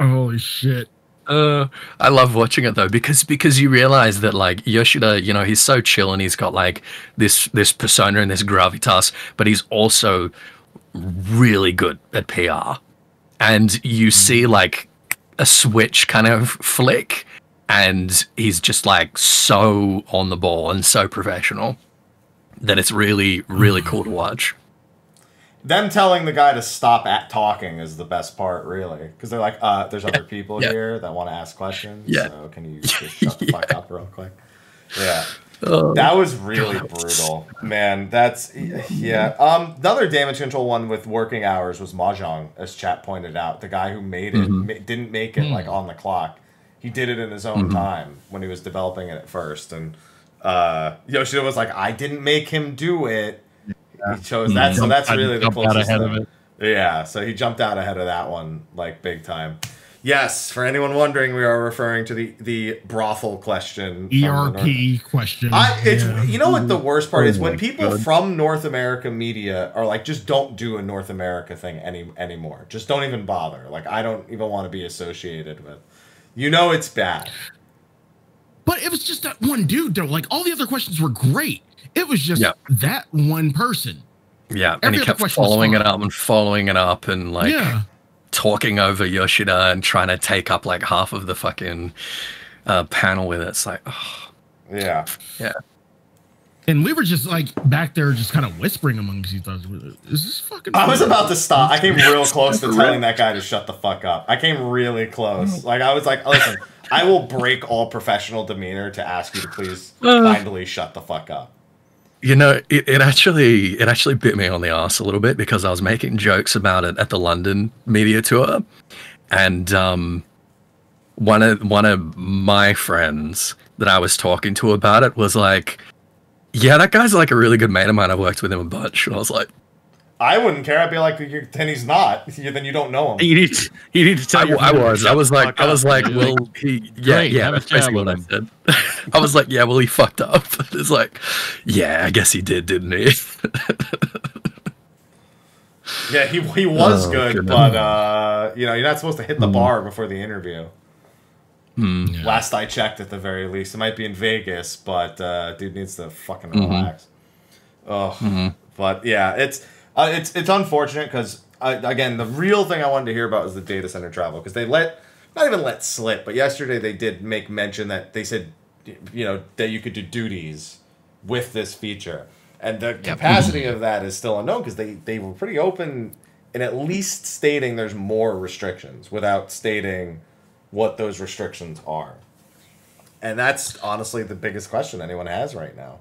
Holy shit. Uh, I love watching it though because because you realize that like Yoshida, you know, he's so chill and he's got like this this persona and this gravitas, but he's also really good at PR. And you see like a switch kind of flick, and he's just like so on the ball and so professional that it's really really cool to (laughs) watch. Them telling the guy to stop at talking is the best part, really, because they're like, uh, "There's other people yeah. here that want to ask questions. Yeah. So can you (laughs) just shut the fuck up real quick?" Yeah. Oh, That was really brutal, man. That's yeah. Um, another damage control one with working hours was Mahjong, as chat pointed out. The guy who made it Mhm. ma- didn't make it like on the clock. He did it in his own Mhm. time when he was developing it at first, and uh, Yoshida was like, "I didn't make him do it." He chose hmm. that, so Jumped- that's really the jumped out closest ahead of it. Yeah, so he jumped out ahead of that one like big time. Yes, for anyone wondering, we are referring to the the brothel question. from the North- ERP question. I it's Yeah. you know what the worst part Oh is when people God. from North America media are like just don't do a North America thing any anymore. Just don't even bother. Like I don't even want to be associated with. You know it's bad. But it was just that one dude, though. Like all the other questions were great. It was just Yeah. that one person. Yeah, and he kept following it up and following it up and like yeah. talking over Yoshida and trying to take up like half of the fucking uh, panel with it. It's like, oh, Yeah. And we were just like back there, just kind of whispering amongst each other. Is this fucking? I was about to stop. I came real (laughs) close to telling that guy to shut the fuck up. I came really close. Like I was like, listen, I will break all professional demeanor to ask you to please (sighs) kindly shut the fuck up. You know, it, it actually it actually bit me on the ass a little bit because I was making jokes about it at the London media tour, and um, one of one of my friends that I was talking to about it was like, "Yeah, that guy's like a really good mate of mine. I've worked with him a bunch." And I was like, I wouldn't care. I'd be like, then he's not. Then you don't know him. You need to, you need to tell I, your I was. I was like, I was like, You're well, he, yeah, Great, yeah, that's basically what I said. (laughs) I was like, yeah, well, he fucked up. (laughs) It's like, yeah, I guess he did, didn't he? (laughs) Yeah, he he was Oh, good, goodness. but uh, you know, you're not supposed to hit the bar before the interview. Hmm. Yeah. Last I checked, at the very least, it might be in Vegas, but uh, dude needs to fucking Mhm. relax. Oh, Mhm. but yeah, it's uh, it's it's unfortunate because again, the real thing I wanted to hear about was the data center travel because they let not even let slip, but yesterday they did make mention that they said you know that you could do duties with this feature, and the capacity of that is still unknown because they they were pretty open in at least stating there's more restrictions without stating what those restrictions are. And that's honestly the biggest question anyone has right now.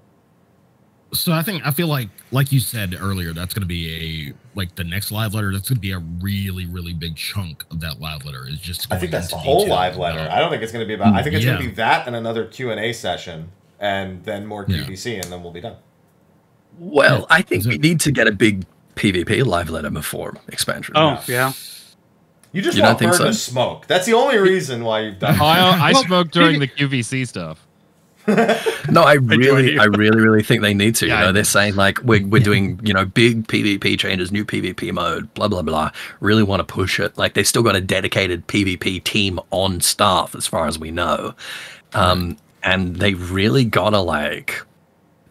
So I think I feel like, like you said earlier, that's going to be a like the next live letter. That's going to be a really, really big chunk of that live letter. Is just. I think going that's the whole live letter. about- I don't think it's going to be about. I think it's going to be that and another Q and A session, and then more Yeah. QVC, and then we'll be done. well, Yeah, I think is we need to get a big PvP live letter before expansion. Oh yeah. You just You don't want think Byrne so? the smoke. That's the only reason why you've done. Oh, it. I, I Well, smoked during the QVC stuff. (laughs) No, I (laughs) really, you. I really, really think they need to. Yeah, you know, they're saying like we're we're doing you know big PvP changes, new PvP mode, blah blah blah. Really want to push it. Like they've still got a dedicated PvP team on staff, as far as we know, um, and they really gotta like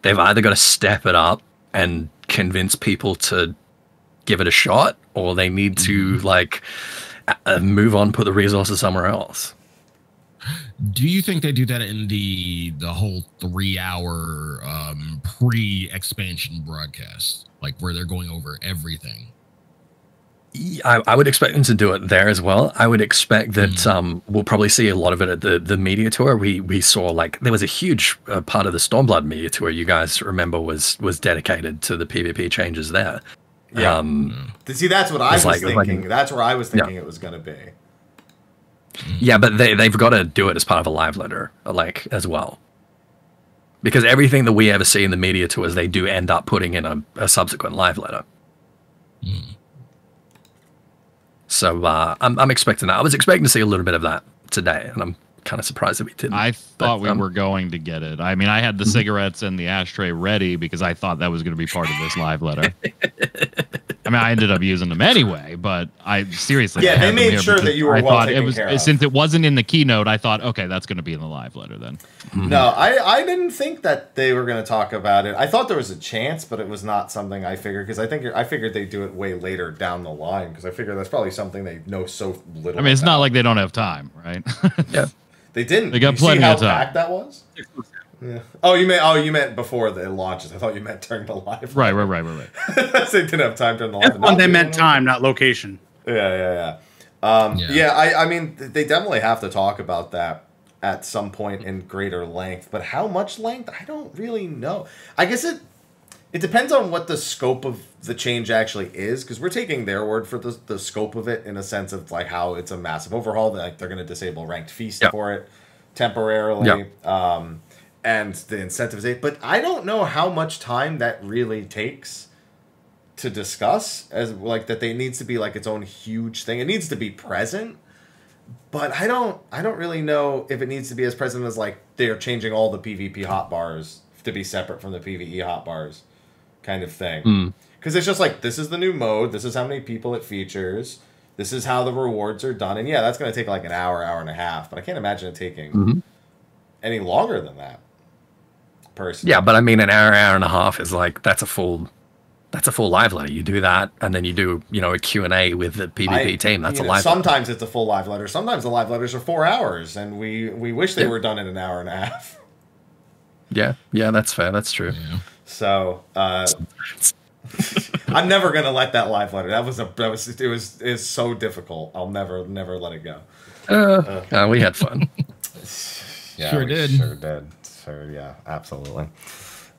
they've either got to step it up and convince people to give it a shot, or they need to like uh, uh, move on, put the resources somewhere else. Do you think they do that in the the whole three hour um, pre expansion broadcast, like where they're going over everything? I, I would expect them to do it there as well. I would expect that Mhm. um, we'll probably see a lot of it at the, the media tour. We we saw like there was a huge uh, part of the Stormblood media tour. You guys remember was was dedicated to the PvP changes there. Yeah. Um, See, that's what I was It's like- like- thinking. that's where I was Yeah. thinking it was going to be. Yeah, but they they've got to do it as part of a live letter, like as well. Because everything that we ever see in the media tours, they do end up putting in a, a subsequent live letter. Hmm. So uh, I'm I'm expecting that. I was expecting to see a little bit of that today, and I'm kind of surprised that we didn't. I thought But, we um, were going to get it. I mean, I had the cigarettes and the ashtray ready because I thought that was going to be part of this live letter. I mean, I ended up using them anyway, but I seriously. Yeah, I they made sure that you were I well thought it was care of. since it wasn't in the keynote. I thought, okay, that's going to be in the live letter then. No, I, I didn't think that they were going to talk about it. I thought there was a chance, but it was not something I figured because I think I figured they'd do it way later down the line because I figured that's probably something they know so little. I mean, it's not like they don't have time, right? yeah. (laughs) they didn't. they got You see plenty how of time. packed that was. Yeah. Oh, you meant oh you meant before the launches. I thought you meant during the live. right, right, right, right, right. (laughs) they didn't have time during the live. That's when they meant time, not location. Yeah, yeah, yeah. Um, yeah, Yeah. I, I mean, th- they definitely have to talk about that at some point in greater length. But how much length? I don't really know. I guess it it depends on what the scope of the change actually is, because we're taking their word for the, the scope of it in a sense of like how it's a massive overhaul. That like they're going to disable ranked feast Yeah. for it temporarily. Um, and the incentivization, but I don't know how much time that really takes to discuss as like that they needs to be like its own huge thing. It needs to be present, but I don't I don't really know if it needs to be as present as like they're changing all the PvP hotbars to be separate from the PvE hotbars kind of thing. Mm. Cuz it's just like this is the new mode, this is how many people it features. This is how the rewards are done. And yeah, that's going to take like an hour, hour and a half, but I can't imagine it taking Mhm. any longer than that. Personally. Yeah, but I mean, an hour, hour and a half is like that's a full, that's a full live letter. You do that, and then you do, you know, a Q and A with the PvP I- team. That's you a know, live. letter. Sometimes it's a full live letter. Sometimes the live letters are four hours, and we we wish they Yeah. were done in an hour and a half. Yeah, yeah, that's fair. That's true. Yeah. So uh, (laughs) I'm never gonna let that live letter. That was a that was it was is so difficult. I'll never never let it go. Uh, uh, we had fun. (laughs) yeah, Sure we did. Sure did. Sure, yeah, absolutely.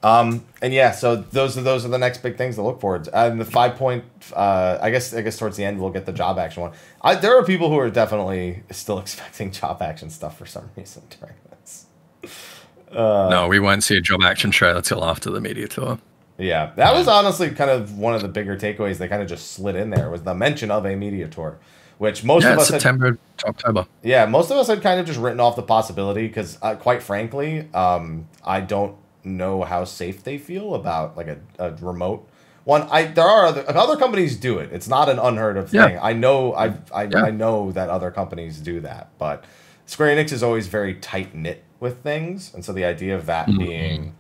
Um, and yeah, so those are those are the next big things to look forward. to. And the five point, uh, I guess I guess towards the end we'll get the job action one. I, there are people who are definitely still (laughs) expecting job action stuff for some reason during this. Uh, no, we won't see a job action trailer till after the media tour. Yeah, that was honestly kind of one of the bigger takeaways. They kind of just slid in there was the mention of a media tour, which most yeah, of us had, September to October. yeah, most of us had kind of just written off the possibility because, uh, quite frankly, um, I don't know how safe they feel about like a, a remote one. I there are other other companies do it. It's not an unheard of Yeah. thing. I know I I, Yeah. I know that other companies do that, but Square Enix is always very tight knit with things, and so the idea of that Mhm. being,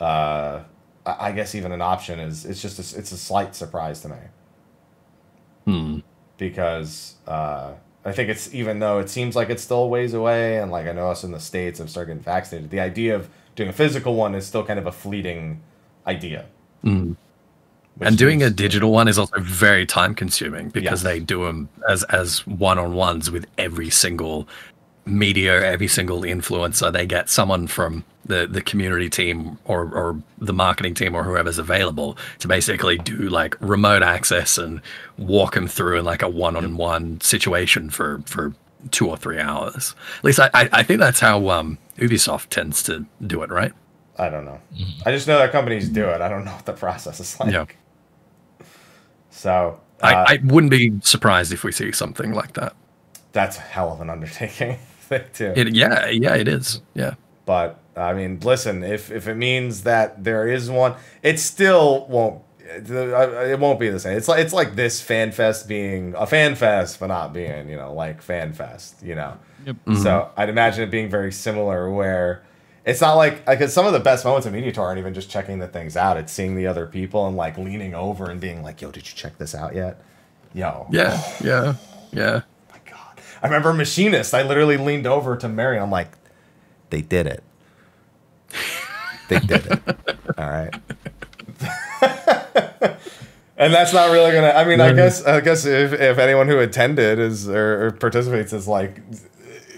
uh, I guess even an option is it's just a, it's a slight surprise to me Hmm. because uh, I think it's even though it seems like it's still a ways away, and like I know us in the states have started getting vaccinated. The idea of doing a physical one is still kind of a fleeting idea. Which And doing a digital one is also very time consuming because Yeah. they do them as as one on ones with every single media, every single influencer. They get someone from the the community team or or the marketing team or whoever's available to basically do like remote access and walk them through in like a one on one situation for for two or three hours. At least I I, I think that's how um, Ubisoft tends to do it, right? I don't know. I just know that companies do it. I don't know what the process is like. Yeah. So uh, I, I wouldn't be surprised if we see something like that. that's a hell of an undertaking, (laughs) too. It, yeah, yeah, it is. Yeah. But I mean, listen, if if it means that there is one, it still won't. It won't be the same. It's like it's like this fan fest being a fan fest, but not being you know like fan fest. You know. Yep. Mm-hmm. So I'd imagine it being very similar, where it's not like because some of the best moments of Media Tour aren't even just checking the things out. It's seeing the other people and like leaning over and being like, "Yo, did you check this out yet?" Yo, Yeah, yeah, yeah. I remember Machinist. I literally leaned over to Mary I'm like, they did it. They did it. (laughs) All right. (laughs) and that's not really gonna I mean, I guess I guess if, if anyone who attended is or, or participates is like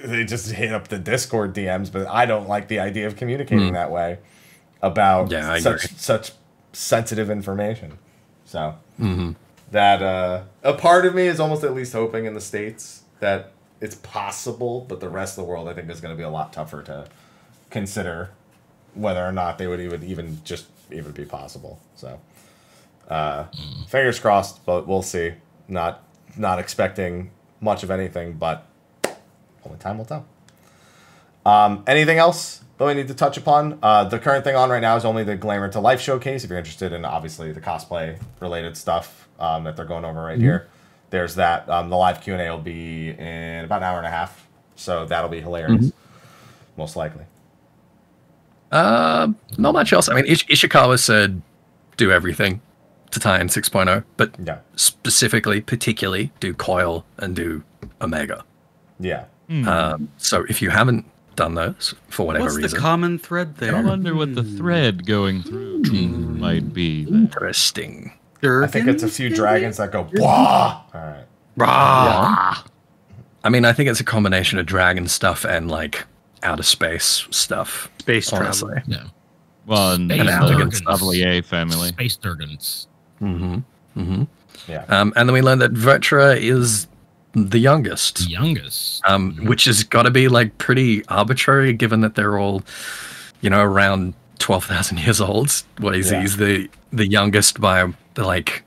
they just hit up the Discord DMs, but I don't like the idea of communicating that way about Yeah, such agree. such sensitive information. So hmm that uh, a part of me is almost at least hoping in the states that it's possible, but the rest of the world I think is going to be a lot tougher to consider whether or not they would even even just even be possible. So uh, fingers crossed, but we'll see. Not not expecting much of anything, but only time will tell. Um, anything else that we need to touch upon? Uh, the current thing on right now is only the Glamour to Life showcase. If you're interested in obviously the cosplay related stuff um, that they're going over right here, there's that. Um, the live Q and A will be in about an hour and a half, so that'll be hilarious, most likely. Uh, not much else. I mean, Ish- Ishikawa said do everything to tie in 6.0, but Yeah, specifically, particularly, do Coil and do Omega. yeah. Um, so if you haven't done those for whatever What's the reason, common thread there? I wonder what the thread going through might be. there. interesting. I think it's a few dragons that go blah. All right. Rah! I mean, I think it's a combination of dragon stuff and like outer space stuff. Space travel. honestly. Yeah. Well, and Space and the Dragons. Savalier family. Space Durgans. Mm-hmm. Mm-hmm. Yeah. Um, and then we learned that Vrtra is the youngest. The youngest. um, which has got to be like pretty arbitrary given that they're all, you know, around twelve thousand years old. What is Yeah. he? He's the the youngest by like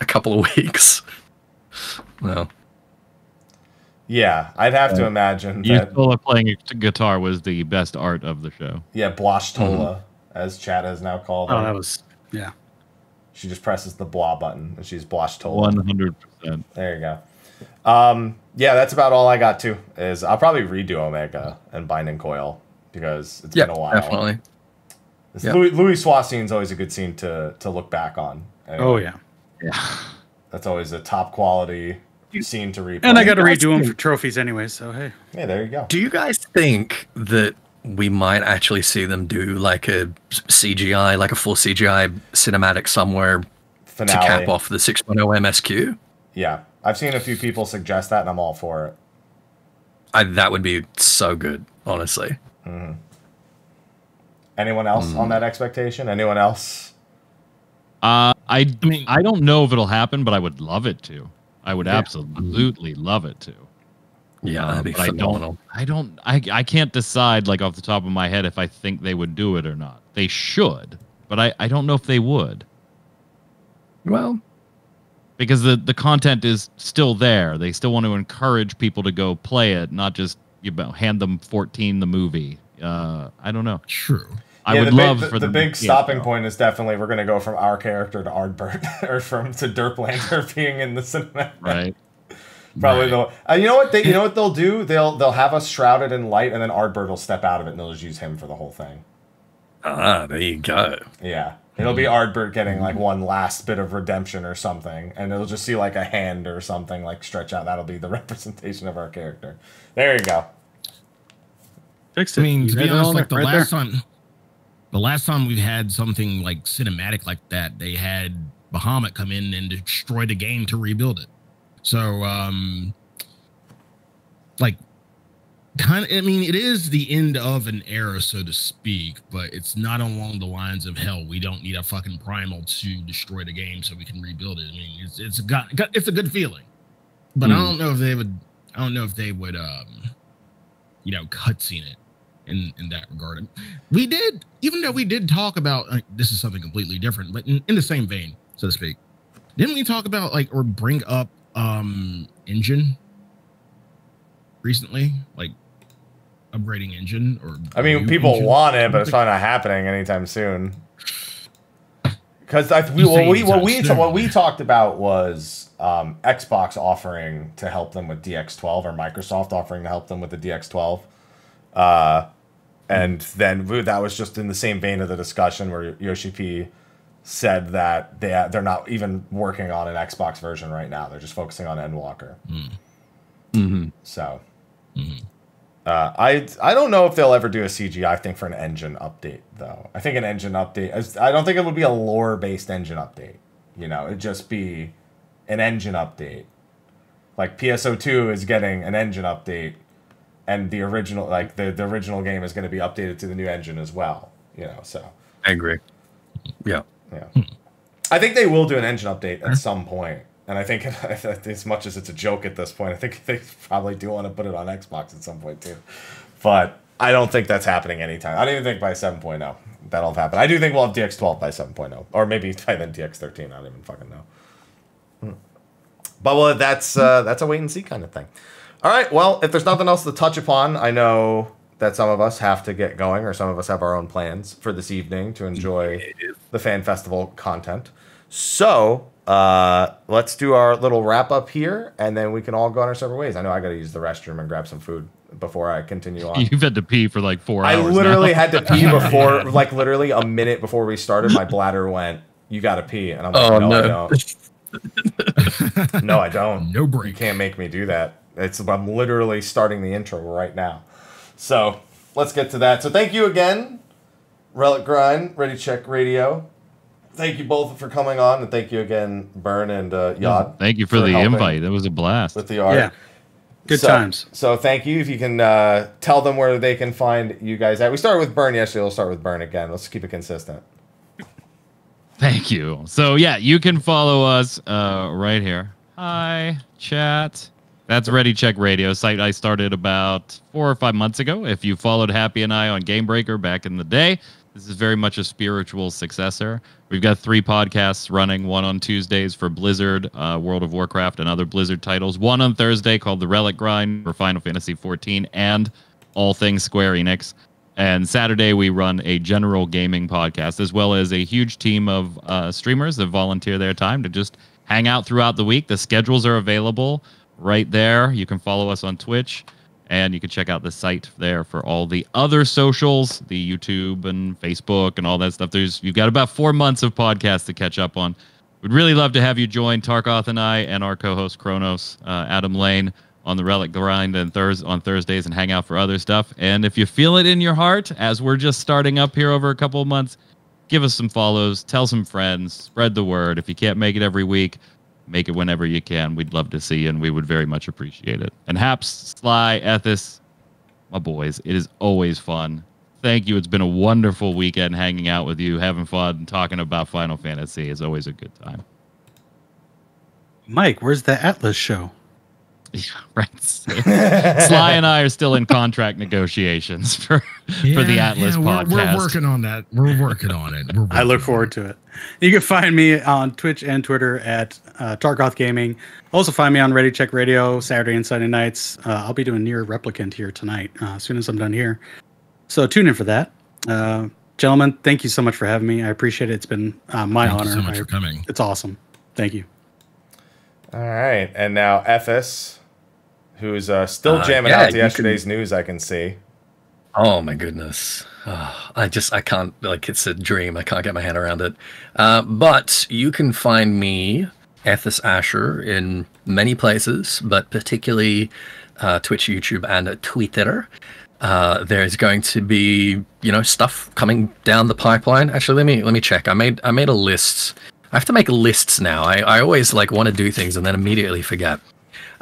a couple of (laughs) weeks. Well, Yeah, I'd have to imagine You that. solo playing guitar was the best art of the show. Yeah, Blosh Tola, as Chad has now called her. Oh, that was yeah. She just presses the blah button and she's Blosh Tola. One hundred percent. There you go. Um, yeah, that's about all I got too. Is I'll probably redo Omega and Binding Coil because it's yeah, been a while. definitely. This Yeah. Louis, Louis Suisse scene's always a good scene to to look back on. And Oh yeah. yeah. (laughs) that's always a top quality scene to replay. And I got to redo them for trophies anyway. So hey, Yeah, there you go. Do you guys think that we might actually see them do like a CGI, like a full CGI cinematic somewhere Finale. to cap off the 6.0 MSQ? Yeah, I've seen a few people suggest that, and I'm all for it. I, that would be so good, honestly. Anyone else Hmm. on that expectation? Anyone else? Uh, I I mean- I don't know if it'll happen, but I would love it to. I would Yeah. absolutely love it to. Yeah, that'd be but phenomenal. I don't. I don't. I I can't decide like off the top of my head if I think they would do it or not. They should, but I I don't know if they would Well, because the the content is still there. They still want to encourage people to go play it, not just you know hand them 14 the movie. Uh, I don't know. True. I yeah, would the love big, for the, the big yeah, stopping no. point is definitely we're going to go from our character to Ardbert, (laughs) or from to Derplander (laughs) being in the cinema. right? (laughs) Probably Right. they'll. Uh, you know what they? You know what they'll do? They'll they'll have us shrouded in light, and then Ardbert will step out of it, and they'll just use him for the whole thing. ah, there you go. Yeah, it'll be Ardbert getting like one last bit of redemption or something, and it'll just see like a hand or something like stretch out. That'll be the representation of our character. There you go. fixed I mean, You to be honest, like the right last there. time, the last time we've had something like cinematic like that, they had Bahamut come in and destroy the game to rebuild it. So, um, like, kind of, I mean, it is the end of an era, so to speak, but it's not along the lines of hell. We don't need a fucking primal to destroy the game so we can rebuild it. I mean, it's it's a got, it's a good feeling, but I Hmm. don't know if they would. I don't know if they would, um, you know, cutscene it in in that regard. We did, even though we did talk about uh, this is something completely different, but in, in the same vein, so to speak. Didn't we talk about like or bring up um engine recently, like upgrading engine or? I mean, people engine? want it, but it's probably not happening anytime soon. (sighs) Because I we what we what we what we talked about was um, Xbox offering to help them with DX12 or Microsoft offering to help them with the DX12. Uh, and then that was just in the same vein of the discussion where Yoshi P said that they they're not even working on an Xbox version right now. They're just focusing on Endwalker. hmm So Mhm. uh, I I don't know if they'll ever do a CGI thing for an engine update though. I think an engine update. I don't think it would be a lore based engine update. You know, it'd just be an engine update. Like PSO2 is getting an engine update, and the original like the, the original game is going to be updated to the new engine as well. You know, so I agree. Yeah. yeah. I think they will do an engine update at some point. And I think (laughs) as much as it's a joke at this point, I think (laughs) they probably do want to put it on Xbox at some point too. But I don't think that's happening anytime. I don't even think by 7.0 that'll happen. I do think we'll have DX12 by 7.0. Or maybe (laughs) by then DX13. I don't even fucking know. Hmm. But well, that's uh, that's a wait and see kind of thing. All right. Well, if there's nothing else to touch upon, I know that some of us have to get going, or some of us have our own plans for this evening to enjoy the fan festival content. So uh, let's do our little wrap up here, and then we can all go on our separate ways. I know I got to use the restroom and grab some food before I continue on. (laughs) You've had to pee for like four I literally now. had to pee (laughs) before, like literally a minute before we started. My bladder went, "You got to pee," and I'm like, Oh "No, I no. don't. (laughs) No, I don't. No You can't make me do that. It's I'm literally starting the intro right now. So let's get to that. So thank you again, Relic Grind, Ready Check Raideo. Thank you both for coming on, and thank you again, Byrne and uh, Yod, Thank you for, for the invite. That was a blast. with the art. Yeah. Good So- times. So thank you. If you can uh, tell them where they can find you guys at. We started with Byrne yesterday. We'll start with Byrne again. Let's keep it consistent. Thank you. So yeah, you can follow us uh, right here. Hi, chat. That's Ready Check Raideo site I started about four or five months ago. If you followed Happy and I on Game Breaker back in the day, this is very much a spiritual successor. We've got three podcasts running. One on Tuesdays for Blizzard, uh, World of Warcraft, and other Blizzard titles. One on Thursday called The Relic Grind for Final Fantasy XIV and all things Square Enix. And Saturday, we run a general gaming podcast, as well as a huge team of uh, streamers that volunteer their time to just hang out throughout the week. The schedules are available right there. You can follow us on Twitch, and you can check out the site there for all the other socials, the YouTube and Facebook and all that stuff. There's you've got about four months of podcasts to catch up on. We'd really love to have you join Tarkoth and I and our co-host Kronos, uh, Adam Lane, on the Relic Grind and Thurs on Thursdays and hang out for other stuff. And if you feel it in your heart, as we're just starting up here over a couple of months, give us some follows, tell some friends, spread the word. If you can't make it every week, make it whenever you can. We'd love to see you, and we would very much appreciate it. And Haps, Sly, Ethys, my boys, it is always fun. Thank you. It's been a wonderful weekend hanging out with you, having fun, talking about Final Fantasy. is always a good time. Mike, where's the Atlas show? Yeah, (laughs) right. Sly and I are still in contract negotiations for for the Yeah, Atlas yeah, we're- podcast. We're, working on that. We're working on it. We're I look working forward to it. You can find me on Twitch and Twitter at uh, Tarkoth Gaming. Also find me on Ready Check Raideo Saturday and Sunday nights. Uh, I'll be doing NieR Replicant here tonight uh, as soon as I'm done here. So tune in for that. Uh, gentlemen, thank you so much for having me. I appreciate it. It's been uh, my Thank honor. you so much I- for coming. It's awesome. Thank you. All right, and now Ethys, who's uh, still Uh, jamming yeah, out to can- yesterday's news. I can see. Oh my goodness. Ah, I just I can't like it's a dream. I can't get my head around it. Uh, but you can find me, Ethys Asher, in many places, but particularly uh, Twitch, YouTube, and Twitter. Uh, there's going to be you know stuff coming down the pipeline. Actually, let me let me check. I made I made a list. I have to make lists now. I, I always like want to do things and then immediately forget.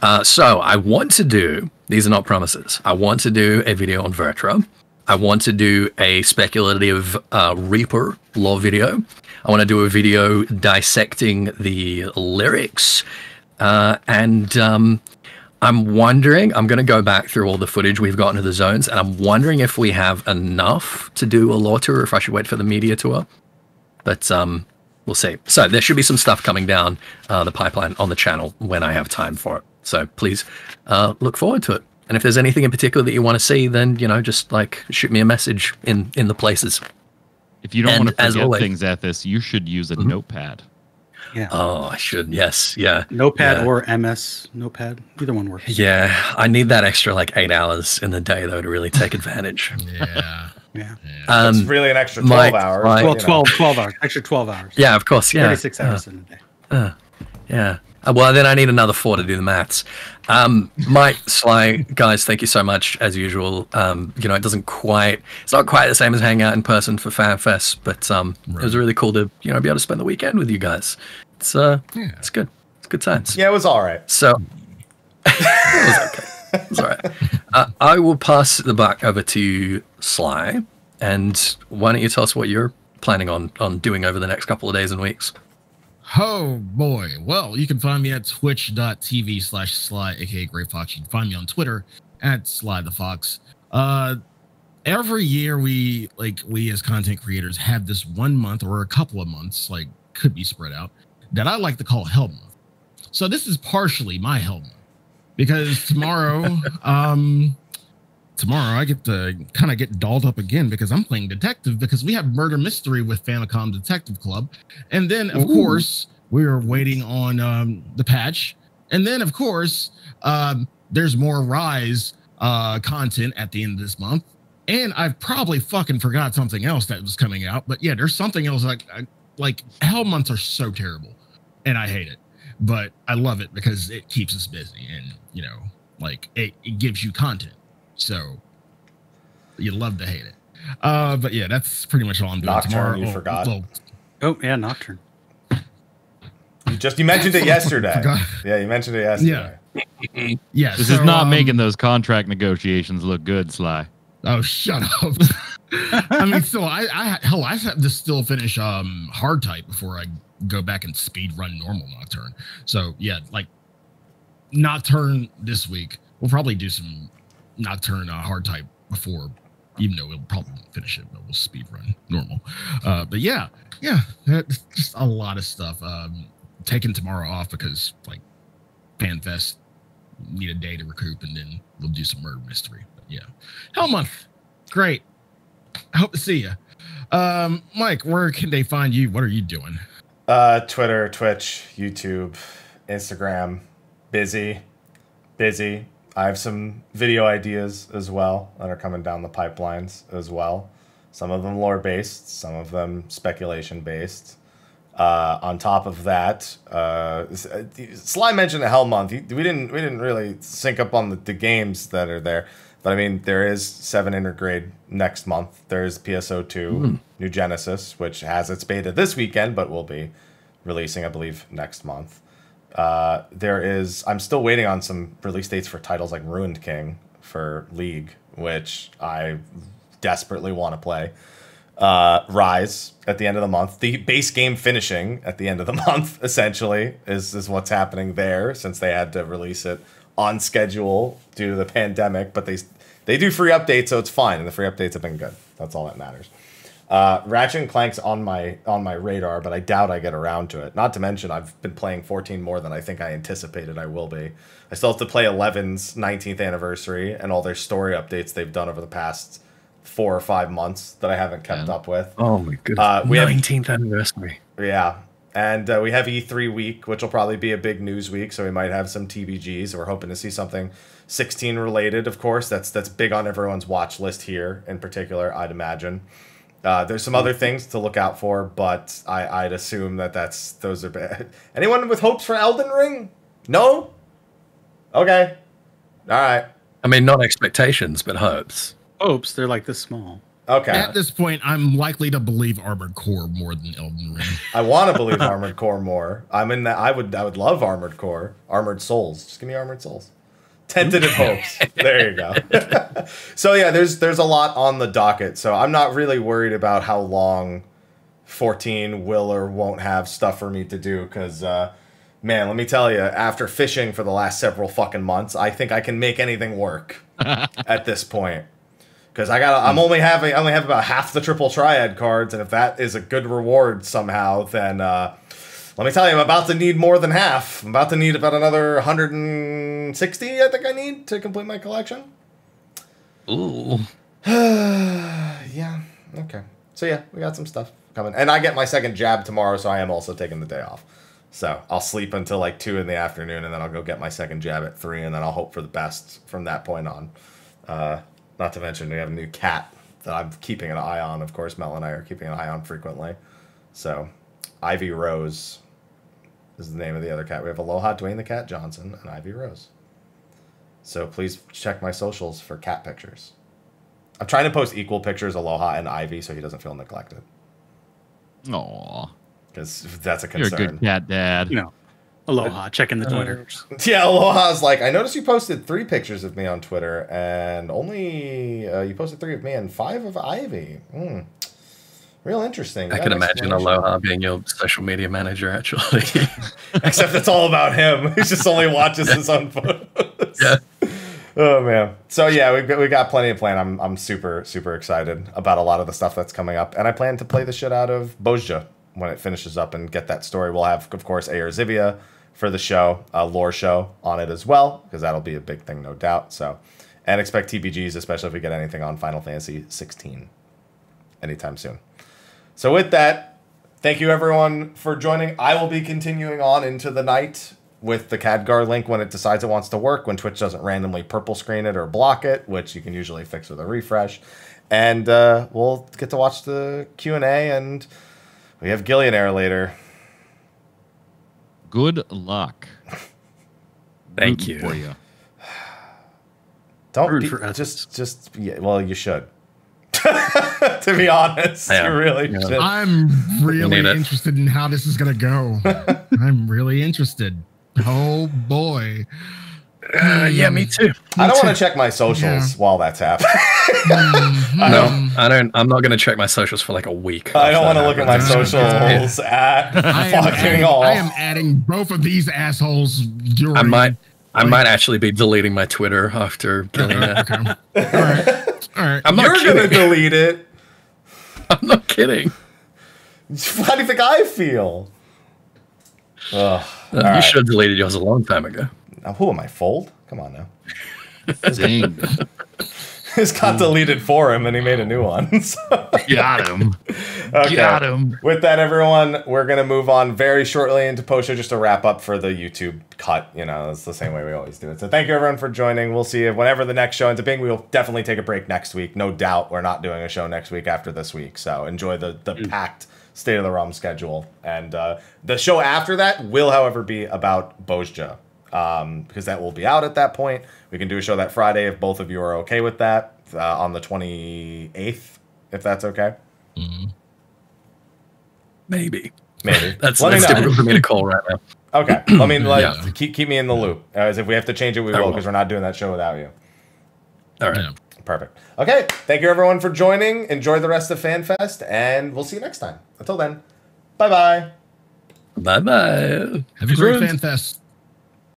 Uh, so I want to do these are not promises. I want to do a video on Vrtra. I want to do a speculative uh, Reaper lore video. I want to do a video dissecting the lyrics, uh, and um, I'm wondering. I'm going to go back through all the footage we've gotten of the zones, and I'm wondering if we have enough to do a lore tour. If I should wait for the media tour, but um, we'll see. So there should be some stuff coming down uh, the pipeline on the channel when I have time for it. So please uh, look forward to it. And if there's anything in particular that you want to see, then you know just like shoot me a message in in the places. If you don't And want to as forget always- things at this, you should use a notepad. Yeah. Oh, I should. Yes. Yeah. Notepad yeah. or MS Notepad. Either one works. Yeah. I need that extra like eight hours in the day though to really take (laughs) advantage. Yeah. Yeah. yeah. It's Um, really an extra my- twelve hours. my- Well, you 12, 12 hours. Extra 12 hours. yeah. Of course. Yeah. 36 Uh, hours in a day. Yeah. Uh, well, then I need another four to do the maths. Um, Mike, Sly, guys, thank you so much as usual. Um, you know, it doesn't quite, it's not quite the same as hanging out in person for FanFest, but um, it was really cool to, you know, be able to spend the weekend with you guys. It's uh, Yeah. it's good. It's good times. Yeah, it was all right. So (laughs) it was okay. It's all right. Uh, I will pass the buck over to Sly, and why don't you tell us what you're planning on on doing over the next couple of days and weeks? Oh boy. Well, you can find me at twitch.tv slash sly, aka Grey Fox. You can find me on Twitter at Sly the Fox. Uh every year we like we as content creators have this one month or a couple of months, like could be spread out, that I like to call Hell Month. So this is partially my Hell Month. Because tomorrow, (laughs) um tomorrow I get to kind of get dolled up again because I'm playing detective because we have murder mystery with Famicom Detective Club, and then of Ooh. course we are waiting on um, the patch, and then of course um, there's more Rise uh, content at the end of this month, and I've probably fucking forgot something else that was coming out, but yeah, there's something else like like hell months are so terrible, and I hate it, but I love it because it keeps us busy and you know like it, it gives you content so you love to hate it uh but yeah that's pretty much all i'm doing Nocturne, tomorrow you well- forgot. well, Oh yeah, Nocturne. You just you mentioned it (laughs) yesterday. Yeah, you mentioned it yesterday. (laughs) yeah This so, is not um, making those contract negotiations look good, Sly. oh shut up (laughs) i mean so i i hell i have to still finish um hard type before i go back and speed run normal nocturne so yeah like nocturne this week we'll probably do some nocturne uh, hard type before even though we'll probably finish it but we'll speed run normal. Uh but yeah yeah just a lot of stuff um taking tomorrow off because like fanfest need a day to recoup and then we'll do some murder mystery. But yeah. Hell month great. I hope to see you um mike where can they find you? What are you doing? Uh, Twitter, Twitch, YouTube, Instagram, busy, busy. I have some video ideas as well that are coming down the pipelines as well. Some of them lore based, some of them speculation based. Uh, on top of that, uh, uh, Sly mentioned the Hell Month. He- We didn't we didn't really sync up on the, the games that are there, but I mean there is seven intergrade next month. There's PSO two New Genesis, which has its beta this weekend, but will be releasing I believe next month. Uh, there is I'm still waiting on some release dates for titles like Ruined King for League, which I desperately want to play uh, Rise at the end of the month. The base game finishing at the end of the (laughs) month, essentially, is, is what's happening there since they had to release it on schedule due to the pandemic. But they they do free updates, so it's fine, and the free updates have been good. That's all that matters. Uh, Ratchet and Clank's on my on my radar, but I doubt I get around to it. Not to mention, I've been playing 14 more than I think I anticipated I will be. I still have to play 11's 19th anniversary and all their story updates they've done over the past four or five months that I haven't kept Yeah. up with. Oh my goodness. Uh, we have- 19th anniversary. Yeah. And uh, we have E3 week, which will probably be a big news week, so we might have some TBGs. We're hoping to see something 16 related, of course. That's that's big on everyone's watch list here, in particular, I'd imagine. Uh, there's some other things to look out for, but I, I'd assume that that's those are bad. (laughs) Anyone with hopes for Elden Ring? No. Okay. All right. I mean, not expectations, but hopes. Hopes they're like this small. Okay. At this point, I'm likely to believe Armored Core more than Elden Ring. (laughs) I want to believe Armored Core more. I'm in that. I would. I would love Armored Core. Armored Souls. Just give me Armored Souls. Tentative hopes. There you go. (laughs) so yeah, there's there's a lot on the docket. So I'm not really worried about how long 14 will or won't have stuff for me to do because. Uh, Man, let me tell you, after fishing for the last several fucking months, I think I can make anything work (laughs) at this point. Because I got, I'm only having, I only have about half the triple triad cards, and if that is a good reward somehow, then uh, let me tell you, I'm about to need more than half. I'm about to need about another 160. I think I need to complete my collection. Ooh. (sighs) yeah. Okay. So yeah, we got some stuff coming, and I get my second jab tomorrow, so I am also taking the day off. So I'll sleep until like two in the afternoon, and then I'll go get my second jab at three, and then I'll hope for the best from that point on. Uh, not to mention we have a new cat that I'm keeping an eye on. Of course, Mel and I are keeping an eye on frequently. So Ivy Rose is the name of the other cat. We have Aloha Dwayne the Cat Johnson and Ivy Rose. So please check my socials for cat pictures. I'm trying to post equal pictures, Aloha and Ivy, so he doesn't feel neglected. Aw, Because that's a concern. you're a concern. good cat dad. You know, aloha. Checking the Twitter. (laughs) Yeah, Aloha's like, I noticed you posted three pictures of me on Twitter, and only uh, you posted three of me and five of Ivy. Hmm. Real interesting. I That can imagine. Aloha being your social media manager, actually. (laughs) Except it's all about him. (laughs) He just only watches his own photos. yeah. Oh man. So yeah, got, we got plenty of plan. I'm I'm super super excited about a lot of the stuff that's coming up, and I plan to play the shit out of Bozja when it finishes up and get that story. We'll have, of course, Ayer Zivia for the show, a lore show on it as well, because that'll be a big thing, no doubt. So and expect TPGs, especially if we get anything on Final Fantasy 16 anytime soon. So with that, thank you everyone for joining. I will be continuing on into the night with the Kadgar link when it decides it wants to work, when Twitch doesn't randomly purple screen it or block it, which you can usually fix with a refresh. And uh, we'll get to watch the Q and A, and we have Gillionaire later. Good luck. (laughs) Thank Rooting you. For you. Don't be, for just just yeah, well, you should. (laughs) to be honest, Yeah. really Yeah. I'm really interested in how this is gonna go. (laughs) I'm really interested. Oh boy. Uh, yeah, me too. I don't want to check my socials Yeah. while that's happening. Mhm. No, I don't. I'm not going to check my socials for like a week. I don't want to look at my happens. socials at I am, fucking adding, all. I am adding both of these assholes during. I might. I Like- might actually be deleting my Twitter after killing that. Okay. All right. (laughs) All right. I'm not You're gonna delete it. (laughs) I'm not kidding. How do you think I feel? Ugh. Uh, you right. should have deleted yours a long time ago. Now, who am I? Fold? Come on now. Dang. (laughs) (laughs) This got deleted for him, and he made a new one. (laughs) So- Got him. Okay. Got him. With that, everyone, we're gonna move on very shortly into post show just to wrap up for the YouTube cut. You know, it's the same way we always do it. So thank you everyone for joining. We'll see you whenever the next show ends up being. We will definitely take a break next week. No doubt, we're not doing a show next week after this week. So enjoy the the packed state of the realm schedule. And uh, the show after that will, however, be about Bozja. Um, because that will be out at that point. We can do a show that Friday if both of you are okay with that uh, on the 28th, if that's okay. Maybe. Maybe. (laughs) That's, Let me that's difficult for me to call right now. Okay. (clears throat) I mean, like, Yeah. keep, keep me in the loop. As if we have to change it, we I will, will. because we're not doing that show without you. All right. Yeah. Perfect. Okay. Thank you, everyone, for joining. Enjoy the rest of FanFest, and we'll see you next time. Until then, bye bye. Bye bye. Have a great fan fest.